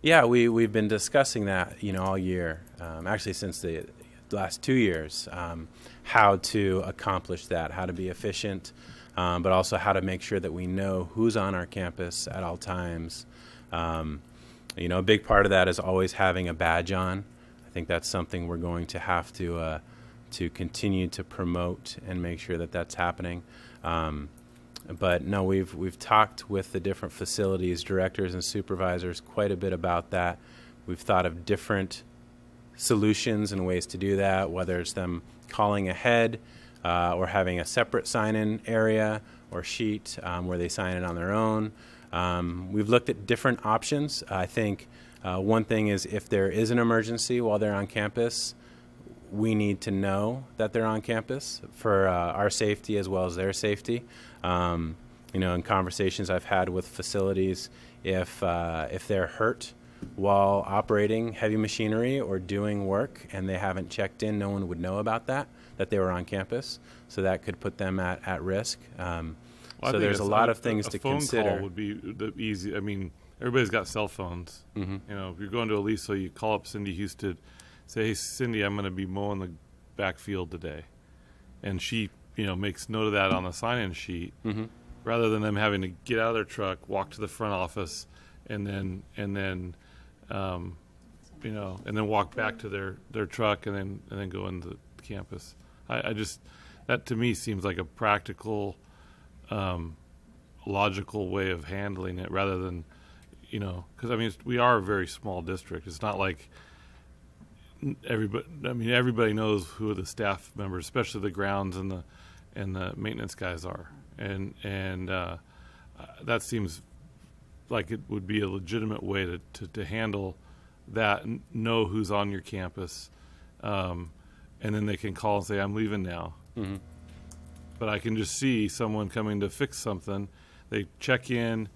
Yeah, we we've been discussing that, you know, all year. Um, actually, since the last two years, um, how to accomplish that, how to be efficient, um, but also how to make sure that we know who's on our campus at all times. Um, you know, a big part of that is always having a badge on. I think that's something we're going to have to uh, to continue to promote and make sure that that's happening. Um, but no, we've we've talked with the different facilities directors and supervisors quite a bit about that. We've thought of different solutions and ways to do that, whether it's them calling ahead uh, or having a separate sign-in area or sheet um, where they sign in on their own. Um, we've looked at different options. I think uh, one thing is if there is an emergency while they're on campus, we need to know that they're on campus for uh, our safety as well as their safety. Um, you know, in conversations I've had with facilities, if uh, if they're hurt while operating heavy machinery or doing work and they haven't checked in, no one would know about that that they were on campus. So that could put them at at risk. Um, Well, so there's a lot of things a to phone consider. Call would be the easy. I mean, everybody's got cell phones. Mhm. You know, if you're going to Aliso, you call up Cindy Houston, say, "Hey, Cindy, I'm going to be mowing the backfield today," and she, you know, makes note of that on the sign-in sheet, Mhm. rather than them having to get out of their truck, walk to the front office, and then and then, um, you know, and then walk back to their their truck, and then and then go into the campus. I, I just that to me seems like a practical um, logical way of handling it rather than, you know, because I mean, we are a very small district. It's not like everybody. I mean, everybody knows who the staff members, especially the grounds and the and the maintenance guys are, and and uh, that seems like it would be a legitimate way to to, to handle that. Know who's on your campus, um, and then they can call and say, "I'm leaving now." Mhm. but I can just see someone coming to fix something. They check in,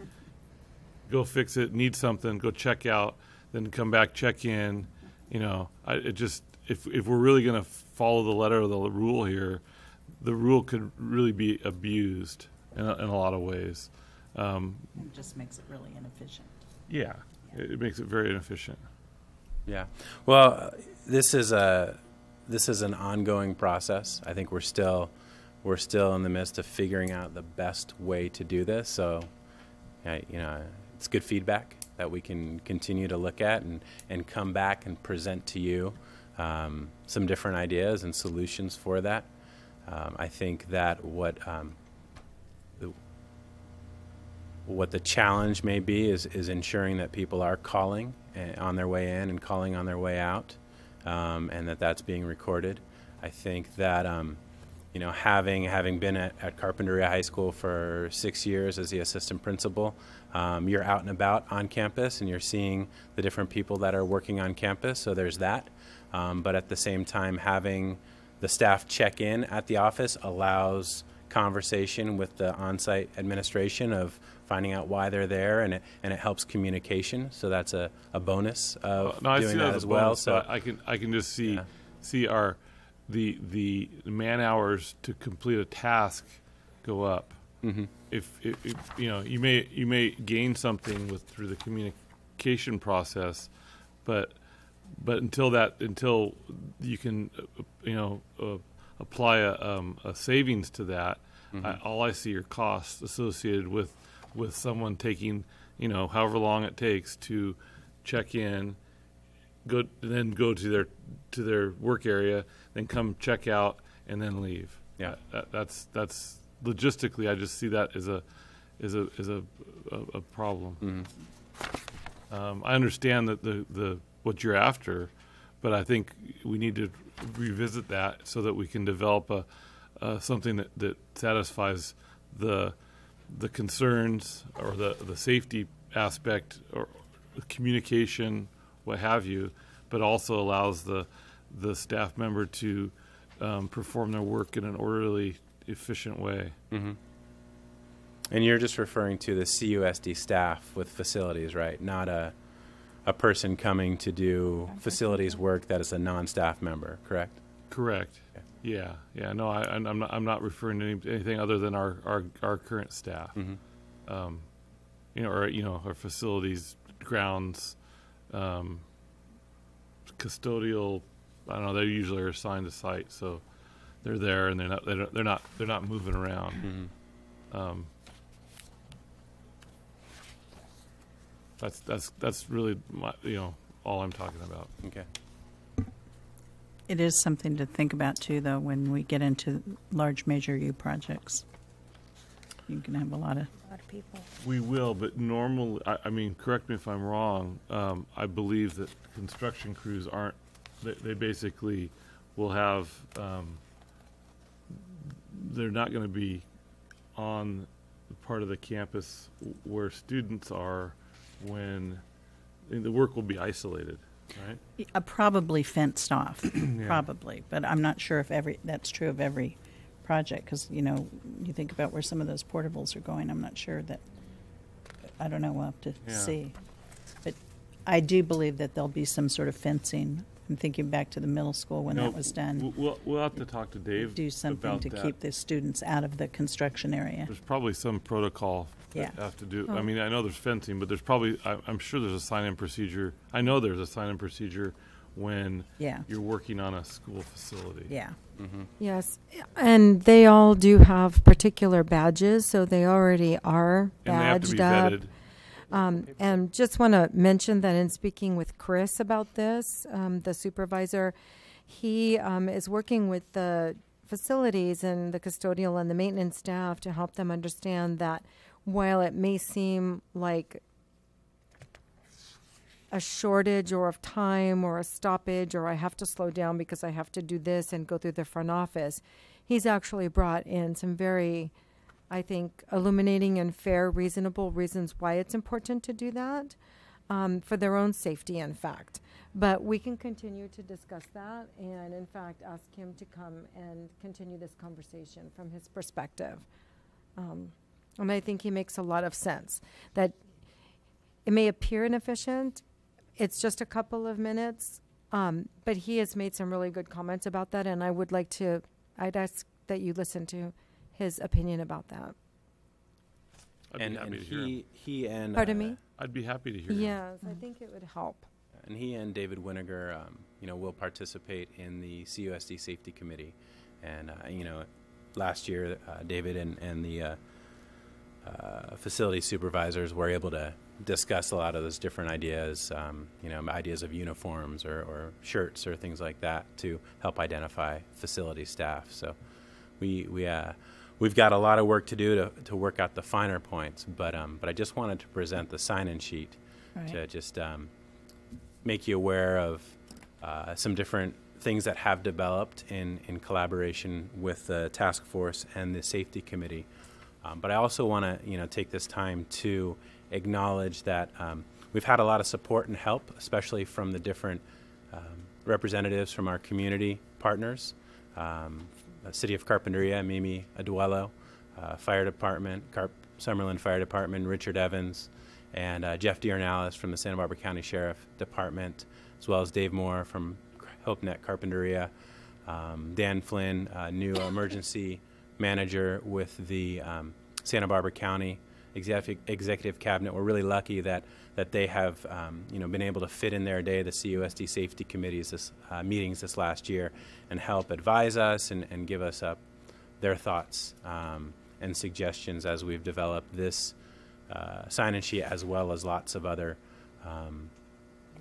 go fix it, need something, go check out, then come back, check in. You know, I, it just if if we're really going to follow the letter of the rule here, the rule could really be abused in a, in a lot of ways. Um, It just makes it really inefficient. yeah, it, it makes it very inefficient. Yeah. Well, uh, this is a this is an ongoing process. I think we're still we're still in the midst of figuring out the best way to do this. So, you know, it's good feedback that we can continue to look at and and come back and present to you um, some different ideas and solutions for that. Um, I think that what um, the, what the challenge may be is, is ensuring that people are calling uh, on their way in and calling on their way out, um, and that that's being recorded. I think that um, you know having having been at, at Carpinteria High School for six years as the assistant principal, um, you're out and about on campus and you're seeing the different people that are working on campus. So there's that, um, but at the same time having the staff check in at the office allows conversation with the on-site administration of finding out why they're there, and it, and it helps communication. So that's a, a bonus of Uh, no, I doing see that that as well. bonus, So I can I can just see Yeah. see our the the man hours to complete a task go up. Mhm. If, if, if you know you may you may gain something with through the communication process, but but until that until you can uh, you know uh, apply a, um, a savings to that, I, all I see are costs associated with with someone taking you know however long it takes to check in, go then go to their to their work area, then come check out and then leave. Yeah. that, that's that's logistically. I just see that as a as a as a a, a problem. Mhm. Um, I understand that the, the what you're after, but I think we need to revisit that so that we can develop a uh, something that, that satisfies the the concerns or the the safety aspect or communication, what have you, but also allows the the staff member to um, perform their work in an orderly, efficient way. Mhm. And you're just referring to the CUSD staff with facilities, right? Not a a person coming to do facilities work that is a non-staff member, correct? Correct. Okay. Yeah, yeah. No, I, I'm not. I'm not referring to any, anything other than our, our, our current staff. Mhm. Um, you know, or you know, our facilities, grounds, um, custodial. I don't know. They usually are assigned to site, so they're there and they're not. They're not. They're not, they're not moving around. Mhm. Um, that's that's that's really my, you know all I'm talking about. Okay. It is something to think about too, though, when we get into large major U projects. You can have a lot of, A lot of people. We will, but normally, I, I mean, correct me if I'm wrong. Um, I believe that construction crews aren't they, they basically will have, um, they're not going to be on the part of the campus where students are when the work will be isolated, right? Uh, probably fenced off, Yeah. probably, but I'm not sure if every, that's true of every project, because, you know, you think about where some of those portables are going, I'm not sure that, I don't know, we'll have to Yeah. see. But I do believe that there'll be some sort of fencing. I'm thinking back to the middle school when No, that was done. We'll, we'll have to talk to Dave Do something about to that. keep the students out of the construction area. There's probably some protocol Yeah. have to do, Oh. I mean, I know there's fencing, but there's probably, I, I'm sure there's a sign-in procedure. I know there's a sign-in procedure when Yeah. you're working on a school facility. Yeah. Yes, and they all do have particular badges, so they already are And they have to badged be up. vetted. Um, and just want to mention that in speaking with Chris about this, um, the supervisor, he um, is working with the facilities and the custodial and the maintenance staff to help them understand that while it may seem like a shortage or of time or a stoppage or I have to slow down because I have to do this and go through the front office, he's actually brought in some very, I think, illuminating and fair, reasonable reasons why it's important to do that um, for their own safety, in fact. But we can continue to discuss that and, in fact, ask him to come and continue this conversation from his perspective. Um, and I think he makes a lot of sense that it may appear inefficient. It's just a couple of minutes, um, but he has made some really good comments about that, and I would like to. I'd ask that you listen to his opinion about that. I'd be and happy and to hear him. he he and Pardon uh, me? I'd be happy to hear him. Yes, I think it would help. And he and David Winiger, um, you know, will participate in the CUSD Safety Committee. And, uh, you know, last year, uh, David and, and the uh, facility supervisors were able to discuss a lot of those different ideas, um, you know, ideas of uniforms or, or shirts or things like that to help identify facility staff. So we, we, uh, we've got a lot of work to do to, to work out the finer points, but, um, but I just wanted to present the sign-in sheet to just um, make you aware of uh, some different things that have developed in, in collaboration with the task force and the safety committee. Um, but I also want to, you know, take this time to acknowledge that um, we've had a lot of support and help, especially from the different um, representatives from our community partners, um, City of Carpinteria, Mimi Aduelo, uh, Fire Department, Carp- Summerland Fire Department, Richard Evans, and uh, Jeff Diornalis from the Santa Barbara County Sheriff Department, as well as Dave Moore from HopeNet Carpinteria, um, Dan Flynn, uh, new emergency manager with the um, Santa Barbara County executive, executive cabinet. We're really lucky that that they have um, you know been able to fit in their day the CUSD safety committees this, uh, meetings this last year and help advise us and, and give us up their thoughts um, and suggestions as we've developed this uh, sign-in sheet as well as lots of other um,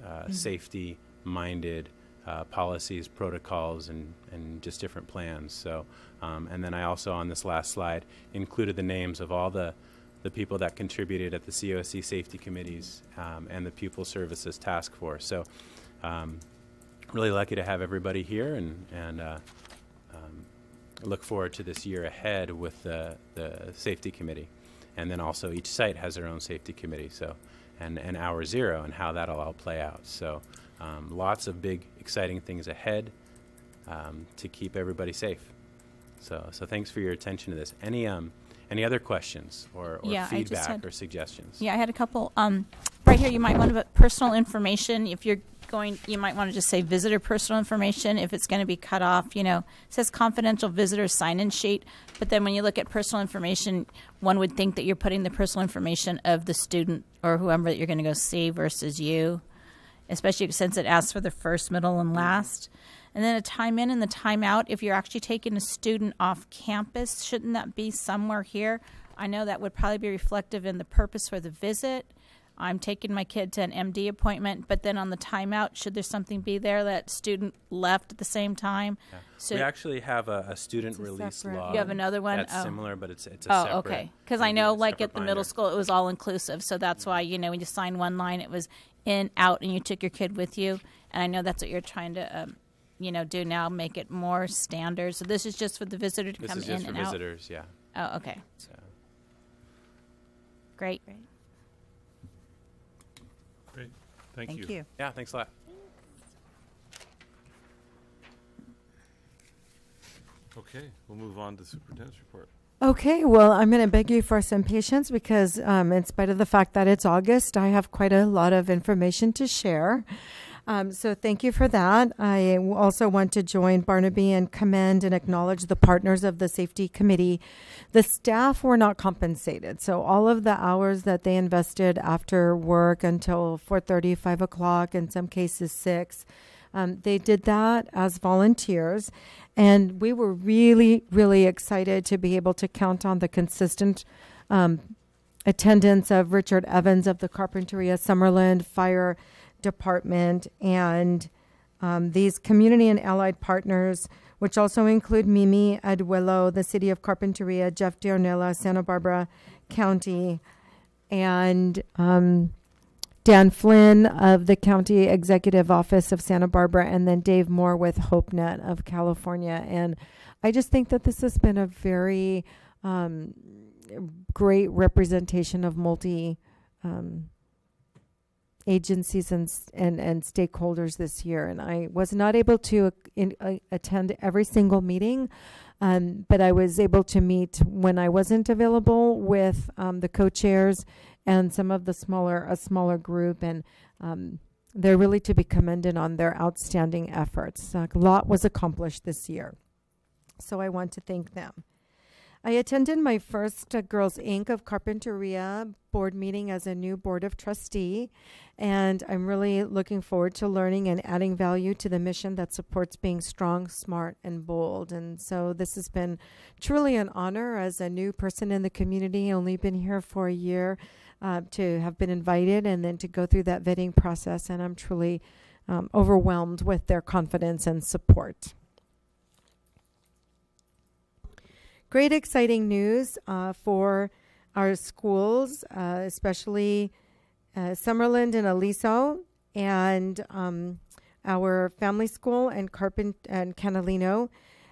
uh, safety-minded uh, policies, protocols, and, and just different plans. So, um, and then I also on this last slide included the names of all the the people that contributed at the COSC safety committees um, and the Pupil Services Task Force. So, um, really lucky to have everybody here, and and uh, um, look forward to this year ahead with the the safety committee, and then also each site has their own safety committee. So, and and hour zero and how that'll all play out. So, um, lots of big exciting things ahead um, to keep everybody safe. So, so thanks for your attention to this. Any um, any other questions or, or Yeah, feedback had- or suggestions? Yeah, I had a couple. Um, right here, you might want to put personal information. If you're going, you might want to just say visitor personal information. If it's going to be cut off, you know, it says confidential visitor sign-in sheet. But then when you look at personal information, one would think that you're putting the personal information of the student or whoever that you're going to go see versus you, especially since it asks for the first, middle, and last. And then a time in and the time out. If you're actually taking a student off campus, shouldn't that be somewhere here? I know that would probably be reflective in the purpose for the visit. I'm taking my kid to an MD appointment, but then on the timeout, should there something be there that student left at the same time? So we actually have a, a student a release separate- law. You have another one? That's Oh. similar, but it's it's a Oh, separate. okay. Because I know, like at the middle school, it was all inclusive. So that's why, you know, when you signed one line, it was in, out, and you took your kid with you. And I know that's what you're trying to, um, you know, do now, make it more standard. So this is just for the visitor to This come is in just for and out. visitors, yeah. Oh, okay, So, great. Great, Great. thank you. Thank you. yeah, thanks a lot. Okay, we'll move on to superintendent's report. Okay, well, I'm going to beg you for some patience because, um, in spite of the fact that it's August, I have quite a lot of information to share. Um, so, thank you for that. I also want to join Barnaby and commend and acknowledge the partners of the safety committee. The staff were not compensated, so all of the hours that they invested after work until 4:30, 5 o'clock, in some cases six. Um, they did that as volunteers, and we were really, really excited to be able to count on the consistent um, attendance of Richard Evans of the Carpinteria Summerland Fire Department and um, these community and allied partners, which also include Mimi Aduelo, the City of Carpinteria, Jeff Diornella, Santa Barbara County, and um, Dan Flynn of the County Executive Office of Santa Barbara, and then Dave Moore with HopeNet of California. And I just think that this has been a very um, great representation of multi um, agencies and, and and stakeholders this year. And I was not able to in, uh, attend every single meeting. Um, but I was able to meet when I wasn't available with um, the co-chairs and some of the smaller a smaller group and um, they're really to be commended on their outstanding efforts a lot was accomplished this year so i want to thank them i attended my first uh, girls inc of carpinteria board meeting as a new board of trustee and i'm really looking forward to learning and adding value to the mission that supports being strong smart and bold and so this has been truly an honor as a new person in the community only been here for a year uh, to have been invited and then to go through that vetting process. And I'm truly um, overwhelmed with their confidence and support. Great, exciting news uh, for our schools, uh, especially uh, Summerland and Aliso, and um, our family school and Carpent and Canalino.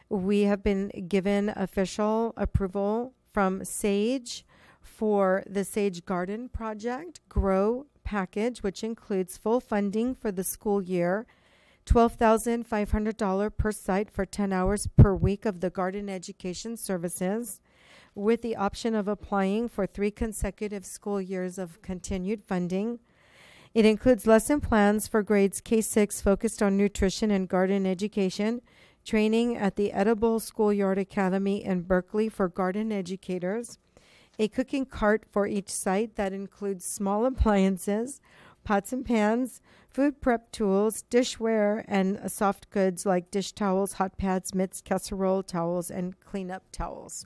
We have been given official approval from SAGE for the Sage Garden Project Grow package, which includes full funding for the school year, $12,500 per site for 10 hours per week of the garden education services, with the option of applying for three consecutive school years of continued funding. It includes lesson plans for grades K 6 focused on nutrition and garden education, training at the Edible Schoolyard Academy in Berkeley for garden educators a cooking cart for each site that includes small appliances, pots and pans, food prep tools, dishware, and soft goods like dish towels, hot pads, mitts, casserole towels, and cleanup towels.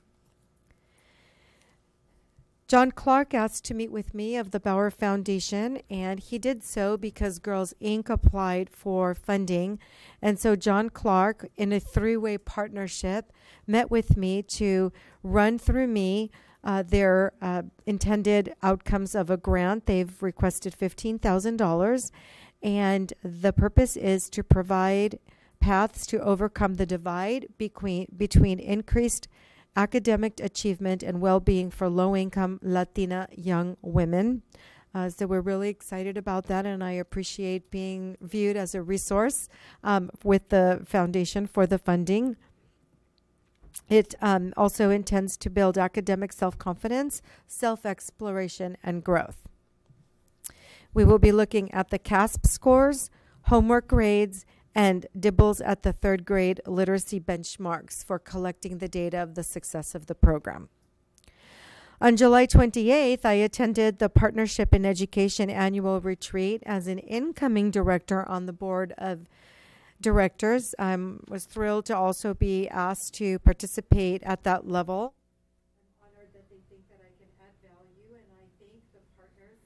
John Clark asked to meet with me of the Bauer Foundation, and he did so because Girls Inc. applied for funding. And so John Clark, in a three way partnership, met with me to run through me uh, their uh, intended outcomes of a grant. They've requested $15,000, and the purpose is to provide paths to overcome the divide between, between increased academic achievement and well being for low income Latina young women. Uh, so we're really excited about that, and I appreciate being viewed as a resource um, with the foundation for the funding. It um, also intends to build academic self confidence, self exploration, and growth. We will be looking at the CAASPP scores, homework grades, and DIBELS at the third grade literacy benchmarks for collecting the data of the success of the program. On July 28th, I attended the Partnership in Education annual retreat as an incoming director on the board of directors. I um, was thrilled to also be asked to participate at that level. I'm honored that they think that I can add value, and I thank the partners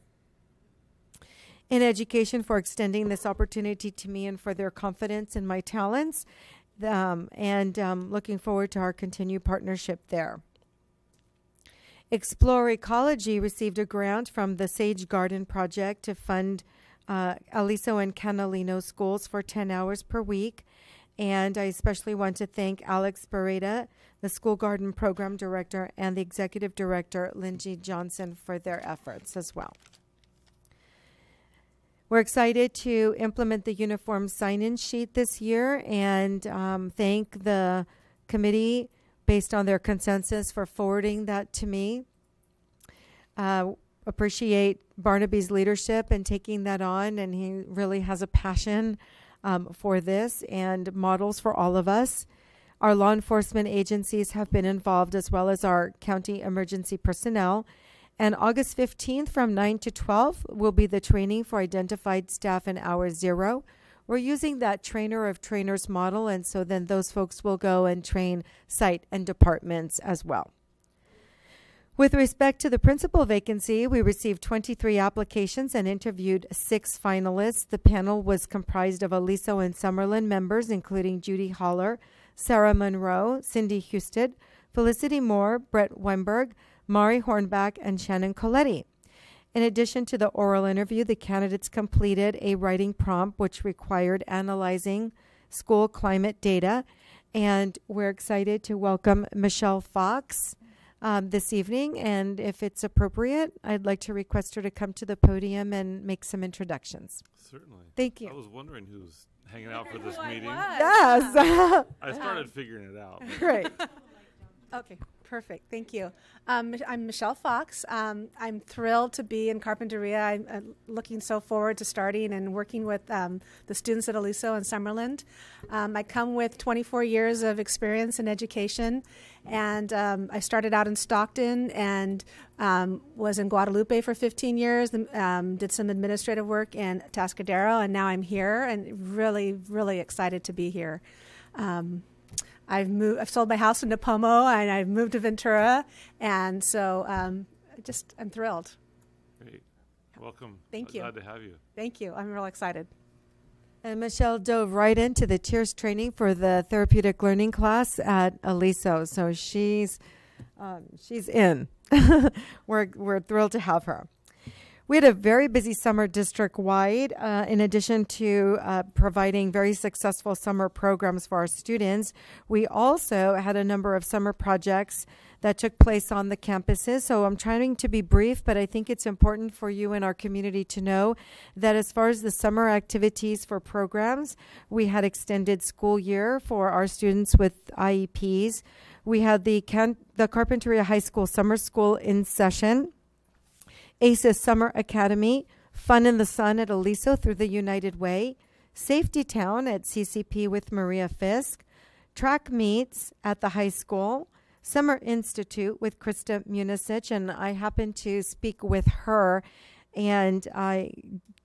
in education for extending this opportunity to me and for their confidence in my talents. Um, and um, looking forward to our continued partnership there. Explore Ecology received a grant from the Sage Garden Project to fund uh, Aliso and Canalino schools for 10 hours per week. And I especially want to thank Alex Beretta, the school garden program director, and the executive director, Lindsay Johnson, for their efforts as well. We're excited to implement the uniform sign in sheet this year and um, thank the committee based on their consensus for forwarding that to me. Uh, appreciate Barnaby's leadership and taking that on, and he really has a passion um, for this and models for all of us. Our law enforcement agencies have been involved as well as our county emergency personnel. And August 15th from 9 to 12 will be the training for identified staff in hour zero. We're using that trainer of trainers model, and so then those folks will go and train site and departments as well. With respect to the principal vacancy, we received 23 applications and interviewed six finalists. The panel was comprised of Aliso and Summerland members, including Judy Holler, Sarah Monroe, Cindy Husted, Felicity Moore, Brett Weinberg, Mari Hornback, and Shannon Coletti. In addition to the oral interview, the candidates completed a writing prompt which required analyzing school climate data. And we're excited to welcome Michelle Fox um, this evening. And if it's appropriate, I'd like to request her to come to the podium and make some introductions. Certainly. Thank you. I was wondering who's hanging out for this meeting. Yes. I started figuring it out. Great. Okay, perfect. Thank you. Um, I'm Michelle Fox. Um, I'm thrilled to be in Carpinteria. I'm uh, looking so forward to starting and working with um, the students at Aliso and Summerland. Um, I come with 24 years of experience in education, and um, I started out in Stockton and um, was in Guadalupe for 15 years. Did some administrative work in Atascadero, and now I'm here, and really, really excited to be here. I've moved. I've sold my house in Nipomo, and I've moved to Ventura, and so um, just I'm thrilled. Great. Welcome. Thank you. Glad to have you. Thank you. I'm real excited. And Michelle dove right into the TIERS training for the therapeutic learning class at Aliso. So she's um, she's in. we're we're thrilled to have her. We had a very busy summer district wide. Uh, in addition to uh, providing very successful summer programs for our students, we also had a number of summer projects that took place on the campuses. So I'm trying to be brief, but I think it's important for you and our community to know that as far as the summer activities for programs, we had extended school year for our students with IEPs. We had the Can- the Carpinteria High School Summer School in session. ACES Summer Academy, Fun in the Sun at Aliso through the United Way, Safety Town at CCP with Maria Fisk, Track Meets at the high school, Summer Institute with Krista Munisich, and I happened to speak with her, and I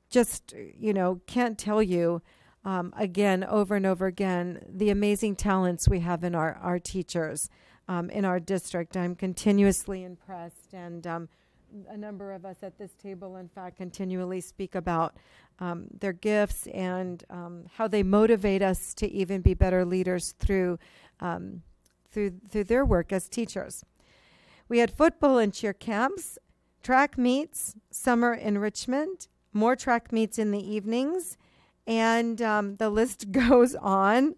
just, you know, can't tell you um, again, over and over again, the amazing talents we have in our, our teachers um, in our district. I'm continuously impressed, and um, a number of us at this table, in fact, continually speak about um, their gifts and um, how they motivate us to even be better leaders through um, through through their work as teachers. We had football and cheer camps, track meets, summer enrichment, more track meets in the evenings, and um, the list goes on.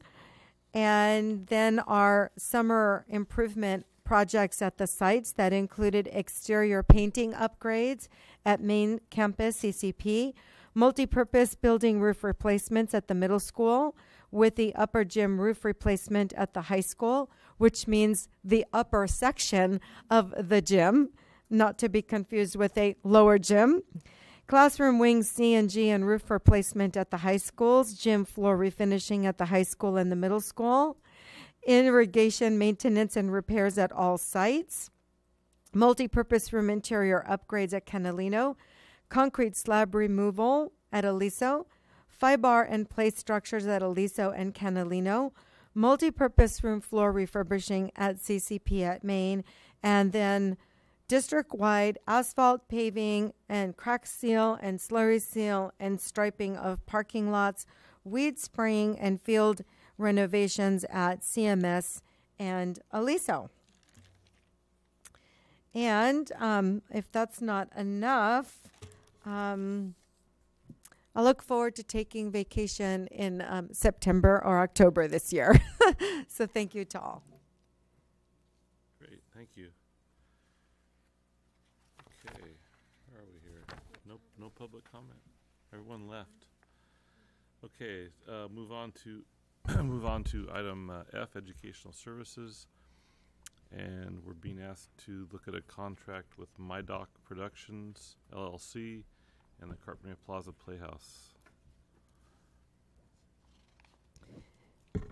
And then our summer improvement projects at the sites that included exterior painting upgrades at main campus CCP, multi-purpose building roof replacements at the middle school, with the upper gym roof replacement at the high school, which means the upper section of the gym, not to be confused with a lower gym. Classroom wings, C&G, and roof replacement at the high schools, gym floor refinishing at the high school and the middle school, irrigation maintenance and repairs at all sites, multi-purpose room interior upgrades at Canalino, concrete slab removal at Aliso, fiber and plate structures at Aliso and Canalino, multi-purpose room floor refurbishing at CCP at Maine, and then district-wide asphalt paving and crack seal and slurry seal and striping of parking lots, weed spraying and field renovations at CMS and Aliso. And um, if that's not enough, um, I look forward to taking vacation in um, September or October this year. so thank you to all. Great, thank you. Okay, where are we here? Nope, no public comment. Everyone left. Okay, uh, move on to, move on to item uh, F, educational services. And we're being asked to look at a contract with MyDoc Productions LLC and the Carpinteria Plaza Playhouse.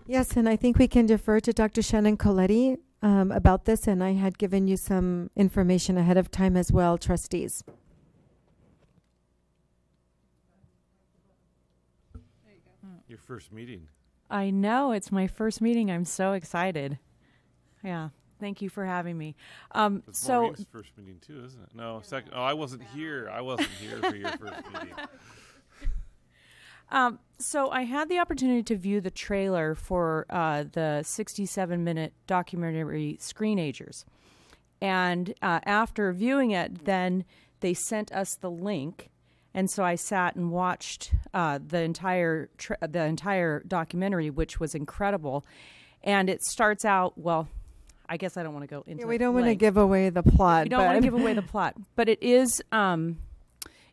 Yes, and I think we can defer to Dr. Shannon Coletti um, about this, and I had given you some information ahead of time as well, trustees. Your first meeting. I know it's my first meeting. I'm so excited. Yeah, thank you for having me. Um, It's so Maureen's first meeting too, isn't it? No, second. Oh, I wasn't here. I wasn't here for your first meeting. Um, so I had the opportunity to view the trailer for uh, the 67 minute documentary Screenagers. And uh, after viewing it, then they sent us the link. And so I sat and watched uh, the entire tra- the entire documentary, which was incredible. And it starts out well. I guess I don't want to go into. Yeah, we don't want to give away the plot. We don't want to give away the plot, but it is. Um,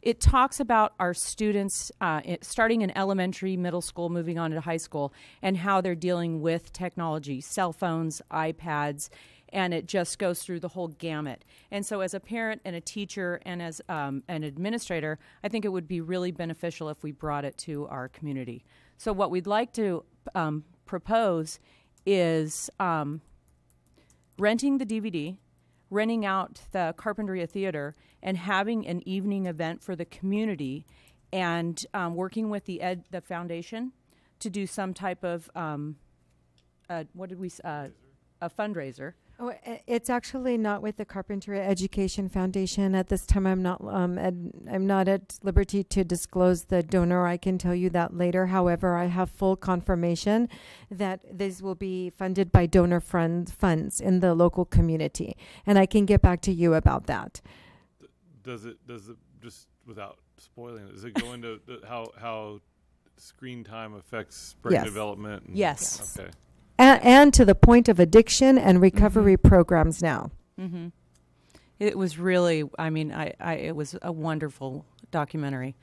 it talks about our students uh, it, starting in elementary, middle school, moving on to high school, and how they're dealing with technology, cell phones, iPads, and it just goes through the whole gamut. And so, as a parent and a teacher and as um, an administrator, I think it would be really beneficial if we brought it to our community. So, what we'd like to um, propose is um, renting the DVD, renting out the Carpinteria Theater, and having an evening event for the community, and um, working with the ed the foundation to do some type of uh, what did we uh, a fundraiser. Oh, it's actually not with the Carpinteria Education Foundation at this time. I'm not. Um, ed, I'm not at liberty to disclose the donor. I can tell you that later. However, I have full confirmation that this will be funded by donor fund funds in the local community, and I can get back to you about that. Does it? Does it? Just without spoiling it, does it go into how how screen time affects brain Yes. development? and- Yes. Okay. And, and to the point of addiction and recovery programs now. Mm-hmm. It was really. I mean, I, I it was a wonderful documentary.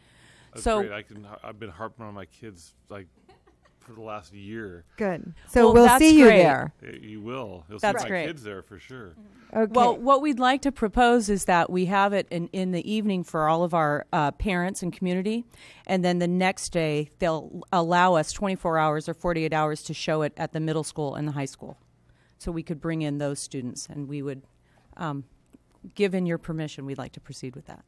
That's so great. I can. I've been harping on my kids like for the last year. Good. So Well, we'll that's see you there. You will. You'll That's see my great. kids there for sure. Okay. Well, what we'd like to propose is that we have it in, in the evening for all of our uh, parents and community, and then the next day they'll allow us 24 hours or 48 hours to show it at the middle school and the high school. So we could bring in those students, and we would, um, given your permission, we'd like to proceed with that.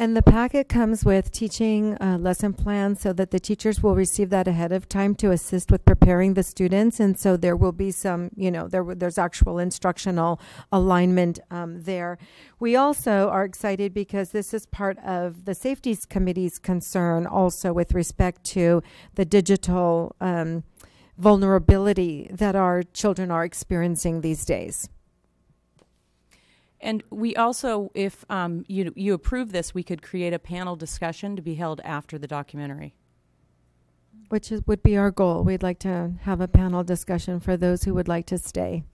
And the packet comes with teaching uh, lesson plans so that the teachers will receive that ahead of time to assist with preparing the students. And so there will be some, you know, there there's actual instructional alignment um, there. We also are excited because this is part of the Safeties Committee's concern also with respect to the digital um, vulnerability that our children are experiencing these days. And we also, if um, you you approve this, we could create a panel discussion to be held after the documentary. Which is, would be our goal. We'd like to have a panel discussion for those who would like to stay.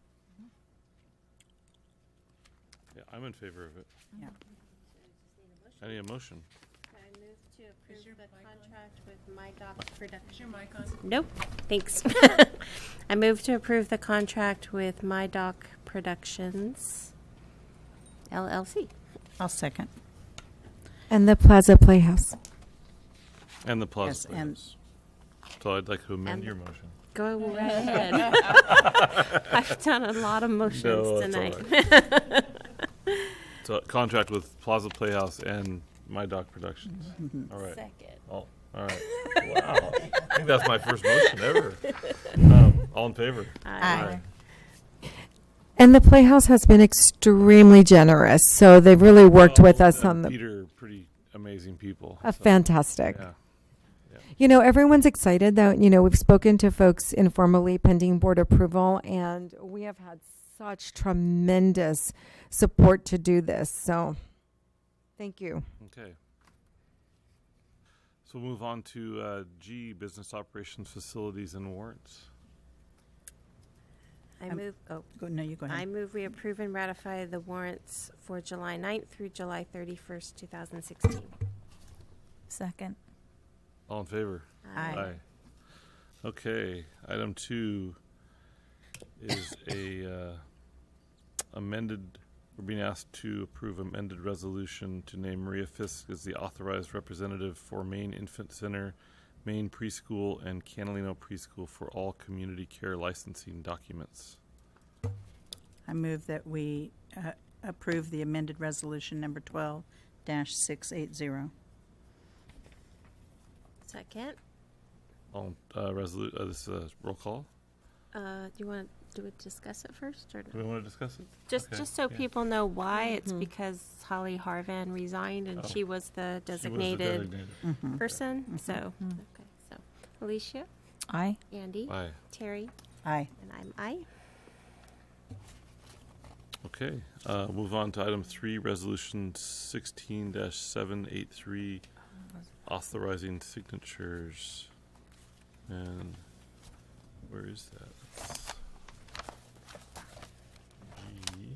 Yeah, I'm in favor of it. Yeah. I need a motion. I move to approve the contract with My Doc Production. Nope, thanks. I move to approve the contract with My Doc Productions LLC. I'll second. And the Plaza Playhouse. And the Plaza Yes, and- So I'd like to amend And- your motion. Go right ahead. I've done a lot of motions No, that's all tonight. So contract with Plaza Playhouse and My Doc Productions. All right. Second. All, all right. Wow. I think that's my first motion ever. Um, all in favor? Aye. And the Playhouse has been extremely generous. So they've really worked with us on the. Peter, pretty amazing people. A so, fantastic. Yeah. You know, everyone's excited that, you know, we've spoken to folks informally pending board approval, and we have had such tremendous support to do this. So thank you. Okay. So we'll move on to uh, G, business operations, facilities, and warrants. I Um, move, oh, Go, no, you go ahead. I move we approve and ratify the warrants for July 9th through July 31st, 2016. Second. All in favor? Aye. Okay, item two is a uh, amended, we're being asked to approve amended resolution to name Maria Fisk as the authorized representative for Main Infant Center, Main Preschool, and Canalino Preschool for all community care licensing documents. I move that we uh, approve the amended resolution number 12 680. Second. All, uh, resolu, uh, this is a roll call. Uh, do you want to do it, discuss it first or Do we want to discuss it? Just, Okay, just so yeah. people know why, it's because Holly Harvan resigned and Oh. she was the She was the designated designated. Mhm. person, so, okay, so. Alicia, Aye. Andy, Aye. Terry, Aye. and I'm I. Okay, uh, move on to item three, resolution sixteen seven eight three, authorizing signatures. And where is that? G.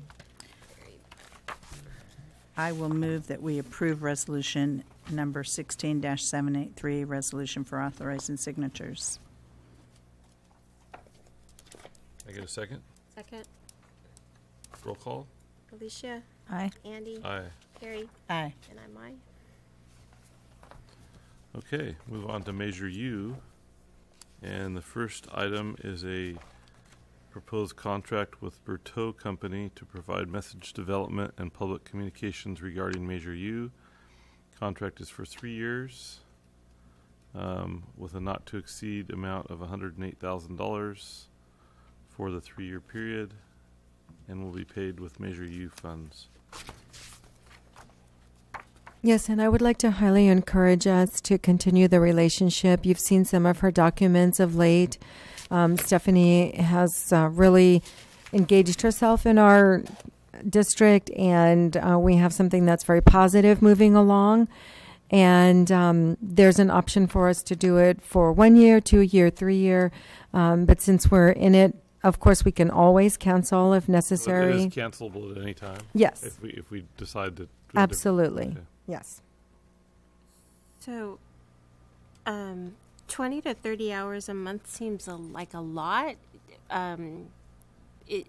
I will move that we approve resolution number 16 783, resolution for authorizing signatures. I get a second? Second, Roll call? Alicia, Aye. Andy, Aye. Terry, Aye. and I'm I. Okay, move on to Measure U. And the first item is a proposed contract with Berteau Company to provide message development and public communications regarding Measure U. Contract is for three years, um, with a not-to-exceed amount of hundred and eight thousand dollars for the three-year period, and will be paid with Measure U funds. Yes, and I would like to highly encourage us to continue the relationship. You've seen some of her documents of late. Um, Stephanie has uh, really engaged herself in our district, and uh, we have something that's very positive moving along. And um, there's an option for us to do it for one year, two year, three year. Um, but since we're in it, of course, we can always cancel if necessary. It is cancelable at any time? Yes. If we, if we decide to. Absolutely. Okay. Yes. So, um, 20 to 30 hours a month seems a, like a lot. Um, it,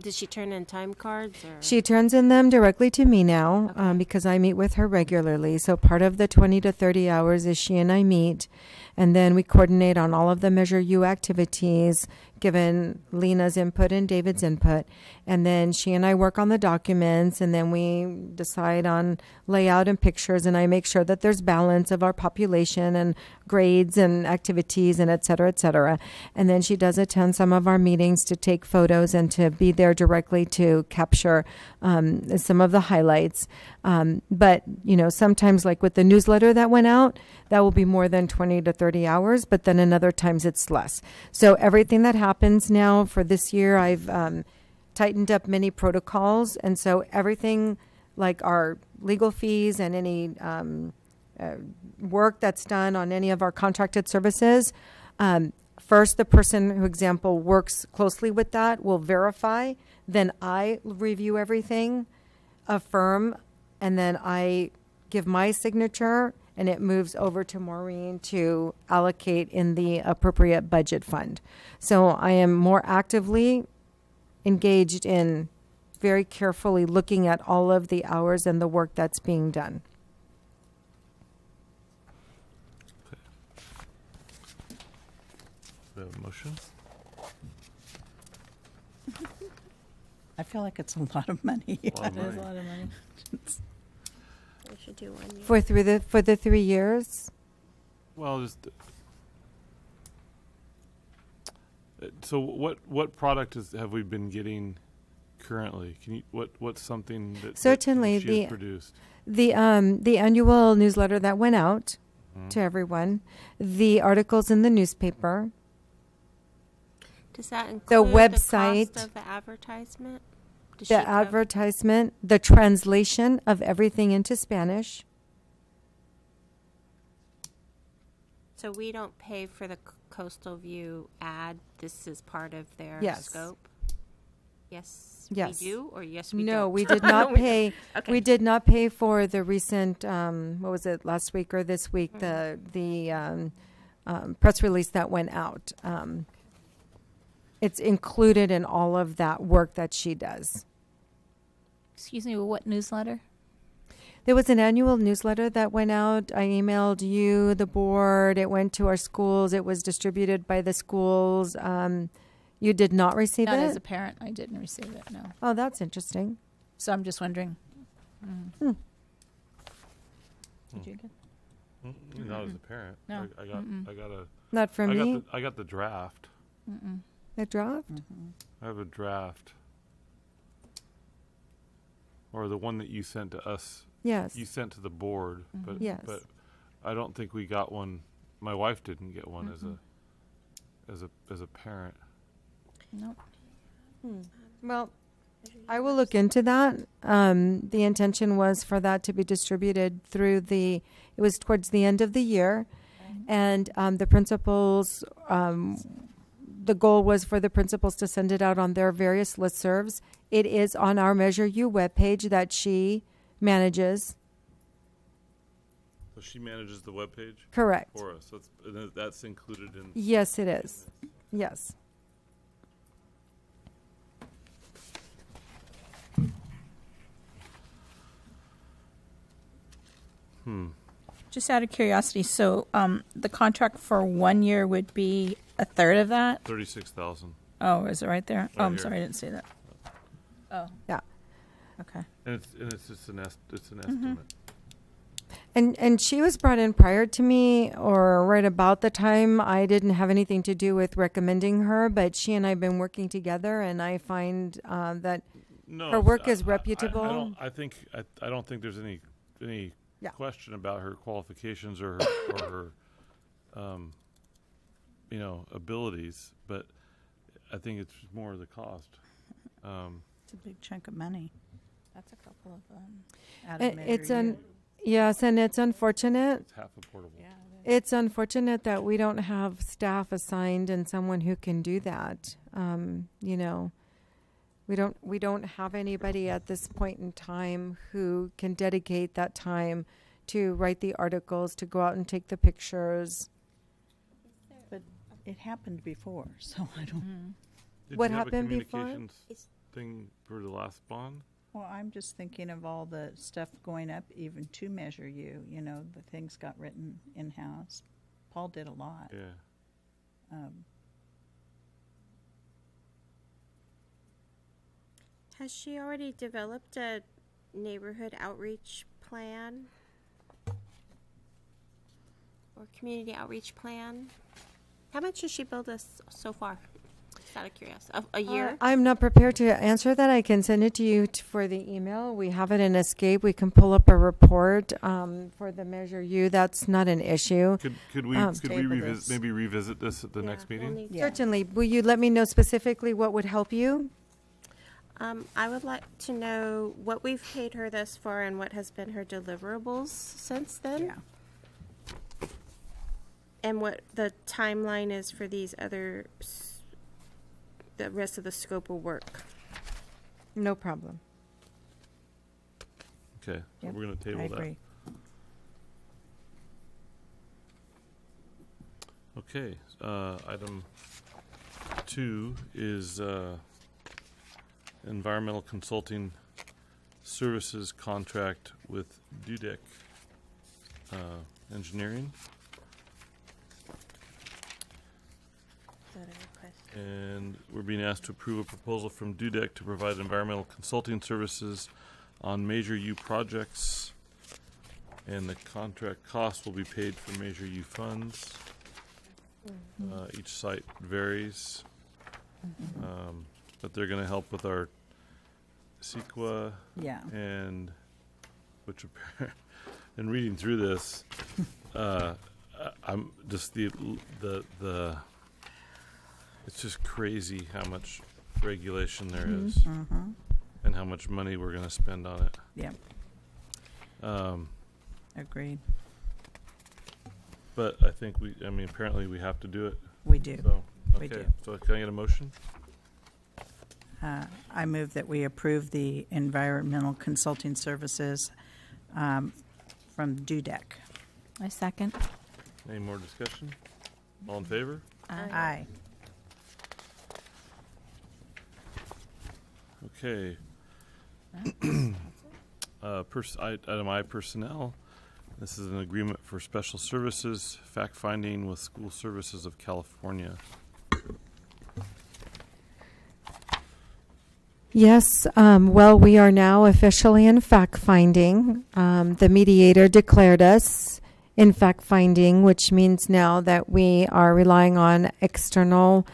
did she turn in time cards or? She turns in them directly to me now um, because I meet with her regularly. So part of the 20 to 30 hours is she and I meet, and then we coordinate on all of the Measure U activities, given Lena's input and David's input. And then she and I work on the documents, and then we decide on layout and pictures, and I make sure that there's balance of our population and grades and activities and et cetera, et cetera. And then she does attend some of our meetings to take photos and to be there directly to capture um, some of the highlights. Um, but, you know, sometimes, like with the newsletter that went out, that will be more than 20 to 30 hours, but then in other times it's less. So everything that happens now for this year, I've um, tightened up many protocols. And so everything like our legal fees and any um, uh, work that's done on any of our contracted services, um, first the person who, example, works closely with that will verify. Then I review everything, affirm, and then I give my signature, and it moves over to Maureen to allocate in the appropriate budget fund. So I am more actively engaged in very carefully looking at all of the hours and the work that's being done. We have a motion? I feel like it's a lot of money. It is a lot of money. We should do one year. For through the for the three years, Well, just. uh, So what, what product is, have we been getting currently? Can you, what, what's something that? that certainly she the has produced? the um, the annual newsletter that went out Mhm. to everyone, the articles in the newspaper, Does that include the the website, cost of the advertisement? Does the advertisement, the translation of everything into Spanish. So we don't pay for the coastal view ad. This is part of their Yes. scope. Yes, Yes. we do, or yes, we no, don't? we did No, not pay. Okay. We did not pay for the recent. Um, what was it last week or this week? The the um, um, press release that went out. Um, it's included in all of that work that she does. Excuse me, what newsletter? There was an annual newsletter that went out. I emailed you, the board. It went to our schools. It was distributed by the schools. Um, you did not receive Not it. as a parent, I didn't receive it. No. oh, that's interesting. So I'm just wondering. Mm. Hmm. Did you get? Mm, Not as a parent. No. I, I got, Mm-mm. I got a. Not for I got me. the- I got the draft. Mm-mm. The draft. I have a draft. Or the one that you sent to us. Yes. You sent to the board, but Mhm. Yes. but I don't think we got one. My wife didn't get one as Mhm. a as a as a parent. Nope. Hmm. Well, I will look into that. Um, the intention was for that to be distributed through the. It was towards the end of the year, and um, the principals. Um, the goal was for the principals to send it out on their various listservs. It is on our Measure U webpage that she manages. So she manages the webpage. Correct. For us, that's and that's included in. Yes, it is. Yes. Hmm. Just out of curiosity, so um, the contract for one year would be a third of that? Thirty-six thousand. Oh, is it right there? oh, I'm here. sorry, I didn't see that. Oh. Yeah. Okay. And it's and it's just an est- it's an Mhm. estimate. And and she was brought in prior to me or right about the time I didn't have anything to do with recommending her, but she and I have been working together and I find uh, that No, her work I- is I- I- reputable. I, don't. I think. I, I don't think there's any any Yeah. question about her qualifications or her, or her, um, you know, abilities. But I think it's more the cost. Um, It's a big chunk of money. That's a couple of um, out It- of it's an U. yes, and it's unfortunate. it's half a portable. It's unfortunate that we don't have staff assigned and someone who can do that. Um, you know, we don't we don't have anybody at this point in time who can dedicate that time to write the articles, to go out and take the pictures. But it happened before, so I don't. Did What you have happened a before? communications thing for the last bond? Well, I'm just thinking of all the stuff going up, even to Measure U. You know, the things got written in house. Paul did a lot. Yeah. Um, Has she already developed a neighborhood outreach plan? Or community outreach plan? How much has she built us so far? Just out of curiosity, a, a year? Uh, I'm not prepared to answer that. I can send it to you t- for the email. We have it in Escape. We can pull up a report um, for the Measure U. That's not an issue. Could could we Um, could we Table revisit maybe revisit this at the next We'll meeting? Yeah. Certainly. Will you let me know specifically what would help you? Um, I would like to know what we've paid her thus far and what has been her deliverables since then. yeah. And what the timeline is for these other, the rest of the scope of work. No problem. Okay, so Yep, we're going to table I that. agree. Okay, uh, item two is, uh, environmental consulting services contract with Dudek, uh, Engineering. And we're being asked to approve a proposal from Dudek to provide environmental consulting services on Measure U projects. And the contract cost will be paid from Measure U funds. Uh, each site varies. Um, but they're gonna help with our CEQA Yeah. and, which in reading through this, uh, I- I'm just the, the, the, it's just crazy how much regulation there is Mm-hmm. and how much money we're gonna spend on it. Yep. Um, Agreed. but I think we, I mean, apparently we have to do it. We do. So, We okay, do. so can I get a motion? Uh, I move that we approve the environmental consulting services um, from Dudek. I second. Any more discussion? All in favor? Aye. Okay. Uh, pers- I- Item I, personnel. This is an agreement for special services, fact-finding with School Services of California. Yes, um, well, we are now officially in fact finding. Um, the mediator declared us in fact finding, which means now that we are relying on external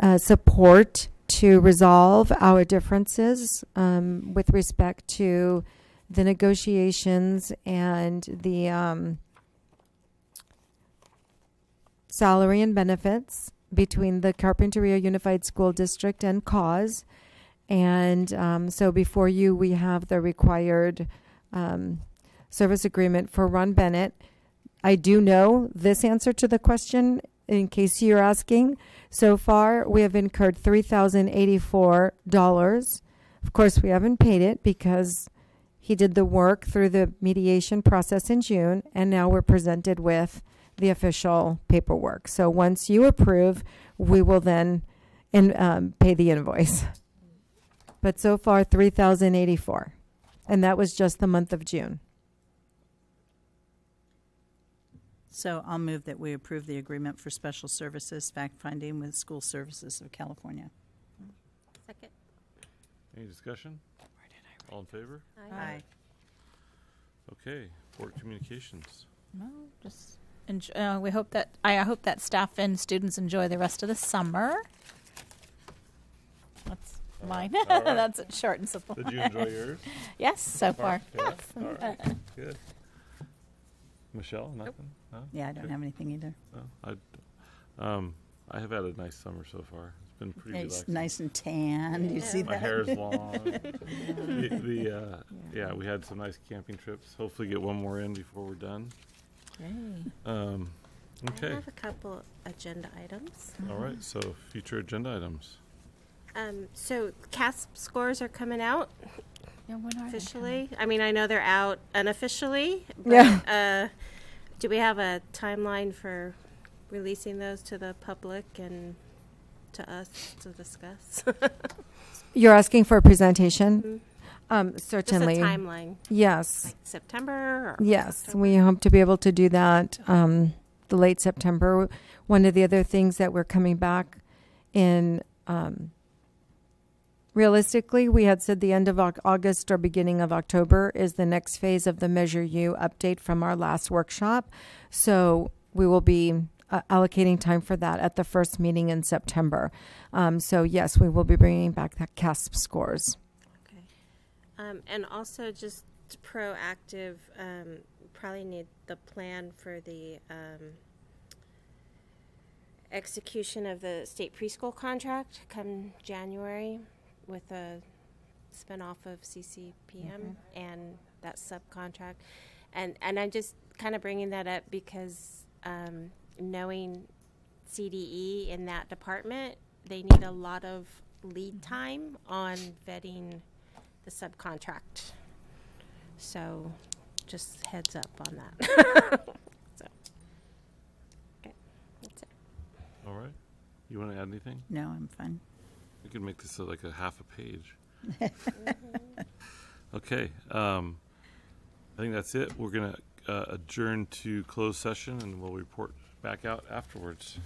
uh, support to resolve our differences um, with respect to the negotiations and the um, salary and benefits between the Carpinteria Unified School District and CAUSE. And um, so before you, we have the required um, service agreement for Ron Bennett. I do know this answer to the question in case you're asking. So far, we have incurred $3,084. Of course, we haven't paid it because he did the work through the mediation process in June, and now we're presented with the official paperwork. So once you approve, we will then in, um, pay the invoice. But so far, 3,084. And that was just the month of June. So I'll move that we approve the agreement for special services fact-finding with School Services of California. Second. Any discussion? All in favor? Aye. Okay, board communications. Well, just enjoy, uh, we hope that I hope that staff and students enjoy the rest of the summer. That's mine. all right. That's short and simple. Did you enjoy yours? yes, so far. Yeah, all right, good. Michelle, nothing? No? Yeah, I don't Good. have anything either. No, I, um, I have had a nice summer so far. It's been pretty It's relaxing. nice and tan. Do you see that? My hair's long. the, the uh, yeah, we had some nice camping trips. Hopefully, get one more in before we're done. Um, okay. I have a couple agenda items. All right. So, future agenda items. Um, so CAASPP scores are coming out Yeah, when are they officially. I mean, I know they're out unofficially. But, Yeah. Uh, do we have a timeline for releasing those to the public and to us to discuss? You're asking for a presentation? Um, Just a certainly. timeline. Yes. Like September or Yes, October? we hope to be able to do that um, the late September. One of the other things that we're coming back in, um, realistically, we had said the end of August or beginning of October is the next phase of the Measure U update from our last workshop. So we will be uh, allocating time for that at the first meeting in September. Um, so yes, we will be bringing back that CAASPP scores. Okay. Um, and also just proactive, um, probably need the plan for the, um, execution of the state preschool contract come January with a spinoff of CCPM and that subcontract. And, and I'm just kind of bringing that up because, um, knowing CDE in that department, they need a lot of lead time on vetting the subcontract. So, just heads up on that. so, okay, that's it. All right. You want to add anything? No, I'm fine. We could make this uh, like a half a page. okay. Um, I think that's it. We're going to uh, adjourn to closed session and we'll report back out afterwards.